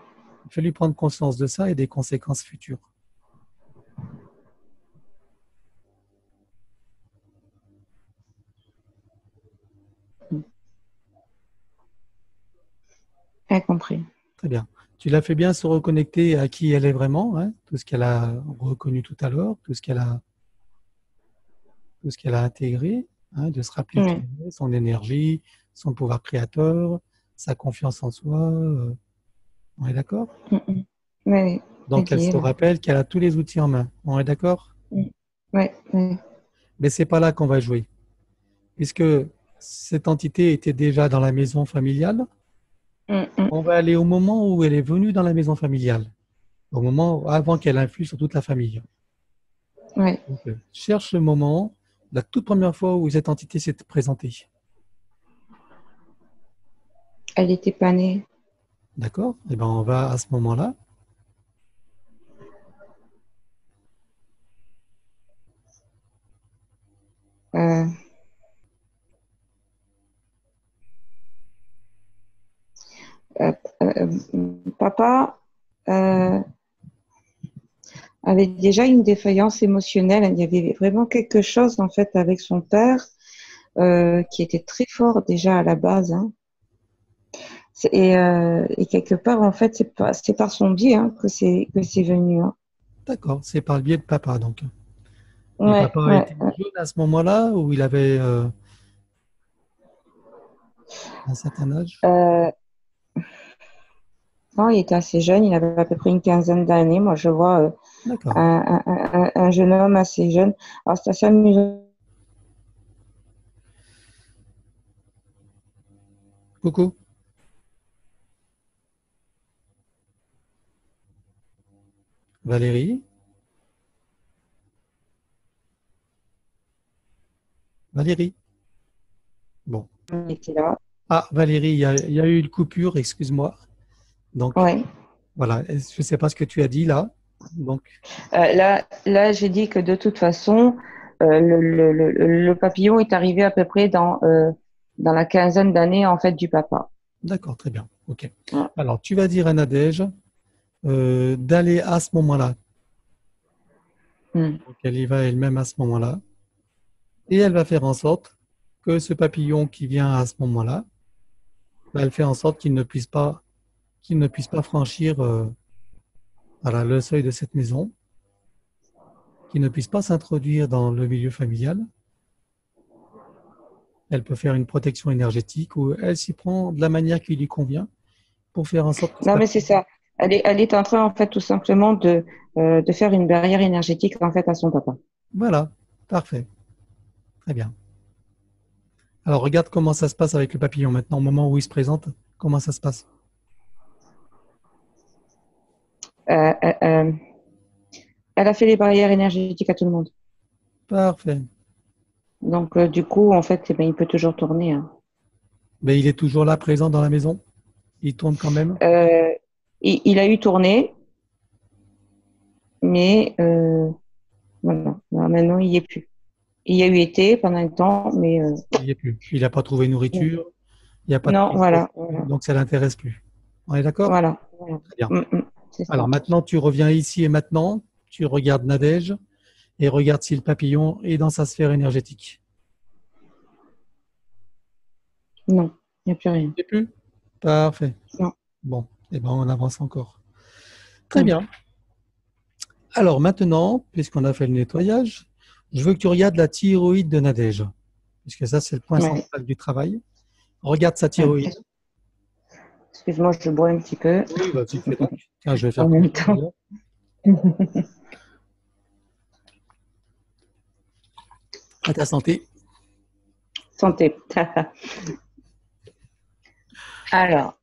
Speaker 1: Il faut lui prendre conscience de ça et des conséquences futures.
Speaker 3: Bien compris.
Speaker 1: Très bien. Tu l'as fait bien se reconnecter à qui elle est vraiment, hein, tout ce qu'elle a reconnu tout à l'heure, tout ce qu'elle a, tout ce qu'elle a intégré, hein, de se rappeler
Speaker 3: Oui.
Speaker 1: est, son énergie, son pouvoir créateur, sa confiance en soi. euh, on est d'accord?
Speaker 3: Mm, mm. Oui,
Speaker 1: Donc elle se rappelle qu'elle a tous les outils en main. On est d'accord?
Speaker 3: Oui, oui.
Speaker 1: Mais c'est pas là qu'on va jouer, puisque cette entité était déjà dans la maison familiale.
Speaker 3: Mm, mm.
Speaker 1: On va aller au moment où elle est venue dans la maison familiale, au moment avant qu'elle influe sur toute la famille.
Speaker 3: Oui.
Speaker 1: Donc, euh, cherche le moment, la toute première fois où cette entité s'est présentée.
Speaker 3: Elle était pas née.
Speaker 1: D'accord Eh ben, on va à ce moment-là.
Speaker 3: Euh, euh, euh, papa euh, avait déjà une défaillance émotionnelle. Il y avait vraiment quelque chose en fait avec son père euh, qui était très fort déjà à la base. hein. Et, euh, et quelque part, en fait, c'est par, son biais hein, que c'est que c'est venu. hein.
Speaker 1: D'accord, c'est par le biais de papa, donc.
Speaker 3: Ouais,
Speaker 1: papa
Speaker 3: ouais,
Speaker 1: était jeune à ce moment-là, où il avait euh, un certain âge?
Speaker 3: Euh, non, il était assez jeune, il avait à peu près une quinzaine d'années. Moi, je vois euh, un, un- un- un jeune homme assez jeune. Alors, c'est assez amusant.
Speaker 1: Coucou. Valérie Valérie Bon.
Speaker 3: Il était là.
Speaker 1: Ah, Valérie, il y a, il y a eu une coupure, excuse-moi. Donc, voilà, je ne sais pas ce que tu as dit là. Donc,
Speaker 3: Euh, là, là j'ai dit que de toute façon, euh, le, le- le- le papillon est arrivé à peu près dans, euh, dans la quinzaine d'années en fait du papa.
Speaker 1: d'accord, très bien. OK.
Speaker 3: Ouais.
Speaker 1: Alors, tu vas dire à Nadège d'aller à ce moment-là.
Speaker 3: Hmm.
Speaker 1: Donc, elle y va elle-même à ce moment-là. Et elle va faire en sorte que ce papillon qui vient à ce moment-là, bah, elle fait en sorte qu'il ne puisse pas, qu'il ne puisse pas franchir euh, voilà, le seuil de cette maison, qu'il ne puisse pas s'introduire dans le milieu familial. Elle peut faire une protection énergétique ou elle s'y prend de la manière qui lui convient pour faire en sorte que
Speaker 3: Non, mais c'est ça. Elle est, elle est en train en fait tout simplement de, euh, de faire une barrière énergétique en fait à son papa.
Speaker 1: Voilà, parfait. Très bien. Alors regarde comment ça se passe avec le papillon maintenant, au moment où il se présente, comment ça se passe?
Speaker 3: Euh, euh, euh, elle a fait les barrières énergétiques à tout le monde.
Speaker 1: Parfait.
Speaker 3: Donc, euh, du coup, en fait, eh ben, il peut toujours tourner. hein.
Speaker 1: Mais il est toujours là, présent dans la maison? Il tourne quand même?
Speaker 3: Il, il a eu tourné, mais voilà. Maintenant, il n'y est plus. Il y a eu été pendant un temps, mais
Speaker 1: Il n'y est plus. Il n'a pas trouvé nourriture. Il n'y a pas de
Speaker 3: non, voilà,
Speaker 1: de-
Speaker 3: voilà,
Speaker 1: Donc ça l'intéresse plus. On est d'accord?
Speaker 3: Voilà, voilà.
Speaker 1: Très bien.
Speaker 3: Mm, mm.
Speaker 1: Alors maintenant, tu reviens ici et maintenant, tu regardes Nadège et regarde si le papillon est dans sa sphère énergétique.
Speaker 3: Non, il n'y a plus rien.
Speaker 1: Il plus? Parfait.
Speaker 3: Non.
Speaker 1: Bon, eh ben, on avance encore. Très bien. Alors maintenant, puisqu'on a fait le nettoyage, je veux que tu regardes la thyroïde de Nadège, puisque ça, c'est le point
Speaker 3: Ouais.
Speaker 1: central du travail. Regarde sa thyroïde.
Speaker 3: Excuse-moi, je bois un petit peu.
Speaker 1: Oui, bah, tu fais donc. Tiens, je vais faire
Speaker 3: En même
Speaker 1: ça. À ta santé.
Speaker 3: Santé. Alors,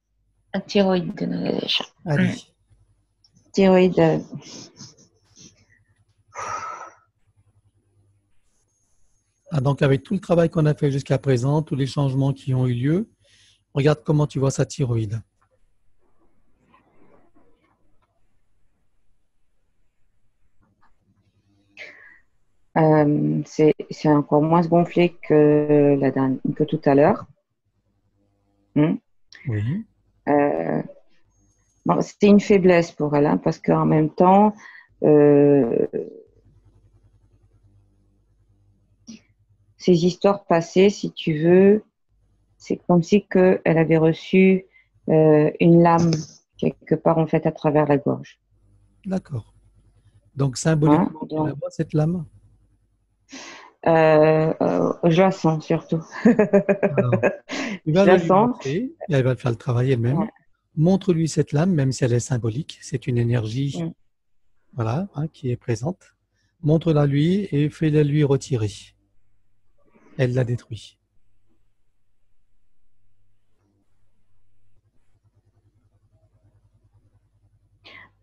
Speaker 3: la thyroïde de Nadège.
Speaker 1: Allez.
Speaker 3: Thyroïde. euh,
Speaker 1: Ah, donc, avec tout le travail qu'on a fait jusqu'à présent, tous les changements qui ont eu lieu, regarde comment tu vois sa thyroïde.
Speaker 3: Euh, c'est encore moins gonflé que, la dernière, que tout à l'heure. Hmm?
Speaker 1: Oui.
Speaker 3: Euh, bon, C'était une faiblesse pour elle, hein, parce qu'en même temps, euh, ces histoires passées, si tu veux, c'est comme si que elle avait reçu euh, une lame quelque part en fait à travers la gorge.
Speaker 1: D'accord. Donc symboliquement,
Speaker 3: Hein, donc-
Speaker 1: cette lame?
Speaker 3: Euh, euh, je la sens surtout.
Speaker 1: Alors, tu vas
Speaker 3: Je la
Speaker 1: le lui
Speaker 3: sens.
Speaker 1: montrer, et elle va faire le travail elle-même.
Speaker 3: Ouais.
Speaker 1: Montre-lui cette lame, même si elle est symbolique. C'est une énergie voilà, hein, qui est présente. Montre-la lui et fais-la lui retirer. Elle la détruit.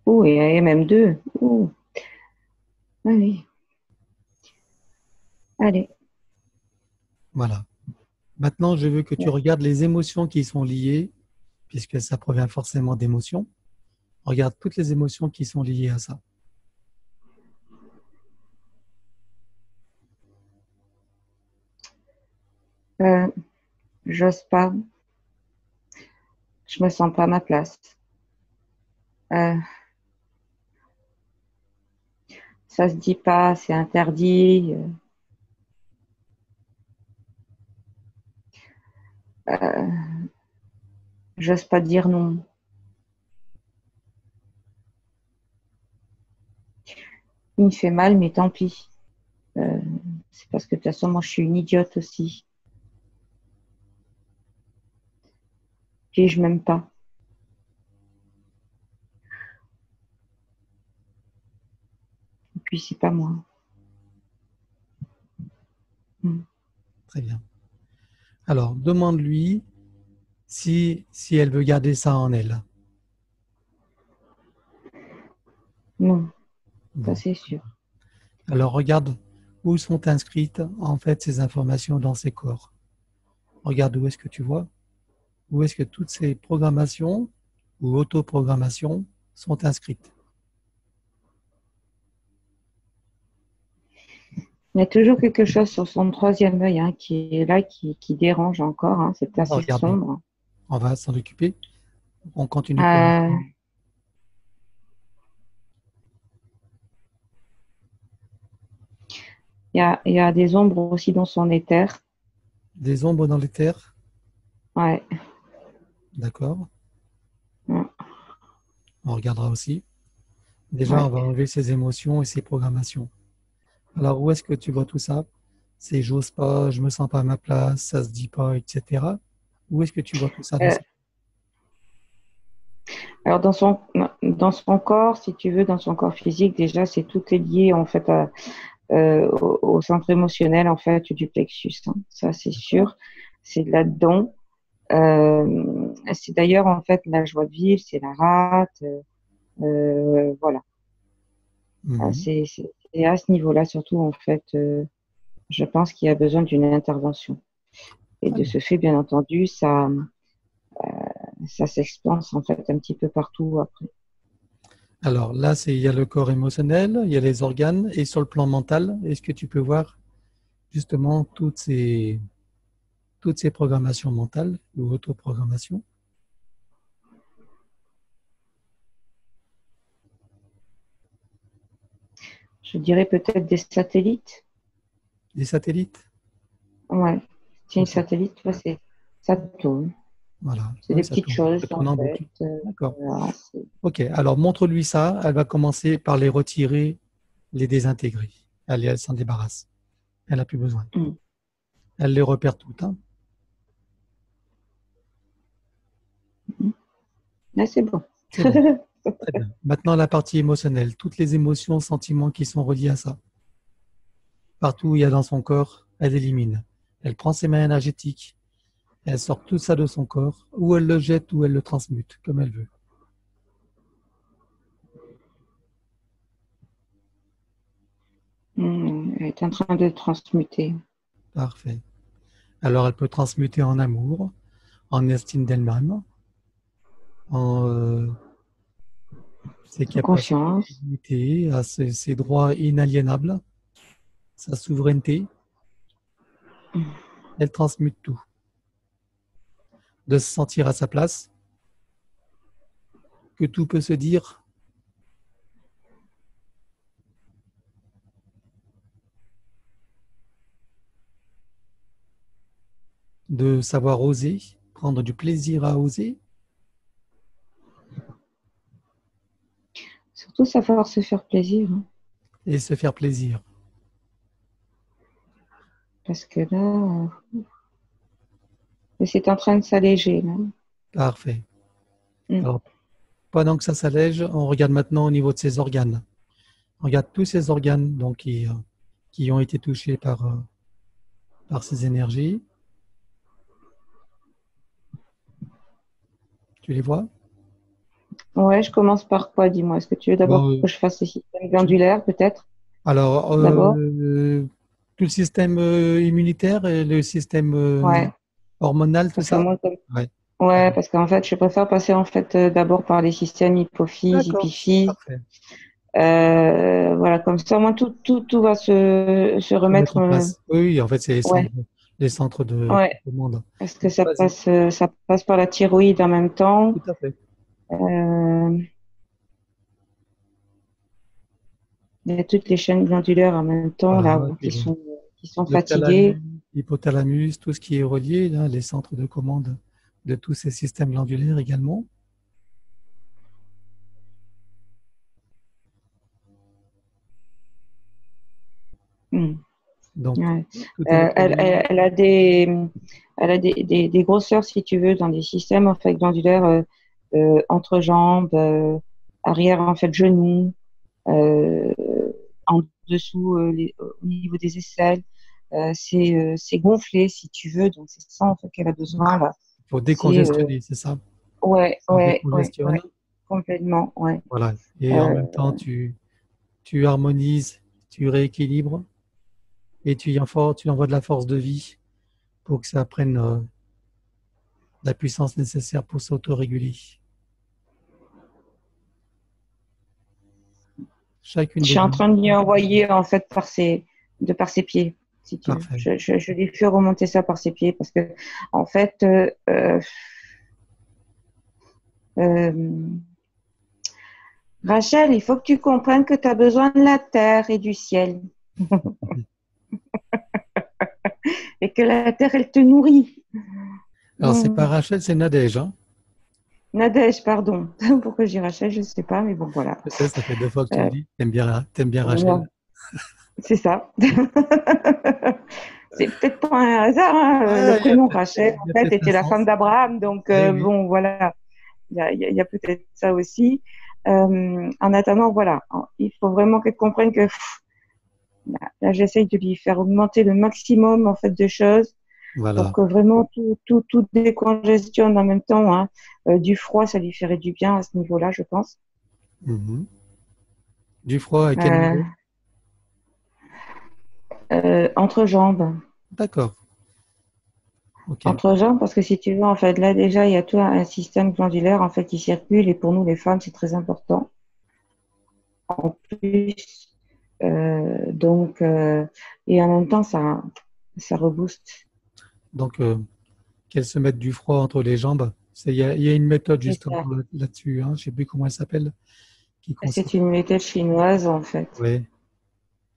Speaker 3: Ouh, et il y a même deux. Ouh. Allez. Allez.
Speaker 1: Voilà. Maintenant, je veux que tu regardes les émotions qui y sont liées, puisque ça provient forcément d'émotions. Regarde toutes les émotions qui sont liées à ça.
Speaker 3: Euh, J'ose pas. Je me sens pas à ma place. Euh, ça se dit pas, c'est interdit. Euh, J'ose pas dire non. Il me fait mal, mais tant pis. Euh, c'est parce que de toute façon, moi, je suis une idiote aussi. Puis je m'aime pas. Et puis c'est pas moi.
Speaker 1: Très bien. Alors, demande-lui si, si elle veut garder ça en elle.
Speaker 3: Non,
Speaker 1: Bon.
Speaker 3: ça c'est sûr.
Speaker 1: Alors, regarde où sont inscrites en fait ces informations dans ses corps. Regarde où est-ce que tu vois, où est-ce que toutes ces programmations ou autoprogrammations sont inscrites.
Speaker 3: Il y a toujours quelque chose sur son troisième œil hein, qui est là, qui, qui dérange encore. hein. C'est assez sombre.
Speaker 1: On va s'en occuper. On continue.
Speaker 3: Euh, Il y a, il y a des ombres aussi dans son éther.
Speaker 1: Des ombres dans terres,
Speaker 3: Ouais.
Speaker 1: d'accord. On regardera aussi. Déjà,
Speaker 3: Ouais.
Speaker 1: on va enlever ses émotions et ses programmations. Alors, où est-ce que tu vois tout ça? C'est j'ose pas, je me sens pas à ma place, ça se dit pas, etc. Où est-ce que tu vois tout ça dans
Speaker 3: Euh,
Speaker 1: ça?
Speaker 3: Alors dans son dans son corps, si tu veux, dans son corps physique, déjà c'est tout est lié en fait à, euh, au, au centre émotionnel en fait du plexus. hein. Ça c'est sûr, c'est là-dedans. Euh, c'est d'ailleurs en fait la joie de vivre, c'est la rate, voilà.
Speaker 1: Mhm.
Speaker 3: C'est c'est à ce niveau-là surtout en fait, euh, je pense qu'il y a besoin d'une intervention. Et de ce fait, bien entendu, ça euh, ça s'expanse en fait un petit peu partout après.
Speaker 1: Alors là, il y a le corps émotionnel, il y a les organes, et sur le plan mental, est-ce que tu peux voir justement toutes ces toutes ces programmations mentales ou autoprogrammations?
Speaker 3: Je dirais peut-être des satellites.
Speaker 1: des satellites?
Speaker 3: Ouais, c'est une
Speaker 1: Ok.
Speaker 3: satellite, tu vois, c'est ça tourne.
Speaker 1: Voilà.
Speaker 3: C'est des petites
Speaker 1: tourne.
Speaker 3: choses
Speaker 1: en
Speaker 3: fait. Euh,
Speaker 1: D'accord.
Speaker 3: voilà,
Speaker 1: Ok, alors montre-lui ça. Elle va commencer par les retirer, les désintégrer. Elle, elle s'en débarrasse. Elle n'a plus besoin.
Speaker 3: Mm.
Speaker 1: Elle les repère toutes. hein.
Speaker 3: Là, c'est bon.
Speaker 1: C'est bon. Très bien. Maintenant, la partie émotionnelle. Toutes les émotions, sentiments qui sont reliés à ça. Partout où il y a dans son corps, elle élimine. Elle prend ses mains énergétiques. Elle sort tout ça de son corps, ou elle le jette, ou elle le transmute, comme elle veut.
Speaker 3: Hmm, elle est en train de transmuter.
Speaker 1: Parfait. Alors, elle peut transmuter en amour, en estime d'elle-même, en euh, ses capacités,
Speaker 3: Confiance.
Speaker 1: dignité, à ses, ses droits inaliénables, sa souveraineté. Elle transmute tout. De se sentir à sa place, que tout peut se dire. de savoir oser, prendre du plaisir à oser
Speaker 3: Surtout savoir se faire plaisir. hein.
Speaker 1: et se faire plaisir.
Speaker 3: Parce que là, euh, c'est en train de s'alléger.
Speaker 1: Parfait.
Speaker 3: Mm.
Speaker 1: Alors, pendant que ça s'allège, on regarde maintenant au niveau de ses organes. On regarde tous ces organes donc, qui, euh, qui ont été touchés par, euh, par ces énergies. Tu les vois?
Speaker 3: Ouais, je commence par quoi, dis-moi? Est-ce que tu veux d'abord
Speaker 1: Bon, euh,
Speaker 3: que je fasse le système glandulaire, peut-être?
Speaker 1: Alors, euh, tout le système euh, immunitaire et le système euh,
Speaker 3: Ouais.
Speaker 1: hormonal, tout ça?
Speaker 3: moi, comme-
Speaker 1: Ouais.
Speaker 3: Ouais, parce qu'en fait, je préfère passer en fait euh, d'abord par les systèmes hypophyse. Euh, voilà, comme ça, moi, tout, tout, tout va se, se remettre.
Speaker 1: Mettre en
Speaker 3: euh,
Speaker 1: place. Oui, en fait, c'est les
Speaker 3: Ouais.
Speaker 1: centres, les centres de
Speaker 3: Ouais.
Speaker 1: commande.
Speaker 3: parce que ça passe, euh, ça passe par la thyroïde en même temps.
Speaker 1: Tout à fait.
Speaker 3: Euh, il y a toutes les chaînes glandulaires en même temps,
Speaker 1: Voilà,
Speaker 3: là, qui sont, qui sont
Speaker 1: Le
Speaker 3: fatiguées.
Speaker 1: thalamus, L'hypothalamus, tout ce qui est relié, là, les centres de commande de tous ces systèmes glandulaires également.
Speaker 3: Hmm,
Speaker 1: Donc,
Speaker 3: ouais. Euh, elle,
Speaker 1: relié.
Speaker 3: elle- elle a des, elle a des, des, des grosseurs, si tu veux, dans des systèmes en fait glandulaires euh, euh, entre jambes, euh, arrière en fait genoux, euh, en dessous les- au niveau des aisselles. C'est c'est gonflé, si tu veux, donc c'est ça en fait qu'elle a besoin là.
Speaker 1: Il faut décongestionner, c'est ça?
Speaker 3: Ouais, ouais, ouais,
Speaker 1: décongestionne,
Speaker 3: ouais, complètement, ouais.
Speaker 1: Voilà. Et en même temps, tu, tu harmonises, tu rééquilibres et tu, envoies, tu envoies de la force de vie pour que ça prenne euh, la puissance nécessaire pour s'autoréguler. Chacune
Speaker 3: Je suis en train de lui envoyer en fait par ses, de par ses pieds, si tu veux.
Speaker 1: Parfait.
Speaker 3: Je, je, je lui fais remonter ça par ses pieds parce que en fait, euh, euh, euh, Rachel, il faut que tu comprennes que tu as besoin de la terre et du ciel. et que la terre, elle te nourrit.
Speaker 1: Alors, c'est
Speaker 3: Mm.
Speaker 1: pas Rachel, c'est Nadège. Hein
Speaker 3: Nadège, pardon. Pourquoi dis Rachel, je ne sais pas, mais bon, voilà.
Speaker 1: Sais, ça fait deux fois que tu
Speaker 3: Euh,
Speaker 1: le dis. T'aimes bien, t'aimes bien Rachel.
Speaker 3: Ouais. C'est ça. C'est peut-être pas un hasard. hein,
Speaker 1: Ouais,
Speaker 3: le
Speaker 1: il y a
Speaker 3: prénom Rachel, en fait, était la
Speaker 1: sens.
Speaker 3: femme d'Abraham. Donc,
Speaker 1: Eh
Speaker 3: euh,
Speaker 1: oui.
Speaker 3: bon, voilà. Il y a, peut-être ça aussi. Euh, en attendant, voilà. Il faut vraiment qu'elle comprenne que pff, là, là, j'essaye de lui faire augmenter le maximum, en fait, de choses
Speaker 1: Voilà.
Speaker 3: pour que vraiment tout, tout, tout décongestionne en même temps. Hein. Euh, du froid, ça lui ferait du bien à ce niveau-là, je pense.
Speaker 1: Mhm. Du froid à quel
Speaker 3: Euh,
Speaker 1: niveau?
Speaker 3: Euh, entre jambes.
Speaker 1: D'accord.
Speaker 3: Entre jambes, parce que si tu veux, en fait, là déjà, il y a tout un système glandulaire en fait qui circule et pour nous les femmes, c'est très important. En plus, donc, et en même temps, ça, ça rebooste.
Speaker 1: Donc, euh, qu'elle se mette du froid entre les jambes. C'est- Il y, y a une méthode justement là-dessus. Hein. Je ne sais plus comment elle s'appelle. Consiste-
Speaker 3: C'est une méthode chinoise en fait.
Speaker 1: Ouais.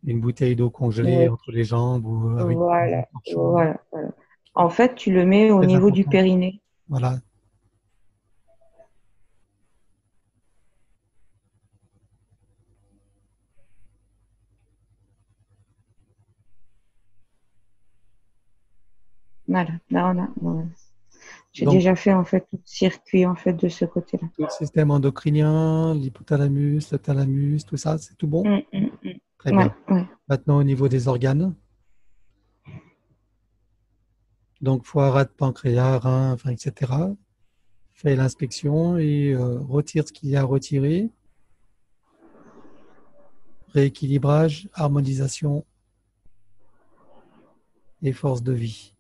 Speaker 1: Une bouteille d'eau congelée entre les jambes ou avec
Speaker 3: Voilà. En fait, tu le mets au niveau du périnée.
Speaker 1: Voilà.
Speaker 3: Voilà, là on a. J'ai déjà fait en fait tout le circuit en fait de ce côté-là.
Speaker 1: Tout le système endocrinien, l'hypothalamus, le thalamus, tout ça, c'est tout bon?
Speaker 3: Mm, mm, mm.
Speaker 1: Très
Speaker 3: Ouais,
Speaker 1: bien.
Speaker 3: ouais.
Speaker 1: Maintenant, au niveau des organes? Donc, foie, rate, pancréas, rein, enfin, etc. Fais l'inspection et euh, retire ce qu'il y a à retirer. Rééquilibrage, harmonisation et force de vie.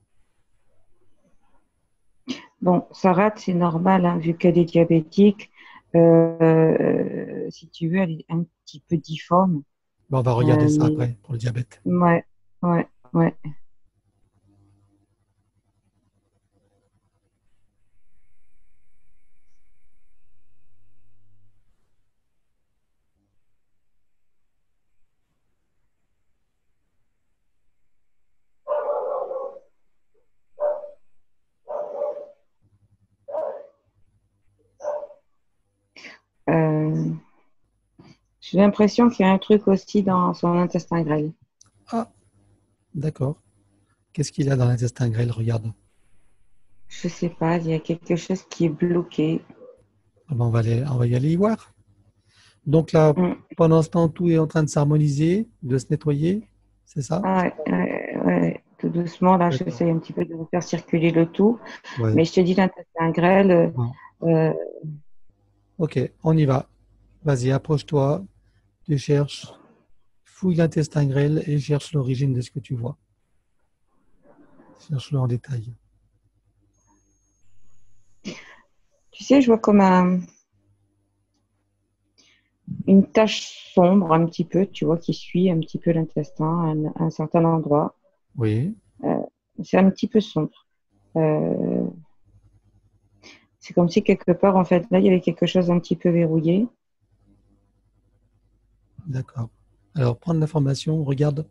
Speaker 3: Bon, ça rate, c'est normal, hein, vu qu'elle est diabétique. Euh, si tu veux, elle est un petit peu difforme.
Speaker 1: Bon, on va regarder
Speaker 3: Euh,
Speaker 1: ça
Speaker 3: mais-
Speaker 1: après pour le diabète.
Speaker 3: Ouais, ouais, ouais. J'ai l'impression qu'il y a un truc aussi dans son intestin grêle.
Speaker 1: Ah, d'accord. Qu'est-ce qu'il a dans l'intestin grêle Regarde.
Speaker 3: Je sais pas, il y a quelque chose qui est bloqué.
Speaker 1: Ah ben, on, va aller, on va y aller y voir. Donc là,
Speaker 3: Mm.
Speaker 1: pendant ce temps, tout est en train de s'harmoniser, de se nettoyer, c'est ça?
Speaker 3: Ah, ouais. Tout doucement, là, j'essaie un petit peu de faire circuler le tout.
Speaker 1: Ouais.
Speaker 3: Mais je te dis, l'intestin grêle, euh, euh,
Speaker 1: Ok, on y va. Vas-y, approche-toi, tu cherches, fouille l'intestin grêle et cherche l'origine de ce que tu vois. Cherche-le en détail.
Speaker 3: tu sais, je vois comme un, une tache sombre un petit peu, tu vois, qui suit un petit peu l'intestin à un, à un certain endroit.
Speaker 1: Oui,
Speaker 3: C'est un petit peu sombre. Euh, c'est comme si quelque part, en fait, là, il y avait quelque chose un petit peu verrouillé.
Speaker 1: D'accord. Alors, prends de l'information, regarde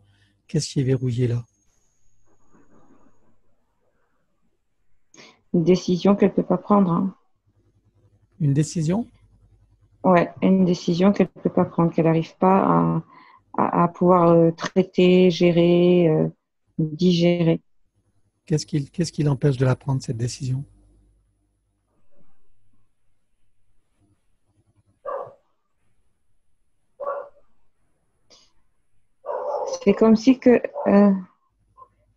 Speaker 1: qu'est-ce qui est verrouillé là?
Speaker 3: Une décision qu'elle ne peut pas prendre. hein.
Speaker 1: Une décision?
Speaker 3: Ouais, une décision qu'elle ne peut pas prendre, qu'elle n'arrive pas à, à, à pouvoir euh, traiter, gérer, euh, digérer.
Speaker 1: Qu'est-ce qui, qu'est-ce qui l'empêche de la prendre, cette décision?
Speaker 3: C'est comme si que euh,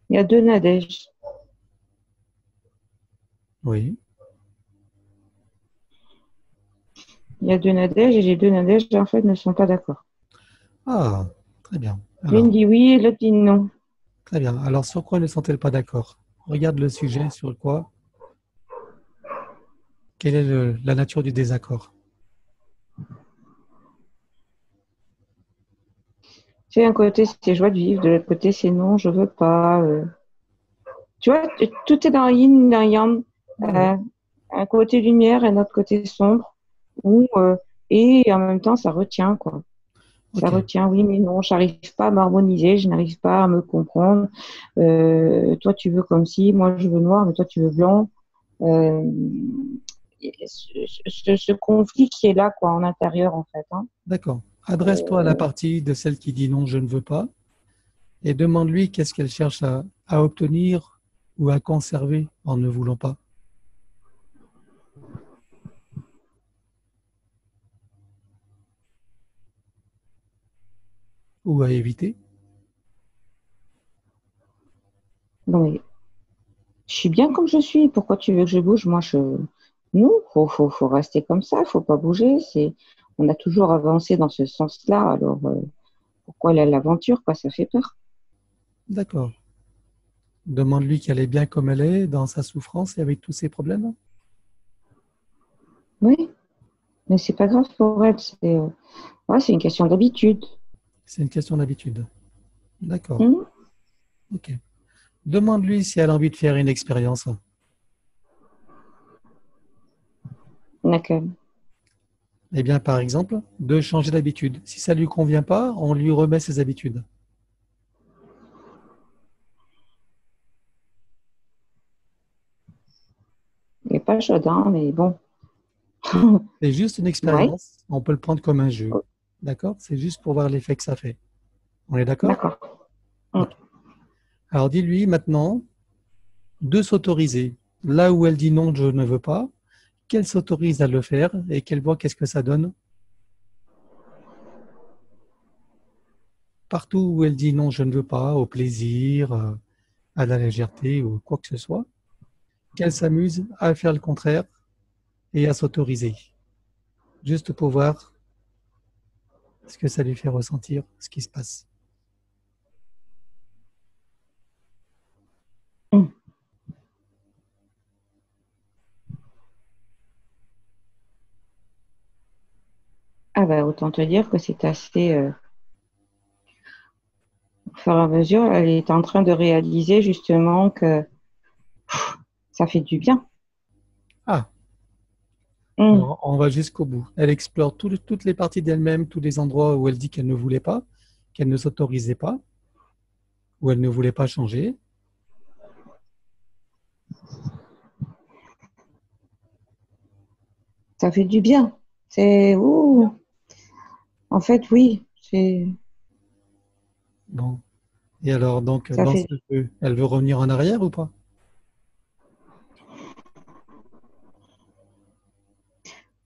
Speaker 3: il y a deux Nadèges.
Speaker 1: Oui,
Speaker 3: Il y a deux Nadèges et les deux Nadèges, en fait, ne sont pas d'accord.
Speaker 1: Ah, très bien.
Speaker 3: L'une dit oui et l'autre dit non.
Speaker 1: très bien. Alors, sur quoi ne sont-elles pas d'accord? Regarde le sujet, sur quoi? Quelle est le- la nature du désaccord?
Speaker 3: Tu sais, un côté, c'est joie de vivre, de l'autre côté, c'est non, je veux pas. euh. Tu vois, tout est dans yin, dans yang. Euh, un côté lumière et un autre côté sombre. Où, euh, et en même temps, ça retient, quoi. Ça retient, oui, mais non, j'arrive pas à m'harmoniser, je n'arrive pas à me comprendre. Toi, tu veux comme si, moi, je veux noir, mais toi, tu veux blanc. Ce, ce- ce conflit qui est là, quoi, en intérieur, en fait. hein.
Speaker 1: D'accord. Adresse-toi à la partie de celle qui dit non, je ne veux pas, et demande-lui qu'est-ce qu'elle cherche à, à obtenir ou à conserver en ne voulant pas. Ou à éviter.
Speaker 3: Non, mais je suis bien comme je suis. Pourquoi tu veux que je bouge? Moi, je. Non, faut, faut, faut rester comme ça. Faut pas bouger. C'est. On a toujours avancé dans ce sens-là. Alors, euh, pourquoi la- l'aventure Quoi, ça fait peur.
Speaker 1: D'accord. Demande-lui qu'elle est bien comme elle est, dans sa souffrance et avec tous ses problèmes.
Speaker 3: Oui, mais c'est pas grave pour elle. C'est euh, ouais, une question d'habitude.
Speaker 1: C'est une question d'habitude. D'accord.
Speaker 3: Hmm
Speaker 1: Ok. Demande-lui si elle a envie de faire une expérience.
Speaker 3: D'accord.
Speaker 1: Eh bien, par exemple, de changer d'habitude. Si ça lui convient pas, on lui remet ses habitudes.
Speaker 3: Il n'est pas chaud, hein, mais bon.
Speaker 1: C'est juste une expérience. On peut le prendre comme un jeu. D'accord? C'est juste pour voir l'effet que ça fait. On est d'accord?
Speaker 3: D'accord.
Speaker 1: Alors dis-lui maintenant de s'autoriser. Là où elle dit non, je ne veux pas, qu'elle s'autorise à le faire et qu'elle voit qu'est-ce que ça donne. Partout où elle dit non, je ne veux pas, au plaisir, euh, à la légèreté ou quoi que ce soit, qu'elle s'amuse à faire le contraire et à s'autoriser. Juste pour voir ce que ça lui fait ressentir, ce qui se passe.
Speaker 3: Ah bah autant te dire que c'est assez. euh, Au fur et à mesure, elle est en train de réaliser justement que pff, ça fait du bien.
Speaker 1: Ah,
Speaker 3: Hmm.
Speaker 1: On va jusqu'au bout. Elle explore tout- toutes les parties d'elle-même, tous les endroits où elle dit qu'elle ne voulait pas, qu'elle ne s'autorisait pas, où elle ne voulait pas changer.
Speaker 3: Ça fait du bien. C'est ouh. En fait, oui. C'est
Speaker 1: Bon. Et alors, donc, dans
Speaker 3: fait-
Speaker 1: ce jeu, elle veut revenir en arrière ou pas?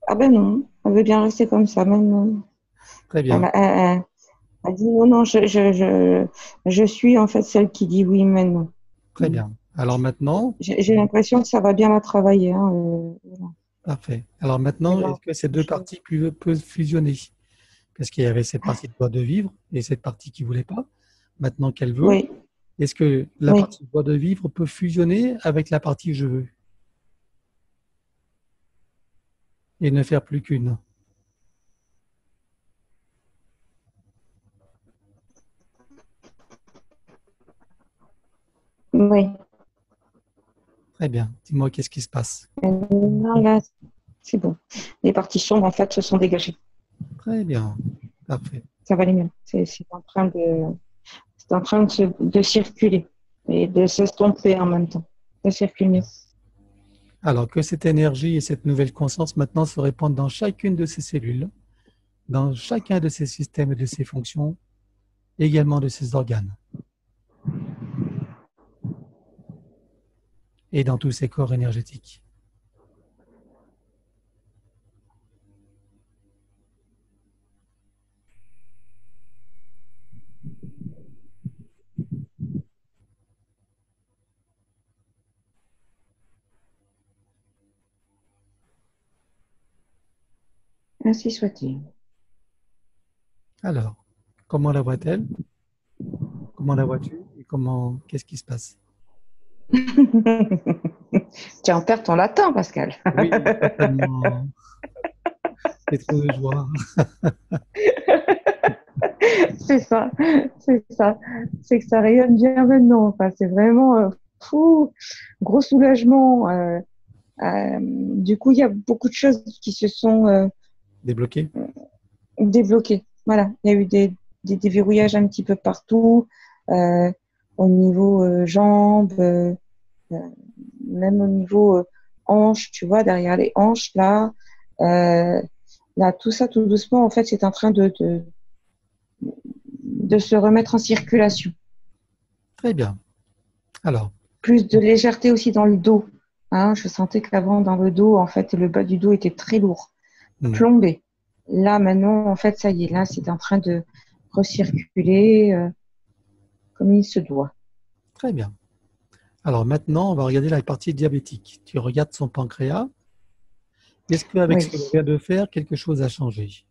Speaker 3: Ah ben non, elle veut bien rester comme ça même.
Speaker 1: Très bien.
Speaker 3: Elle, elle- elle- elle dit non non, je, je, je, je suis en fait celle qui dit oui maintenant.
Speaker 1: Très bien. Alors maintenant,
Speaker 3: J'ai l'impression que ça va bien la travailler. Hein, euh,
Speaker 1: parfait. Alors maintenant, est-ce que ces deux parties peuvent fusionner? Parce qu'il y avait cette partie de joie de vivre et cette partie qui voulait pas. Maintenant qu'elle veut,
Speaker 3: Oui,
Speaker 1: est-ce que la
Speaker 3: Oui.
Speaker 1: partie joie de vivre peut fusionner avec la partie je veux? Et ne faire plus qu'une
Speaker 3: oui.
Speaker 1: Très bien. Dis-moi qu'est-ce qui se passe?
Speaker 3: Euh, non, là, c'est bon. Les parties sombres en fait se sont dégagées.
Speaker 1: Très bien. Parfait.
Speaker 3: Ça va aller mieux. C'est c'est en train de, c'est en train de, se- de circuler et de s'estomper en même temps. Ça circule mieux.
Speaker 1: Alors que cette énergie et cette nouvelle conscience maintenant se répandent dans chacune de ces cellules, dans chacun de ces systèmes et de ces fonctions, également de ces organes. Et dans tous ces corps énergétiques.
Speaker 3: Ainsi soit-il.
Speaker 1: Alors, comment la vois-elle Comment la vois-tu? Et comment qu'est-ce qui se passe?
Speaker 3: Tiens, on perd ton latin, Pascal.
Speaker 1: Oui. C'est trop de joie.
Speaker 3: c'est ça, c'est ça. C'est que ça rayonne bien maintenant. Enfin, c'est vraiment euh, fou, gros soulagement. euh, euh, du coup, il y a beaucoup de choses qui se sont
Speaker 1: Débloqué
Speaker 3: débloquées. Voilà, il y a eu des, des déverrouillages un petit peu partout, euh, au niveau euh, jambes, euh, même au niveau hanches, tu vois, derrière les hanches, là. Là, tout ça, tout doucement, en fait, c'est en train de, de, de se remettre en circulation.
Speaker 1: Très bien. Alors,
Speaker 3: Plus de légèreté aussi dans le dos. Hein, je sentais qu'avant, dans le dos, en fait, le bas du dos était très lourd,
Speaker 1: Hmm.
Speaker 3: plombé. Là, maintenant, en fait, ça y est, là, c'est en train de recirculer euh, comme il se doit.
Speaker 1: très bien. Alors maintenant, on va regarder la partie diabétique. Tu regardes son pancréas. Est-ce qu'avec
Speaker 3: Oui.
Speaker 1: ce qu'on vient de faire, quelque chose a changé?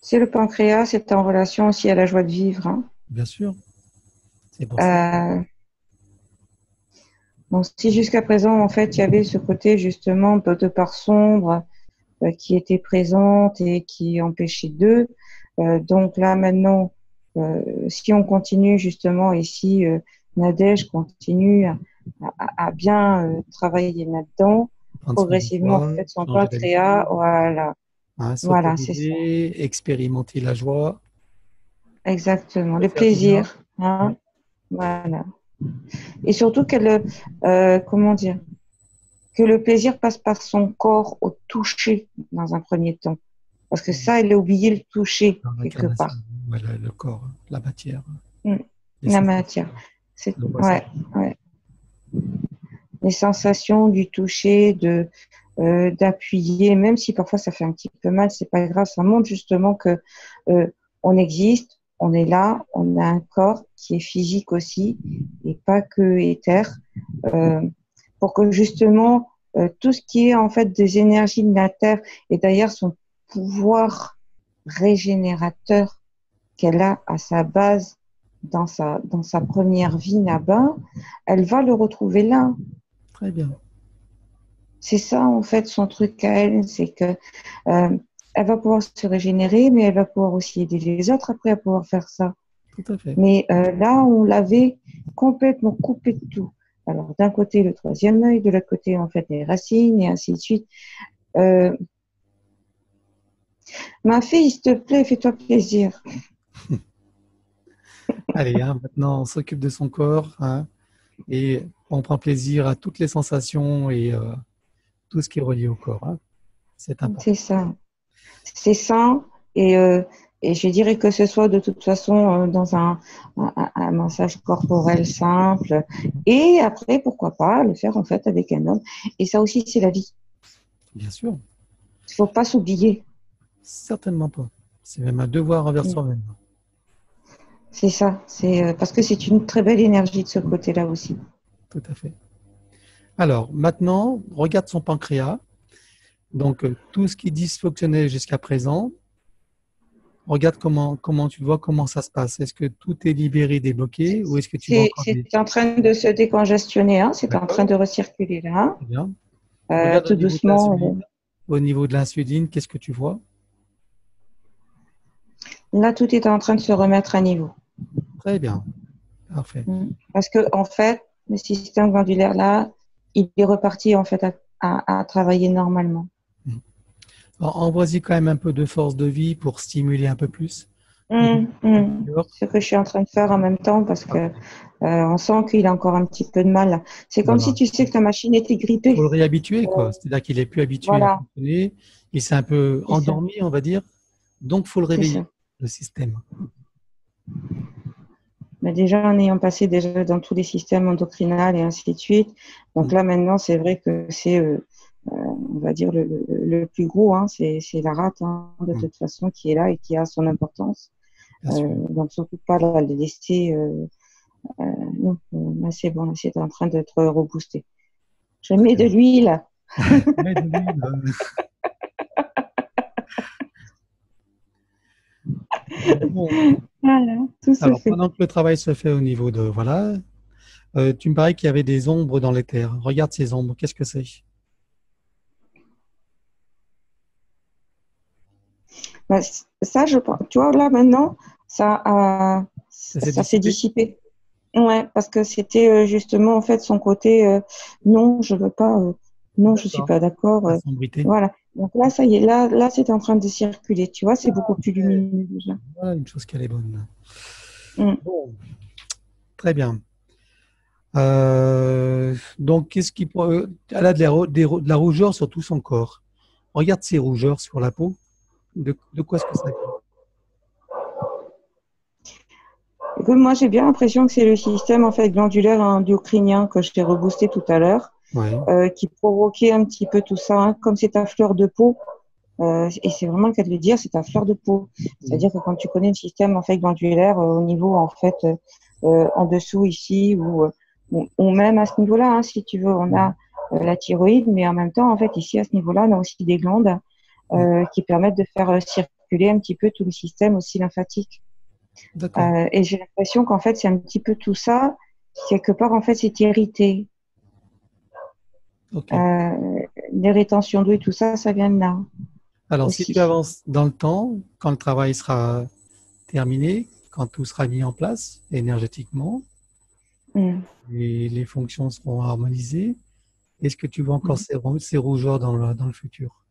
Speaker 3: C'est le pancréas, c'est en relation aussi à la joie de vivre. hein.
Speaker 1: Bien sûr. C'est pour ça.
Speaker 3: Euh, bon, si jusqu'à présent, en fait, il y avait ce côté justement de part sombre euh, qui était présente et qui empêchait d'eux. Euh, donc là, maintenant, euh, si on continue justement et si euh, Nadège continue à, à- à bien euh, travailler là-dedans, progressivement, en fait, son pancréas,
Speaker 1: d'habitude,
Speaker 3: voilà,
Speaker 1: hein,
Speaker 3: Voilà, c'est
Speaker 1: s'autoriser, expérimenter la joie.
Speaker 3: exactement, le plaisir, hein, voilà. Et surtout qu'elle, euh, comment dire, que le plaisir passe par son corps au toucher dans un premier temps. Parce que ça, elle a oublié le toucher quelque part,
Speaker 1: Voilà, le corps, la matière.
Speaker 3: Mm. La matière. C'est,
Speaker 1: Le
Speaker 3: ouais, ouais. Les sensations du toucher, de, euh, d'appuyer, même si parfois ça fait un petit peu mal, c'est pas grave. Ça montre justement que euh, on existe, on est là, on a un corps qui est physique aussi et pas que éther, euh, pour que justement euh, tout ce qui est en fait des énergies de la terre et d'ailleurs son pouvoir régénérateur qu'elle a à sa base dans sa dans sa première vie là-bas, elle va le retrouver là.
Speaker 1: Très bien.
Speaker 3: C'est ça en fait son truc à elle, c'est que euh, elle va pouvoir se régénérer, mais elle va pouvoir aussi aider les autres après à pouvoir faire ça.
Speaker 1: Tout à fait.
Speaker 3: Mais euh, là, on l'avait complètement coupé de tout. Alors d'un côté le troisième œil, de l'autre côté en fait les racines et ainsi de suite. Euh, ma fille, s'il te plaît, fais-toi plaisir.
Speaker 1: Allez, hein, maintenant, on s'occupe de son corps. hein. Et on prend plaisir à toutes les sensations et euh, tout ce qui est relié au corps. Hein. C'est important.
Speaker 3: C'est ça. C'est. Et, euh, et je dirais que ce soit de toute façon euh, dans un, un, un, massage corporel simple. Et après, pourquoi pas le faire en fait avec un homme. Et ça aussi, c'est la vie.
Speaker 1: Bien sûr.
Speaker 3: Il ne faut pas s'oublier.
Speaker 1: Certainement pas. C'est même un devoir envers soi-même.
Speaker 3: C'est ça. C'est euh, parce que c'est une très belle énergie de ce côté-là aussi.
Speaker 1: Tout à fait. Alors, maintenant, regarde son pancréas. Donc, euh, tout ce qui dysfonctionnait jusqu'à présent, regarde comment, comment tu vois comment ça se passe. Est-ce que tout est libéré, débloqué, ou est-ce que tu
Speaker 3: C'est
Speaker 1: des...
Speaker 3: en train de se décongestionner. Hein. C'est en train de recirculer là.
Speaker 1: Très bien.
Speaker 3: Euh, tout
Speaker 1: au
Speaker 3: doucement.
Speaker 1: l'insuline. Au niveau de l'insuline, qu'est-ce que tu vois?
Speaker 3: Là, tout est en train de se remettre à niveau.
Speaker 1: Très bien. Parfait.
Speaker 3: Mm. Parce que en fait, le système glandulaire là, il est reparti en fait à, à- à travailler normalement.
Speaker 1: Envoie-y quand même un peu de force de vie pour stimuler un peu plus.
Speaker 3: Mm, mm.
Speaker 1: D'accord
Speaker 3: Ce que je suis en train de faire en même temps parce que euh, on sent qu'il a encore un petit peu de mal. C'est comme
Speaker 1: Voilà.
Speaker 3: si tu sais que ta machine était grippée.
Speaker 1: Il faut le réhabituer, quoi. C'est-à-dire qu'il est plus habitué
Speaker 3: Voilà.
Speaker 1: à fonctionner. Il s'est un peu endormi, on va dire. Donc, faut le réveiller, le système.
Speaker 3: Mais déjà en ayant passé déjà dans tous les systèmes endocrinaux et ainsi de suite. Donc
Speaker 1: Mm.
Speaker 3: là maintenant, c'est vrai que c'est, euh, euh, on va dire le, le- plus gros, hein, c'est la rate hein, de
Speaker 1: Mm.
Speaker 3: toute façon qui est là et qui a son importance. Euh, donc surtout pas la laisser. Euh, euh, non, euh, là c'est bon, c'est en train d'être reboosté. Je mets de l'huile.
Speaker 1: Mais de l'huile, euh. Bon,
Speaker 3: Voilà, tout
Speaker 1: alors,
Speaker 3: fait.
Speaker 1: pendant que le travail se fait au niveau de voilà, euh, tu me parlais qu'il y avait des ombres dans les terres. Regarde ces ombres. Qu'est-ce que c'est?
Speaker 3: Bah, ça, je pense. Tu vois, là maintenant, ça,
Speaker 1: Ça s'est dissipé.
Speaker 3: Ouais, parce que c'était euh, justement en fait son côté euh, non, je veux pas, euh, non, je suis pas d'accord. voilà. Donc là, ça y est, là, là, c'est en train de circuler. Tu vois, c'est beaucoup plus lumineux déjà.
Speaker 1: Voilà une chose qu'elle est bonne.
Speaker 3: Mm.
Speaker 1: Bon. Très bien. Euh, donc, qu'est-ce qui peut- Elle a de la, de la rougeur sur tout son corps. Regarde ces rougeurs sur la peau. De, de quoi est-ce que ça vient?
Speaker 3: Écoute, moi, j'ai bien l'impression que c'est le système en fait glandulaire endocrinien que je t'ai reboosté tout à l'heure,
Speaker 1: Ouais.
Speaker 3: euh, qui provoquait un petit peu tout ça. hein. Comme c'est ta fleur de peau, euh, et c'est vraiment le cas de le dire, c'est ta fleur de peau. C'est-à-dire que quand tu connais le système en fait glandulaire euh, au niveau en fait en dessous ici ou, ou, ou même à ce niveau-là, hein, si tu veux, on a la thyroïde, mais en même temps en fait ici à ce niveau-là, on a aussi des glandes euh, qui permettent de faire euh, circuler un petit peu tout le système aussi lymphatique. Euh, et j'ai l'impression qu'en fait, c'est un petit peu tout ça. Quelque part, en fait, c'est irrité.
Speaker 1: Ok.
Speaker 3: Euh, les rétentions d'eau et tout ça, ça vient de là.
Speaker 1: Alors, si tu avances dans le temps, quand le travail sera terminé, quand tout sera mis en place énergétiquement
Speaker 3: Mm.
Speaker 1: et les fonctions seront harmonisées, est-ce que tu vois encore ces, rou- ces rougeurs dans le, dans le futur?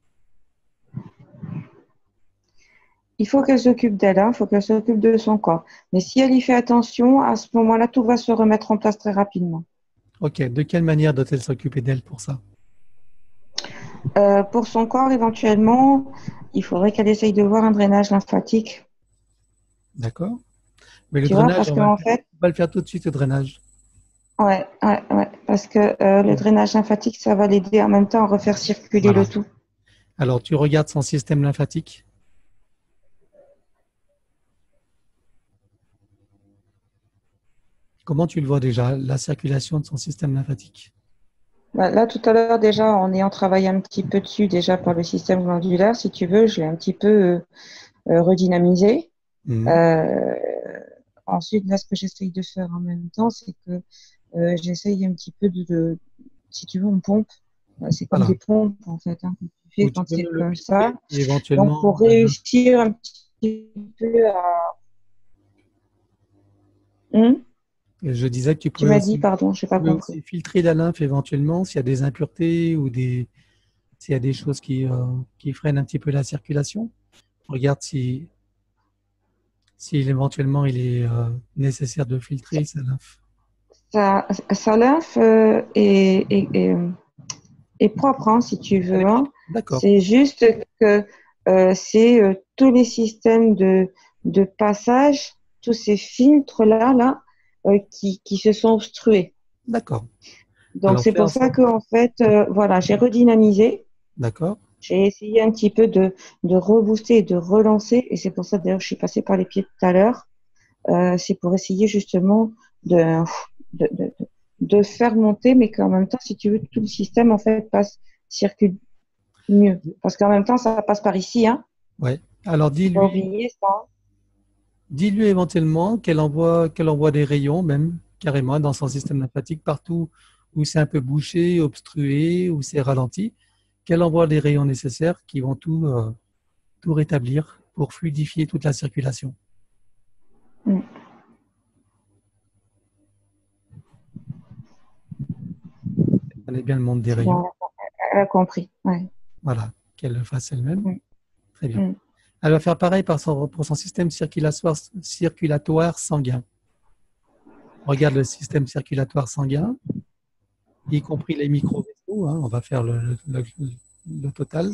Speaker 3: Il faut qu'elle s'occupe d'elle, il faut qu'elle s'occupe de son corps. Mais si elle y fait attention, à ce moment-là, tout va se remettre en place très rapidement.
Speaker 1: Ok. De quelle manière doit-elle s'occuper d'elle pour ça?
Speaker 3: Euh, pour son corps, éventuellement, il faudrait qu'elle essaye de voir un drainage lymphatique.
Speaker 1: D'accord Mais le
Speaker 3: Tu
Speaker 1: drainage, on, va le faire-
Speaker 3: fait,
Speaker 1: on va le faire tout de suite, le drainage.
Speaker 3: ouais, ouais, ouais, parce que euh, le drainage lymphatique, ça va l'aider en même temps à refaire circuler
Speaker 1: Voilà.
Speaker 3: le tout.
Speaker 1: Alors, tu regardes son système lymphatique? Comment tu le vois déjà, la circulation de son système lymphatique?
Speaker 3: Bah, Là, tout à l'heure, déjà, en ayant travaillé un petit peu dessus, déjà par le système glandulaire, si tu veux, je l'ai un petit peu euh, euh, redynamisé.
Speaker 1: Mhm.
Speaker 3: Euh, ensuite, là, ce que j'essaye de faire en même temps, c'est que euh, j'essaye un petit peu de, de- si tu veux, on pompe. C'est comme
Speaker 1: Voilà.
Speaker 3: des pompes, en fait, hein, que tu fais
Speaker 1: Ou tu
Speaker 3: quand c'est comme ça.
Speaker 1: éventuellement,
Speaker 3: Donc, pour réussir un petit peu à... Hum
Speaker 1: je disais que tu
Speaker 3: tu
Speaker 1: pouvais
Speaker 3: m'as
Speaker 1: aussi,
Speaker 3: dit, pardon, pas
Speaker 1: tu aussi filtrer la lymphe éventuellement s'il y a des impuretés ou des s'il y a des choses qui, euh, qui freinent un petit peu la circulation. Regarde si, si éventuellement il est euh, nécessaire de filtrer sa lymphe.
Speaker 3: sa, sa lymphe euh, est, est, est, est propre, hein, si tu veux. hein.
Speaker 1: D'accord.
Speaker 3: C'est juste que c'est tous les systèmes de, de passage, tous ces filtres-là, là, euh, qui, qui se sont obstrués.
Speaker 1: D'accord.
Speaker 3: Donc c'est pour ça que en fait, euh, voilà, j'ai redynamisé.
Speaker 1: D'accord.
Speaker 3: J'ai essayé un petit peu de, de rebooster et de relancer, et c'est pour ça d'ailleurs je suis passée par les pieds tout à l'heure. Euh, c'est pour essayer justement de, de, de, de faire monter, mais qu'en même temps, si tu veux, tout le système en fait passe, circule mieux. Parce qu'en même temps, ça passe par ici, hein.
Speaker 1: Ouais. Alors dis-lui,
Speaker 3: pas oublier ça. hein.
Speaker 1: Dis-lui éventuellement qu'elle envoie, qu'elle envoie des rayons même carrément dans son système lymphatique partout où c'est un peu bouché, obstrué, où c'est ralenti, qu'elle envoie les rayons nécessaires qui vont tout, euh, tout rétablir pour fluidifier toute la circulation.
Speaker 3: Mm.
Speaker 1: Elle connaît bien le monde des rayons.
Speaker 3: Elle a compris. Ouais.
Speaker 1: Voilà, qu'elle le fasse elle-même.
Speaker 3: Mm.
Speaker 1: Très bien.
Speaker 3: Mm.
Speaker 1: Elle va faire pareil son- pour son système circulatoire, circulatoire sanguin. Regarde le système circulatoire sanguin, y compris les micro-vaisseaux. hein, on va faire le, le- le- le total.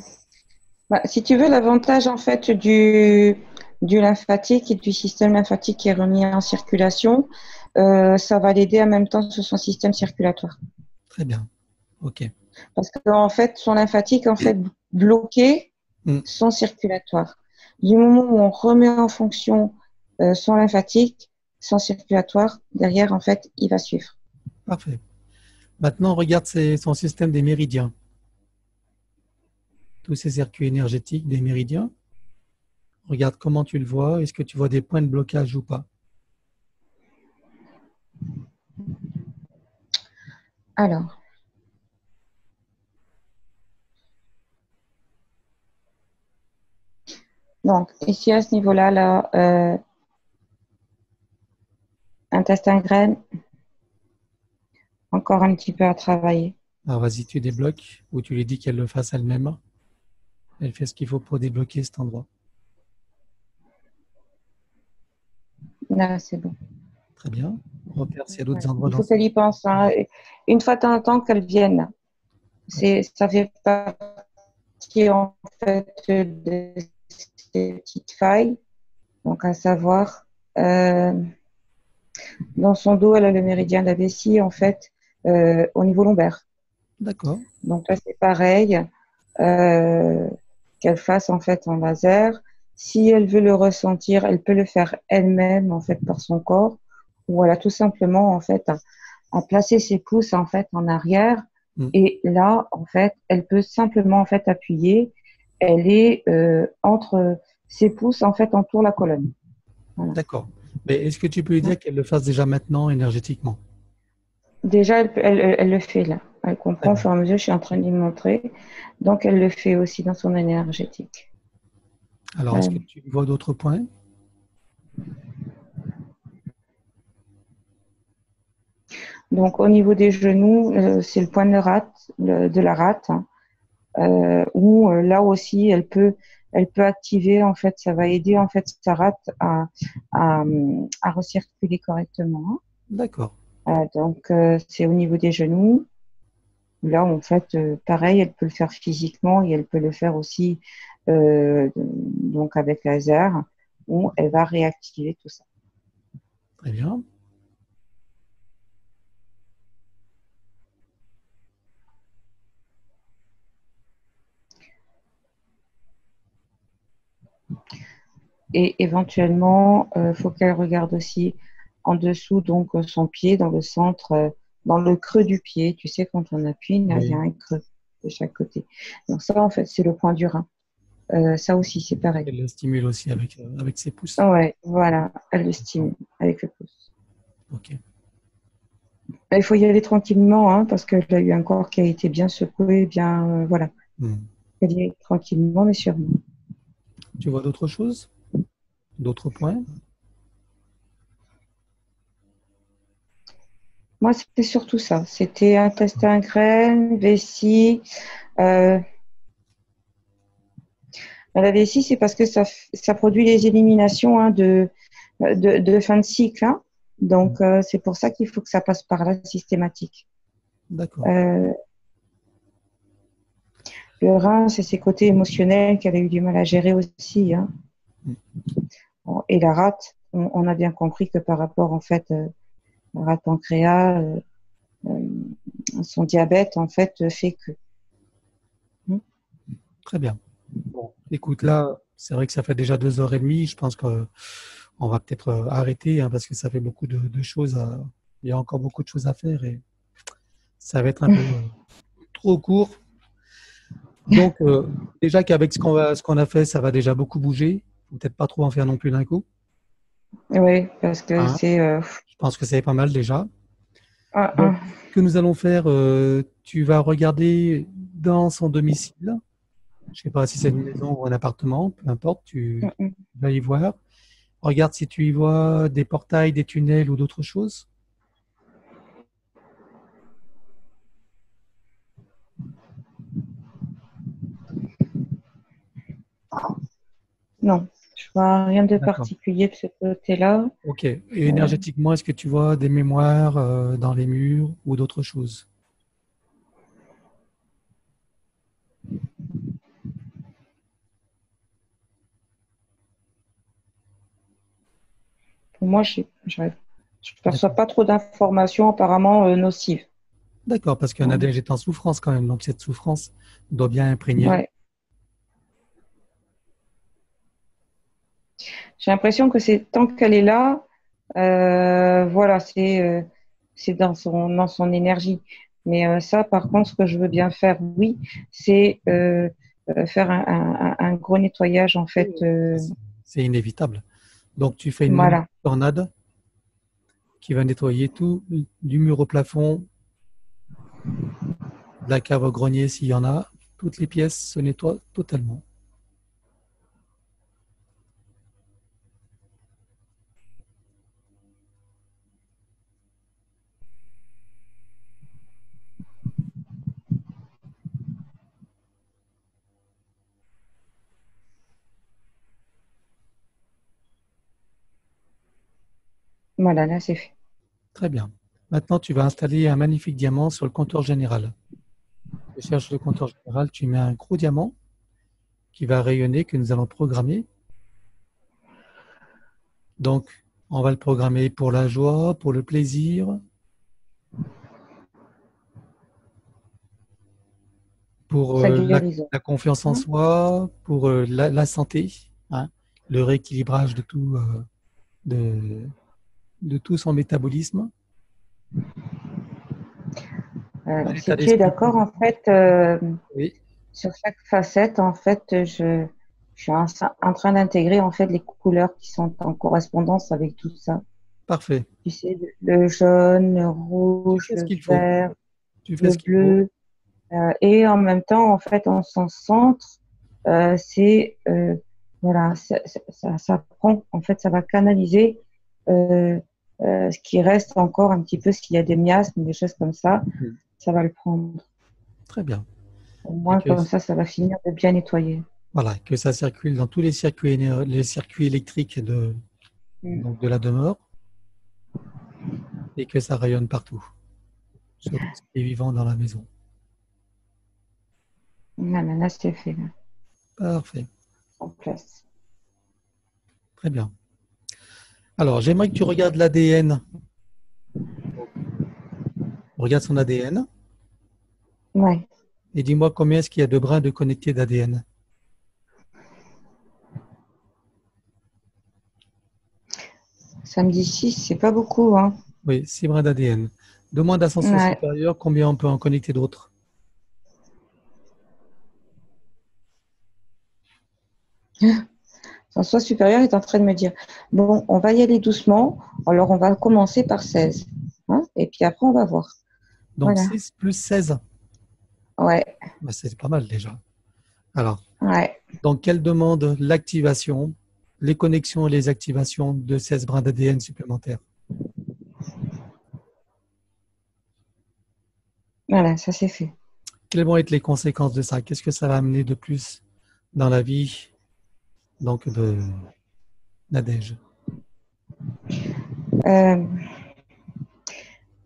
Speaker 3: Bah, si tu veux, l'avantage en fait du, du lymphatique et du système lymphatique qui est remis en circulation, euh, ça va l'aider en même temps sur son système circulatoire.
Speaker 1: Très bien. OK.
Speaker 3: Parce qu'en fait, son lymphatique en fait bloqué
Speaker 1: Mm.
Speaker 3: son circulatoire. Du moment où on remet en fonction euh, son lymphatique, son circulatoire, derrière en fait, il va suivre.
Speaker 1: Parfait. Maintenant, regarde ses- son système des méridiens. Tous ces circuits énergétiques des méridiens. Regarde comment tu le vois. Est-ce que tu vois des points de blocage ou pas?
Speaker 3: Alors. Donc, ici à ce niveau-là, là, euh, intestin graine, encore un petit peu à travailler.
Speaker 1: Alors vas-y, tu débloques ou tu lui dis qu'elle le fasse elle-même. Elle fait ce qu'il faut pour débloquer cet endroit.
Speaker 3: Là, c'est bon.
Speaker 1: Très bien. On repère s'il y a d'autres endroits
Speaker 3: Il
Speaker 1: dans
Speaker 3: faut qu'elle y pense. hein. Une fois de temps en temps qu'elle vienne. C'est, ça fait partie en fait de ces petites failles. Donc à savoir, euh, dans son dos, elle a le méridien de la vessie en fait euh, au niveau lombaire.
Speaker 1: D'accord.
Speaker 3: Donc là, c'est pareil, euh, qu'elle fasse en fait en laser. Si elle veut le ressentir, elle peut le faire elle-même en fait par son corps, ou elle a tout simplement en fait à, à placer ses pouces en fait en arrière.
Speaker 1: Mm.
Speaker 3: Et là, en fait, elle peut simplement en fait appuyer. Elle est euh, entre ses pouces en fait entoure la colonne.
Speaker 1: D'accord. Mais est-ce que tu peux lui dire qu'elle le fasse déjà maintenant énergétiquement?
Speaker 3: Déjà, elle, le fait là. Elle comprend au
Speaker 1: Très
Speaker 3: fur et à mesure. Je suis en train de lui montrer. Donc, elle le fait aussi dans son énergétique.
Speaker 1: Alors, est-ce
Speaker 3: Ouais.
Speaker 1: que tu vois d'autres points?
Speaker 3: Donc au niveau des genoux, euh, c'est le point de, rate, le- de la rate, hein, euh, où euh, là aussi elle peut, elle peut activer en fait, ça va aider en fait sa rate à, à, à recirculer correctement.
Speaker 1: D'accord.
Speaker 3: Voilà, donc euh, c'est au niveau des genoux. Là en fait, euh, pareil, elle peut le faire physiquement et elle peut le faire aussi euh, donc avec laser, où elle va réactiver tout ça.
Speaker 1: Très bien.
Speaker 3: Et éventuellement, il faut qu'elle regarde aussi en dessous, donc euh, son pied, dans le centre, euh, dans le creux du pied. Tu sais, quand on appuie, il y a un creux de chaque côté. Donc ça, en fait, c'est le point du rein. Euh, ça aussi, c'est pareil.
Speaker 1: Elle le stimule aussi avec, euh, avec ses pouces.
Speaker 3: Ouais, voilà, elle le stimule avec le pouce.
Speaker 1: Ok.
Speaker 3: Là, il faut y aller tranquillement, hein, parce qu'elle a eu un corps qui a été bien secoué, bien, euh, voilà.
Speaker 1: Hmm.
Speaker 3: Il faut y aller tranquillement, mais sûrement.
Speaker 1: Tu vois d'autres choses? D'autres points?
Speaker 3: Moi, c'était surtout ça. C'était intestin graine, vessie. Euh... La vessie, c'est parce que ça, ça produit les éliminations hein, de, de, de fin de cycle. hein. Donc, euh, c'est pour ça qu'il faut que ça passe par là systématique.
Speaker 1: D'accord.
Speaker 3: Euh, le rein, c'est ses côtés émotionnels qu'elle a eu du mal à gérer aussi. Hein. Bon, Et la rate, on, on a bien compris que par rapport, en fait, euh, la rate pancréas, euh, euh, son diabète, en fait, fait que.
Speaker 1: Très bien. Bon, écoute, là, c'est vrai que ça fait déjà deux heures et demie. Je pense qu'on va peut-être arrêter hein, parce que ça fait beaucoup de, de choses. à- Il y a encore beaucoup de choses à faire et ça va être un peu trop court. Donc, euh, déjà qu'avec ce qu'on a fait, ça va déjà beaucoup bouger. Faut peut-être pas trop en faire non plus d'un coup.
Speaker 3: Oui, parce que
Speaker 1: Ah.
Speaker 3: c'est. euh,
Speaker 1: Je pense que c'est pas mal déjà.
Speaker 3: ah,
Speaker 1: Donc,
Speaker 3: ah.
Speaker 1: Que nous allons faire, euh, tu vas regarder dans son domicile. Je sais pas si c'est une maison ou un appartement, peu importe, tu
Speaker 3: Mm, mm.
Speaker 1: vas y voir. Regarde si tu y vois des portails, des tunnels ou d'autres choses.
Speaker 3: Non, je vois rien de particulier de ce côté-là.
Speaker 1: Ok. Et énergétiquement, est-ce que tu vois des mémoires euh, dans les murs ou d'autres choses?
Speaker 3: Pour moi, je ne perçois pas trop d'informations apparemment euh, nocives.
Speaker 1: D'accord, parce qu'un adège est en souffrance quand même, donc cette souffrance doit bien imprégner.
Speaker 3: Ouais. J'ai l'impression que c'est tant qu'elle est là, euh, voilà, c'est euh, c'est dans son dans son énergie. Mais euh, ça, par contre, ce que je veux bien faire, oui, c'est faire un, un- un gros nettoyage en fait.
Speaker 1: C'est inévitable. Donc tu fais une
Speaker 3: Voilà.
Speaker 1: tornade qui va nettoyer tout, du mur au plafond, de la cave au grenier s'il y en a. Toutes les pièces se nettoient totalement.
Speaker 3: Voilà, là, c'est fait.
Speaker 1: Très bien. Maintenant, tu vas installer un magnifique diamant sur le compteur général. Tu cherches le compteur général, tu mets un gros diamant qui va rayonner, que nous allons programmer. Donc, on va le programmer pour la joie, pour le plaisir, pour euh, la, confiance en
Speaker 3: Mhm.
Speaker 1: soi, pour euh, la, la santé, hein, le rééquilibrage de tout, euh, de, de tout son métabolisme.
Speaker 3: Euh, si tu es d'accord, en fait, euh,
Speaker 1: Oui,
Speaker 3: sur chaque facette, en fait, je, je suis en, en train d'intégrer en fait les couleurs qui sont en correspondance avec tout ça.
Speaker 1: parfait.
Speaker 3: Tu sais, le jaune, le rouge,
Speaker 1: Tu fais ce
Speaker 3: le
Speaker 1: faut.
Speaker 3: vert,
Speaker 1: Tu fais
Speaker 3: le
Speaker 1: ce
Speaker 3: bleu. Euh, et en même temps, en fait, on s'en centre. Euh, c'est euh, voilà, ça, ça, ça, ça prend, en fait, ça va canaliser ce qui reste encore un petit peu, s'il y a des miasmes, des choses comme ça,
Speaker 1: Mhm.
Speaker 3: ça va le prendre.
Speaker 1: Très bien.
Speaker 3: Au moins,
Speaker 1: que-
Speaker 3: comme ça, ça va finir de bien nettoyer.
Speaker 1: Voilà, que ça circule dans tous les circuits, les électriques de,
Speaker 3: Mm.
Speaker 1: donc de la demeure et que ça rayonne partout, sur tout ce qui est vivant dans la maison.
Speaker 3: Voilà, là, c'est fait, là,
Speaker 1: Parfait,
Speaker 3: en place.
Speaker 1: très bien. Alors, j'aimerais que tu regardes l'ADN. Regarde son ADN
Speaker 3: Ouais.
Speaker 1: et dis-moi combien est-ce qu'il y a de brins de connectés d'ADN.
Speaker 3: Samedi 6, c'est pas beaucoup, hein.
Speaker 1: Oui, six brins d'ADN. Demande à son sens
Speaker 3: Ouais.
Speaker 1: supérieur combien on peut en connecter d'autres.
Speaker 3: Son soi supérieur est en train de me dire Bon, on va y aller doucement, alors on va commencer par 16. Hein, et puis après, on va voir.
Speaker 1: Donc
Speaker 3: Voilà.
Speaker 1: 6 plus 16,
Speaker 3: Ouais,
Speaker 1: bah, c'est pas mal déjà. Alors,
Speaker 3: ouais.
Speaker 1: Donc, quelle demande l'activation, les connexions et les activations de 16 brins d'ADN supplémentaires?
Speaker 3: Voilà, ça c'est fait.
Speaker 1: Quelles vont être les conséquences de ça? Qu'est-ce que ça va amener de plus dans la vie? Donc de Nadège
Speaker 3: Euh,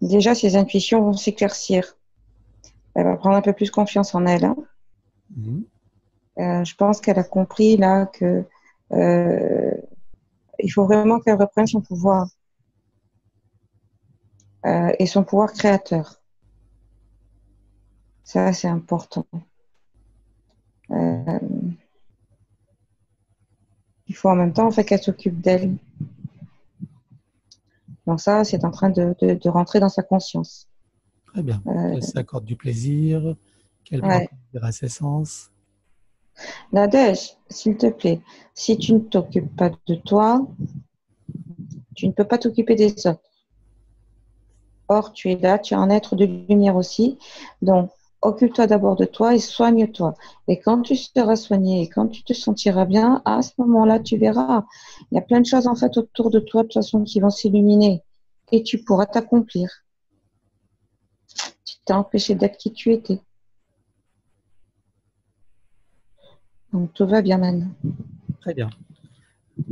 Speaker 3: déjà, ses intuitions vont s'éclaircir. Elle va prendre un peu plus confiance en elle. Hein. Mhm. Euh, je pense qu'elle a compris là que euh, il faut vraiment qu'elle reprenne son pouvoir et son pouvoir créateur. Ça, c'est important. Il faut en même temps en fait, qu'elle s'occupe d'elle. Donc ça, c'est en train de, rentrer dans sa conscience.
Speaker 1: Très bien. Euh, elle s'accorde du plaisir, qu'elle ouais. à ses sens.
Speaker 3: Nadège, s'il te plaît, si tu ne t'occupes pas de toi, tu ne peux pas t'occuper des autres. Or, tu es là, tu es un être de lumière aussi. Donc, occupe-toi d'abord de toi et soigne-toi. Et quand tu seras soigné et quand tu te sentiras bien, à ce moment-là, tu verras. Il y a plein de choses en fait autour de toi de toute façon qui vont s'illuminer et tu pourras t'accomplir. Tu t'es empêché d'être qui tu étais. Donc tout va bien maintenant.
Speaker 1: Très bien.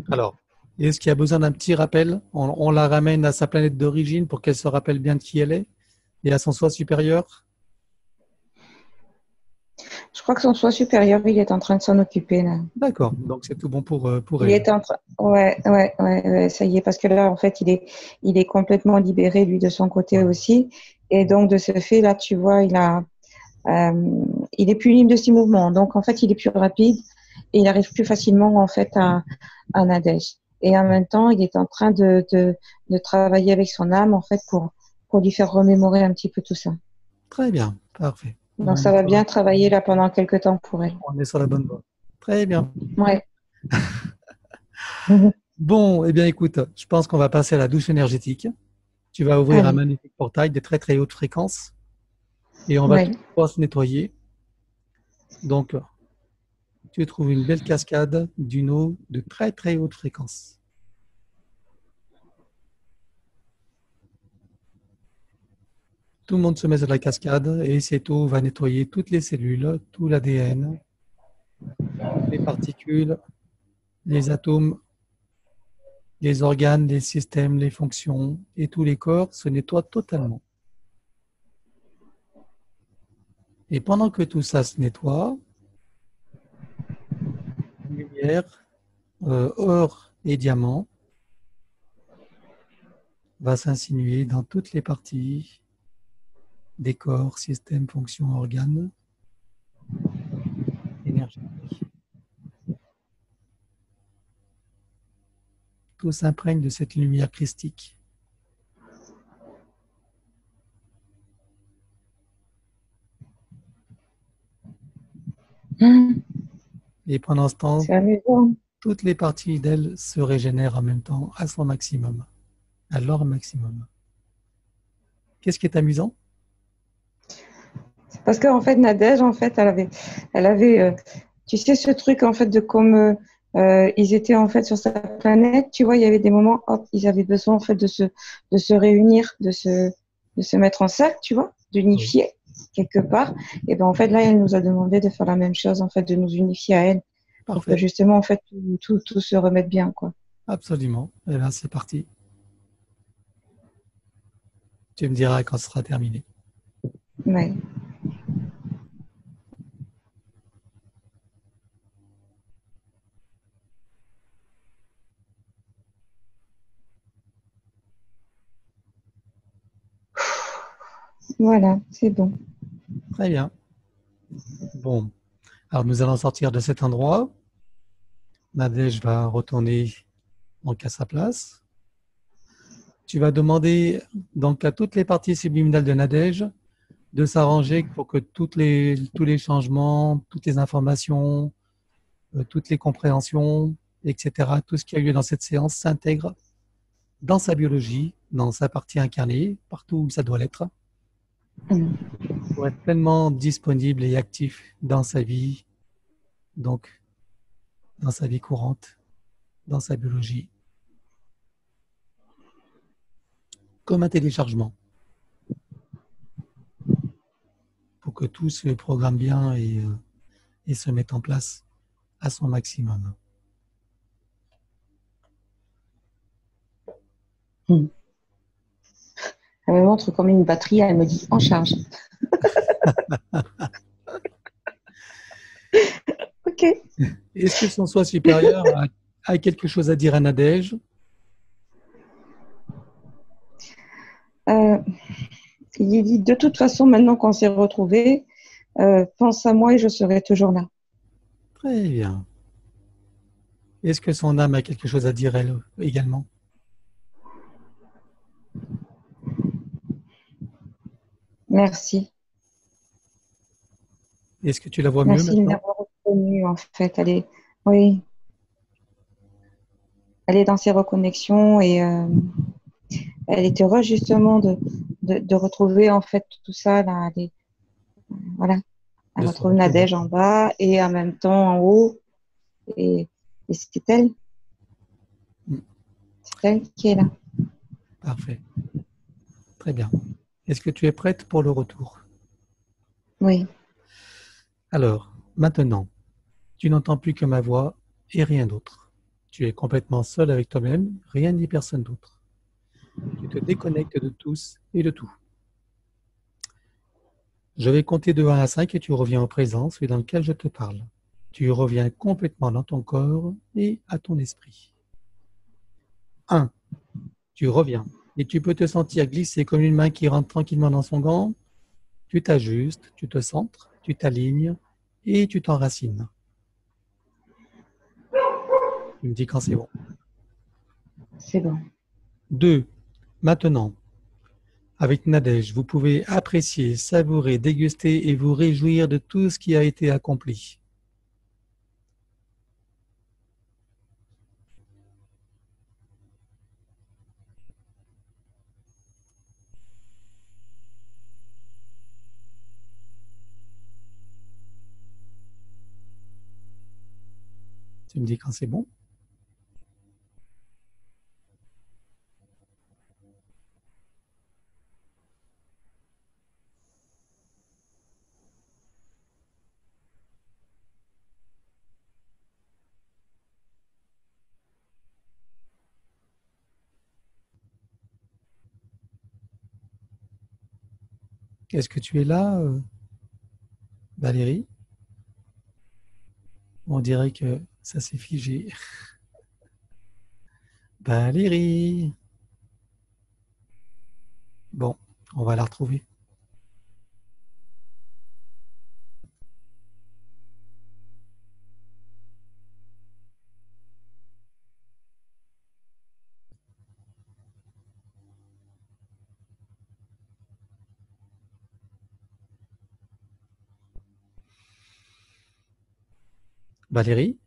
Speaker 1: Alors, est-ce qu'il y a besoin d'un petit rappel? On la ramène à sa planète d'origine pour qu'elle se rappelle bien de qui elle est et à son soi supérieur?
Speaker 3: Je crois que son soi supérieur, il est en train de s'en occuper là.
Speaker 1: D'accord, donc c'est tout bon pour, euh, pour
Speaker 3: elle. Il est en train... ouais, ouais, ouais, ça y est, parce que là, en fait, il est, il est complètement libéré, lui, de son côté aussi. Et donc, de ce fait, là, tu vois, il a, euh, il est plus libre de ses mouvements. Donc, en fait, il est plus rapide et il arrive plus facilement, en fait, à, à. Et en même temps, il est en train de, de, de travailler avec son âme, en fait, pour, pour lui faire remémorer un petit peu tout ça.
Speaker 1: Très bien, parfait.
Speaker 3: Donc ça va bien travailler là pendant quelques temps pour elle.
Speaker 1: On est sur la bonne voie. Très bien.
Speaker 3: Ouais.
Speaker 1: bon, eh bien écoute, je pense qu'on va passer à la douche énergétique. Tu vas ouvrir un magnifique portail de très très haute fréquence et on va pouvoir se nettoyer. Donc, tu trouves une belle cascade d'une eau de très très haute fréquence. Tout le monde se met sur la cascade et cette eau va nettoyer toutes les cellules, tout l'ADN, les particules, les atomes, les organes, les systèmes, les fonctions et tous les corps se nettoient totalement. Et pendant que tout ça se nettoie, lumière, euh, or et diamant va s'insinuer dans toutes les parties décor, système, fonction, organe, énergétique. Tout s'imprègne de cette lumière christique. Et pendant ce temps, toutes les parties d'elle se régénèrent en même temps à son maximum, à leur maximum. Qu'est-ce qui est amusant?
Speaker 3: Parce qu'en fait, Nadège, en fait, elle avait, elle avait, euh, tu sais, ce truc en fait de comme euh, euh, ils étaient en fait sur sa planète, tu vois, il y avait des moments, hop, ils avaient besoin en fait de se, de se réunir, de se, de se mettre en cercle, tu vois, d'unifier quelque part. Et ben en fait là, elle nous a demandé de faire la même chose, en fait, de nous unifier à elle, pour que justement en fait tout, tout, se remette bien, quoi.
Speaker 1: Absolument. Et là, c'est parti. Tu me diras quand ce sera terminé.
Speaker 3: Oui. Voilà, c'est bon.
Speaker 1: Très bien. Bon, alors nous allons sortir de cet endroit. Nadège va retourner donc à sa place. Tu vas demander donc à toutes les parties subliminales de Nadège de s'arranger pour que les, tous les changements, toutes les informations, euh, toutes les compréhensions, etc., tout ce qui a eu lieu dans cette séance s'intègre dans sa biologie, dans sa partie incarnée, partout où ça doit l'être, pour être pleinement disponible et actif dans sa vie, donc dans sa vie courante, dans sa biologie, comme un téléchargement. pour que tout se programme bien et, euh, se mette en place à son maximum.
Speaker 3: Hmm. Elle me montre comme une batterie, elle me dit en charge. ok.
Speaker 1: Est-ce que son soi supérieur a, quelque chose à dire à Nadège?
Speaker 3: Euh, Il dit de toute façon, maintenant qu'on s'est retrouvés, euh, pense à moi et je serai toujours là.
Speaker 1: Très bien. Est-ce que son âme a quelque chose à dire elle également?
Speaker 3: Merci.
Speaker 1: Est-ce que tu la vois
Speaker 3: mieux
Speaker 1: Merci
Speaker 3: de m'avoir reconnue, en fait. Elle est, oui. Elle est dans ses reconnexions et euh, elle est heureuse justement de, de, retrouver en fait tout ça. Là, voilà. Elle retrouve Nadège en bas et en même temps en haut. Et, et c'est elle. Mm. C'est elle qui est là.
Speaker 1: Parfait. Très bien. Est-ce que tu es prête pour le retour?
Speaker 3: Oui.
Speaker 1: Alors, maintenant, tu n'entends plus que ma voix et rien d'autre. Tu es complètement seul avec toi-même, rien ni personne d'autre. Tu te déconnectes de tous et de tout. Je vais compter de 1 à 5 et tu reviens au présent, celui dans lequel je te parle. Tu reviens complètement dans ton corps et à ton esprit. 1. Tu reviens et tu peux te sentir glisser comme une main qui rentre tranquillement dans son gant. Tu t'ajustes, tu te centres, tu t'alignes et tu t'enracines. Tu me dis quand c'est bon.
Speaker 3: C'est bon.
Speaker 1: Deux. Maintenant, avec Nadège, vous pouvez apprécier, savourer, déguster et vous réjouir de tout ce qui a été accompli. Tu me dis quand c'est bon. Est-ce que tu es là, euh, Valérie? On dirait que ça s'est figé. Valérie. Bon, on va la retrouver. Valérie?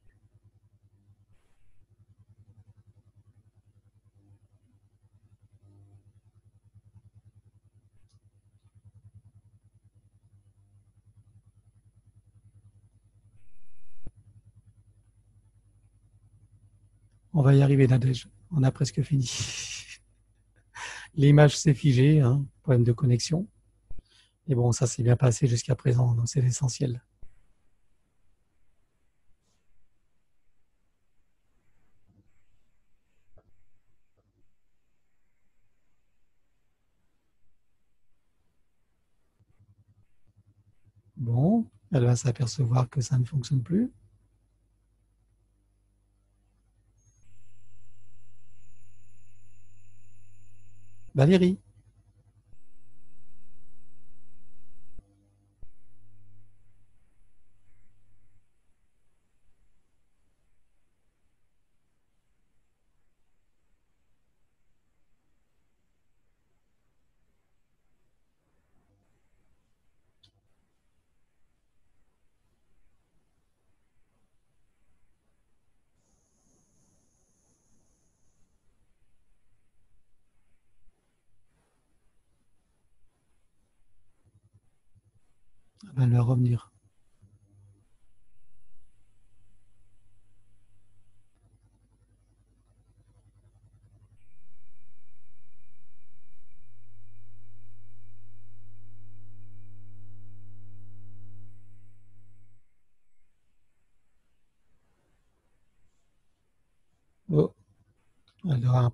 Speaker 1: On va y arriver, Nadège. On a presque fini. L'image s'est figée, hein, problème de connexion. Et bon, ça s'est bien passé jusqu'à présent, donc c'est l'essentiel. Bon, elle s'apercevoir que ça ne fonctionne plus. Valérie.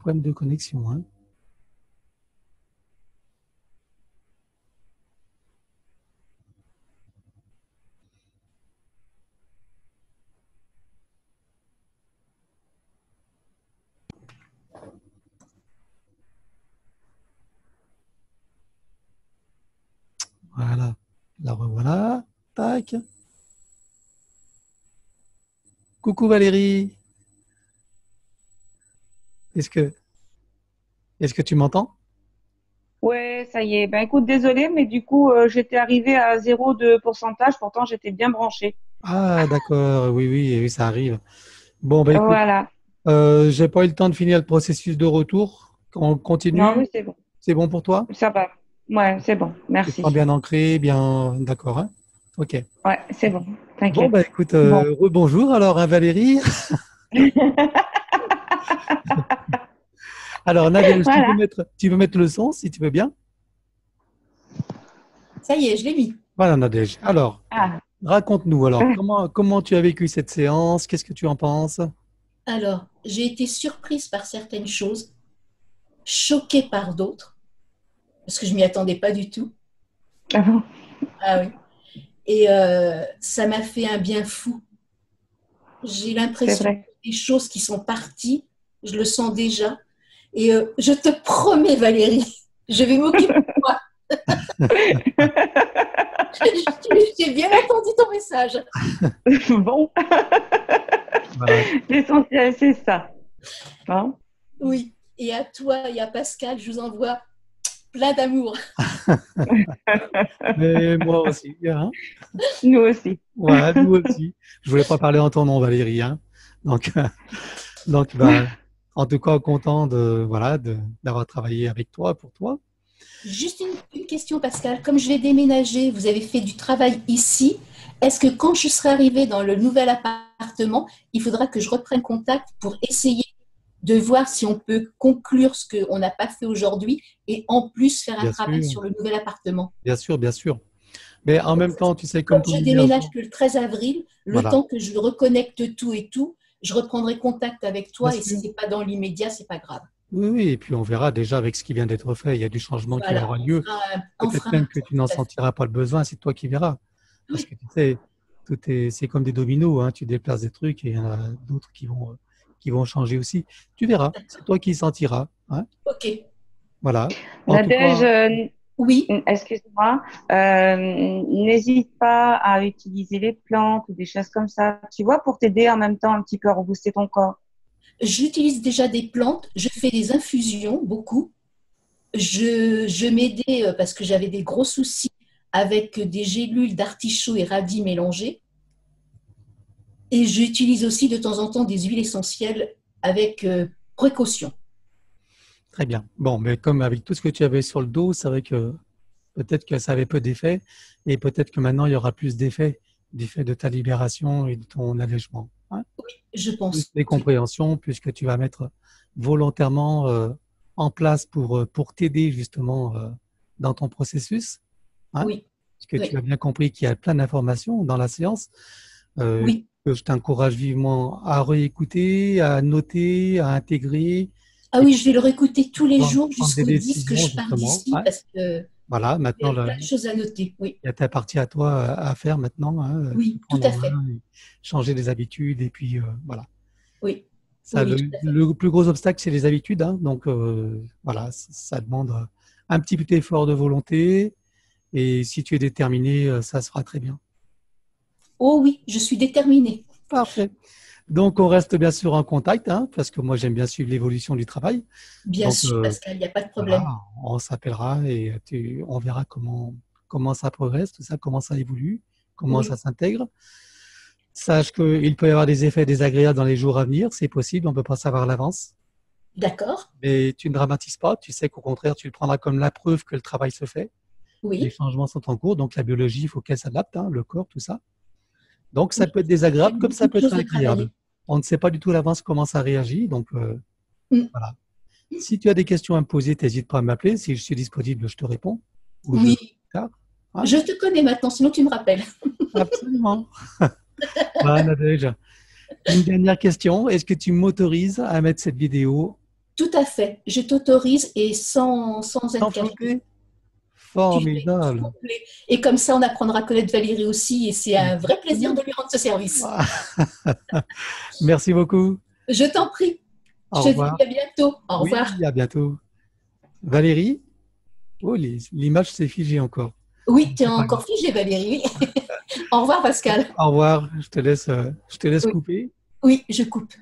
Speaker 1: problème de connexion. Hein. Voilà, la revoilà. Tac. Coucou Valérie. Est-ce que, est-ce que tu m'entends?
Speaker 3: Ouais, ça y est. Ben écoute, désolé, mais du coup, euh, j'étais arrivée à zéro de pourcentage. Pourtant, j'étais bien branchée.
Speaker 1: Ah, d'accord. Oui, oui, oui, ça arrive. Bon, ben écoute,
Speaker 3: Voilà.
Speaker 1: euh, j'ai pas eu le temps de finir le processus de retour. On continue?
Speaker 3: Non, oui, c'est bon.
Speaker 1: C'est bon pour toi?
Speaker 3: Ça va. Ouais, c'est bon. Merci.
Speaker 1: bien ancré, bien d'accord. hein? Ok.
Speaker 3: Ouais, c'est bon.
Speaker 1: Bon,
Speaker 3: T'inquiète.
Speaker 1: bah écoute, euh, rebonjour alors, hein, Valérie? Alors, Nadège, tu, peux mettre, tu peux mettre le son si tu veux bien
Speaker 2: Ça y est, je l'ai mis.
Speaker 1: Voilà, Nadège. Alors,
Speaker 3: Ah,
Speaker 1: raconte-nous alors, comment, comment tu as vécu cette séance? Qu'est-ce que tu en penses?
Speaker 2: Alors, j'ai été surprise par certaines choses, choquée par d'autres, parce que je m'y attendais pas du tout.
Speaker 3: ah bon?
Speaker 2: Ah oui. Et euh, ça m'a fait un bien fou. J'ai l'impression que des choses qui sont parties, je le sens déjà. Et euh, je te promets, Valérie, je vais m'occuper de toi. J'ai bien entendu ton message.
Speaker 3: bon,
Speaker 1: Voilà.
Speaker 3: l'essentiel, c'est ça. Hein?
Speaker 2: Oui. Et à toi et à Pascal, je vous envoie plein d'amour.
Speaker 1: Mais moi aussi. Hein
Speaker 3: Nous aussi.
Speaker 1: Ouais, nous aussi. Je voulais pas parler en ton nom, Valérie. Hein donc, donc bah, en tout cas, content de voilà d'avoir travaillé avec toi pour toi.
Speaker 2: Juste une, une question, Pascal. Comme je vais déménager, vous avez fait du travail ici. Est-ce que quand je serai arrivée dans le nouvel appartement, il faudra que je reprenne contact pour essayer de voir si on peut conclure ce qu'on n'a pas fait aujourd'hui et en plus faire un
Speaker 1: Bien
Speaker 2: travail
Speaker 1: sûr.
Speaker 2: sur le nouvel appartement?
Speaker 1: Bien sûr, bien sûr. Mais en même temps, tu sais, comme
Speaker 2: je déménage que le 13 avril, le
Speaker 1: Voilà.
Speaker 2: temps que je reconnecte tout et tout, je reprendrai contact avec toi et si ce n'est pas dans l'immédiat, c'est pas grave.
Speaker 1: Oui, oui, et puis on verra déjà avec ce qui vient d'être fait. Il y a du changement qui aura lieu.
Speaker 2: On
Speaker 1: Peut-être même que tu n'en sentiras pas le besoin, c'est toi qui verras. Parce que tu sais, tout est, c'est comme des dominos, hein. tu déplaces des trucs et il y en a d'autres qui vont, euh, qui vont changer aussi. Tu verras, c'est toi qui sentiras. Hein.
Speaker 2: Ok.
Speaker 1: Voilà. En tout
Speaker 3: Nadège,
Speaker 1: cas,
Speaker 3: euh,
Speaker 2: Oui,
Speaker 3: excuse-moi, euh, n'hésite pas à utiliser les plantes ou des choses comme ça, tu vois, pour t'aider en même temps un petit peu à rebooster ton corps.
Speaker 2: J'utilise déjà des plantes, je fais des infusions, beaucoup. Je, je m'aidais euh, parce que j'avais des gros soucis avec des gélules d'artichaut et radis mélangés. Et j'utilise aussi de temps en temps des huiles essentielles avec euh, précaution.
Speaker 1: Très bien. Bon, mais comme avec tout ce que tu avais sur le dos, c'est vrai que peut-être que ça avait peu d'effet et peut-être que maintenant il y aura plus d'effet du fait de ta libération et de ton allègement. hein.
Speaker 2: Je
Speaker 1: plus
Speaker 2: pense.
Speaker 1: les compréhensions, puisque tu vas mettre volontairement euh, en place pour, euh, pour t'aider justement euh, dans ton processus. hein,
Speaker 2: Oui,
Speaker 1: Puisque
Speaker 2: oui.
Speaker 1: tu as bien compris qu'il y a plein d'informations dans la séance. euh,
Speaker 2: oui.
Speaker 1: que je t'encourage vivement à réécouter, à noter, à intégrer.
Speaker 2: Ah oui, je vais le réécouter tous les jours jusqu'au 10 que je pars d'ici
Speaker 1: ouais.
Speaker 2: parce que
Speaker 1: Voilà,
Speaker 2: il y
Speaker 1: maintenant,
Speaker 2: a plein de choses à noter. Oui,
Speaker 1: il y a ta partie à toi à à faire maintenant. hein,
Speaker 2: oui, tout à fait.
Speaker 1: changer des habitudes et puis euh, voilà.
Speaker 2: Oui.
Speaker 1: Ça,
Speaker 2: Oui,
Speaker 1: le, plus gros obstacle, c'est les habitudes. hein. donc, euh, voilà, ça, ça demande euh, un petit peu d'effort de volonté. Et si tu es déterminé, euh, ça sera très bien.
Speaker 2: Oh oui, je suis déterminée.
Speaker 1: Parfait. Donc, on reste bien sûr en contact, hein, parce que moi, j'aime bien suivre l'évolution du travail.
Speaker 2: Bien
Speaker 1: Donc,
Speaker 2: sûr,
Speaker 1: euh,
Speaker 2: Pascal, il n'y a pas de problème.
Speaker 1: Voilà, on s'appellera et tu- on verra comment, comment ça progresse, tout ça, comment ça évolue, comment
Speaker 2: Oui.
Speaker 1: ça s'intègre. Sache qu'il peut y avoir des effets désagréables dans les jours à venir, c'est possible, on ne peut pas savoir à l'avance.
Speaker 2: D'accord
Speaker 1: Mais tu ne dramatises pas, tu sais qu'au contraire, tu le prendras comme la preuve que le travail se fait. Les
Speaker 2: Oui,
Speaker 1: changements sont en cours, donc la biologie, il faut qu'elle s'adapte, hein, le corps, tout ça. Donc ça
Speaker 2: Oui.
Speaker 1: peut être désagréable comme ça peut être agréable. On ne sait pas du tout à l'avance comment ça réagit, donc euh,
Speaker 2: Mm.
Speaker 1: voilà. Si tu as des questions à me poser, n'hésite pas à m'appeler. Si je suis disponible, je te réponds. Ou
Speaker 2: oui.
Speaker 1: Hein?
Speaker 2: Je te connais maintenant, sinon tu me rappelles.
Speaker 1: Absolument. Voilà, Nadège. Une dernière question. Est-ce que tu m'autorises à mettre cette vidéo
Speaker 2: Tout à fait. Je t'autorise et sans, sans
Speaker 1: sans
Speaker 2: être caché.
Speaker 1: flouter
Speaker 2: Tu fais
Speaker 1: Formidable.
Speaker 2: complet. Et comme ça, on apprendra à connaître Valérie aussi et c'est un vrai plaisir de lui rendre ce service.
Speaker 1: Merci beaucoup.
Speaker 2: Je t'en prie.
Speaker 1: Au
Speaker 2: je te
Speaker 1: revoir.
Speaker 2: dis à bientôt. Au
Speaker 1: Oui,
Speaker 2: revoir.
Speaker 1: à bientôt. Valérie? Oh, l'image s'est figée encore.
Speaker 2: Oui, tu es encore figé, Valérie. Au revoir, Pascal.
Speaker 1: Au revoir. Je te laisse, euh, je te laisse couper.
Speaker 2: Oui, je coupe.